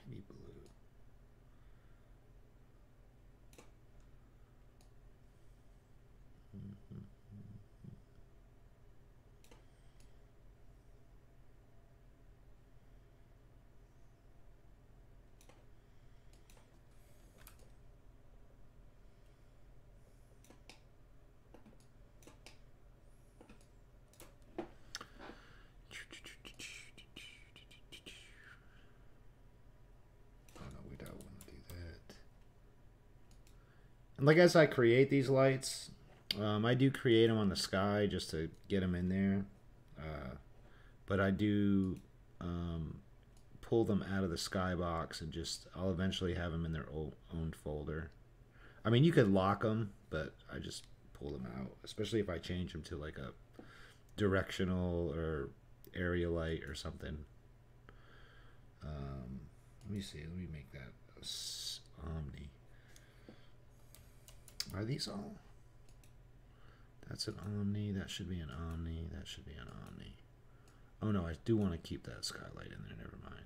Maybe blue. Oh no, we don't want to do that. Like as I create these lights, um, I do create them on the sky just to get them in there. Uh, but I do um, pull them out of the skybox and just I'll eventually have them in their own folder. I mean, you could lock them, but I just pull them out, especially if I change them to like a directional or area light or something. Um, let me see. Let me make that Omni. Are these all? That's an Omni. That should be an Omni. That should be an Omni. Oh no, I do want to keep that skylight in there. Never mind.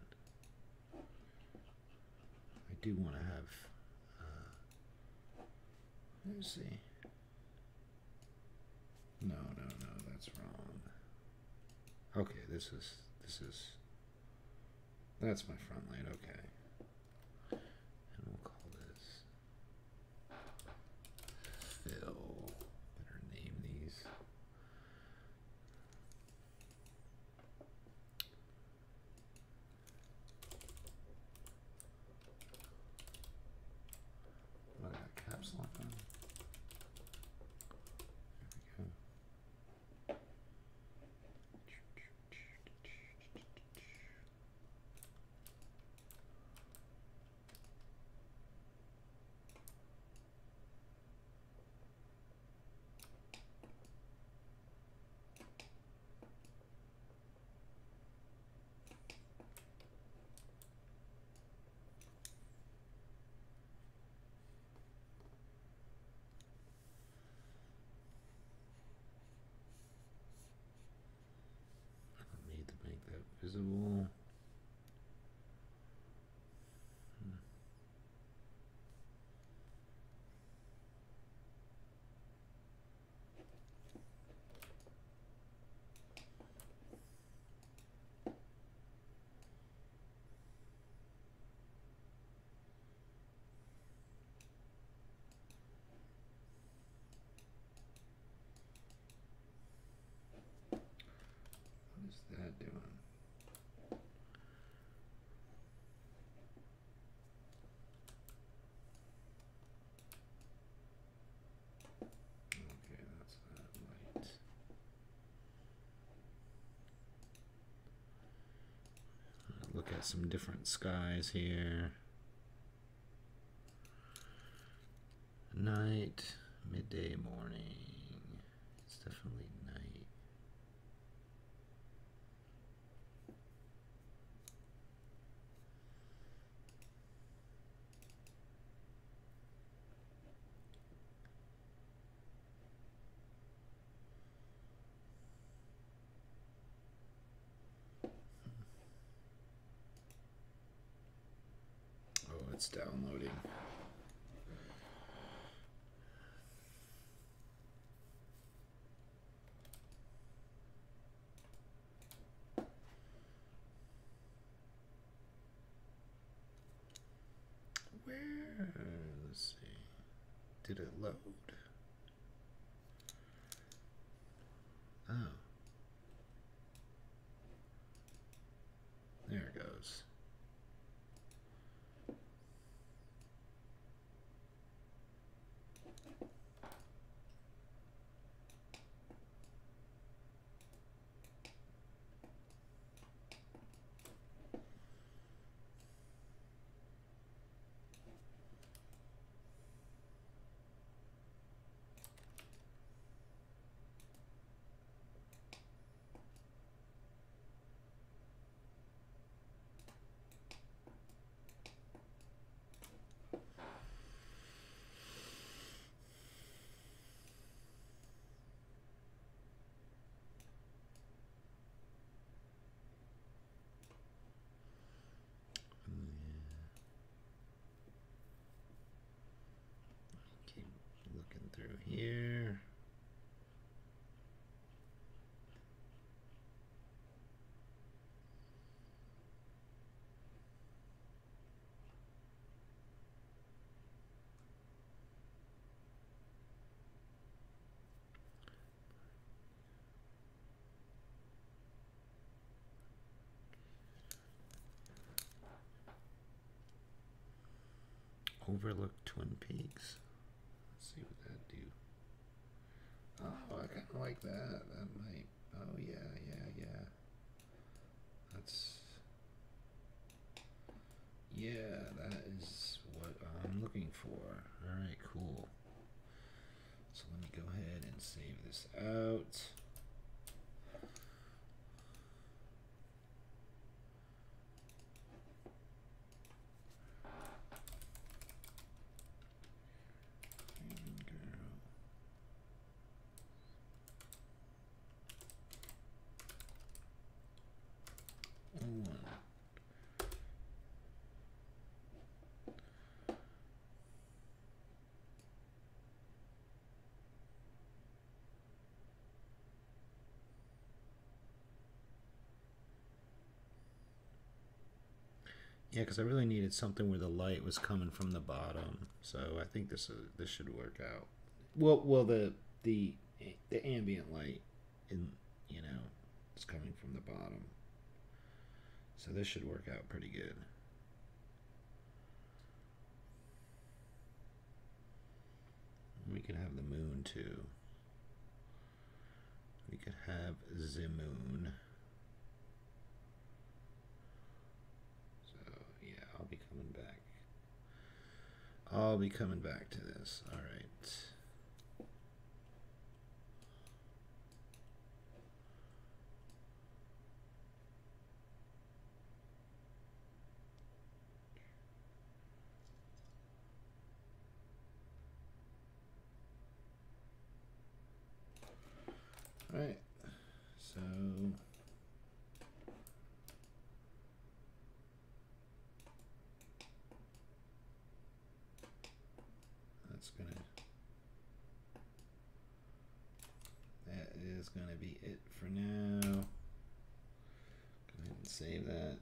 I do want to have. Uh, let me see. No, no, no. That's wrong. Okay, this is this is. That's my front light. Okay. And we'll call this fill. Better name these. Oh, I got caps lock on. There we go. Visible. What is that doing? Okay, that's that light. Look at some different skies here. Night, midday, morning. It's definitely night. Oh, it's downloading. Where? Let's see. Did it load? Oh. There it goes. Keep looking through here. Overlook Twin Peaks. Let's see what that do. Oh, I kind of like that. That might. Oh yeah, yeah, yeah. That's. Yeah, that is what I'm looking for. All right, cool. So let me go ahead and save this out. Yeah, because I really needed something where the light was coming from the bottom. So I think this is, this should work out. Well, well, the the the ambient light in you know is coming from the bottom. So this should work out pretty good. We could have the moon too. We could have the moon. So yeah, I'll be coming back. I'll be coming back to this. All right. All right. So gonna that is gonna be it for now. Go ahead and save that.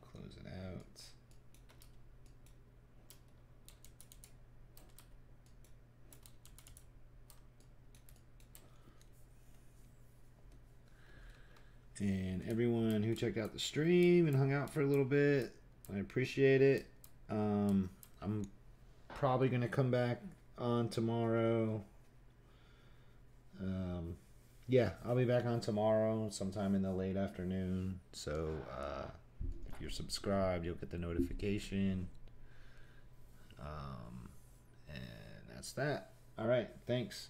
Close it out. And everyone who checked out the stream and hung out for a little bit, I appreciate it. Um, I'm probably gonna come back on tomorrow. Um, yeah, I'll be back on tomorrow, sometime in the late afternoon. So uh, if you're subscribed, you'll get the notification. Um, and that's that. All right, thanks.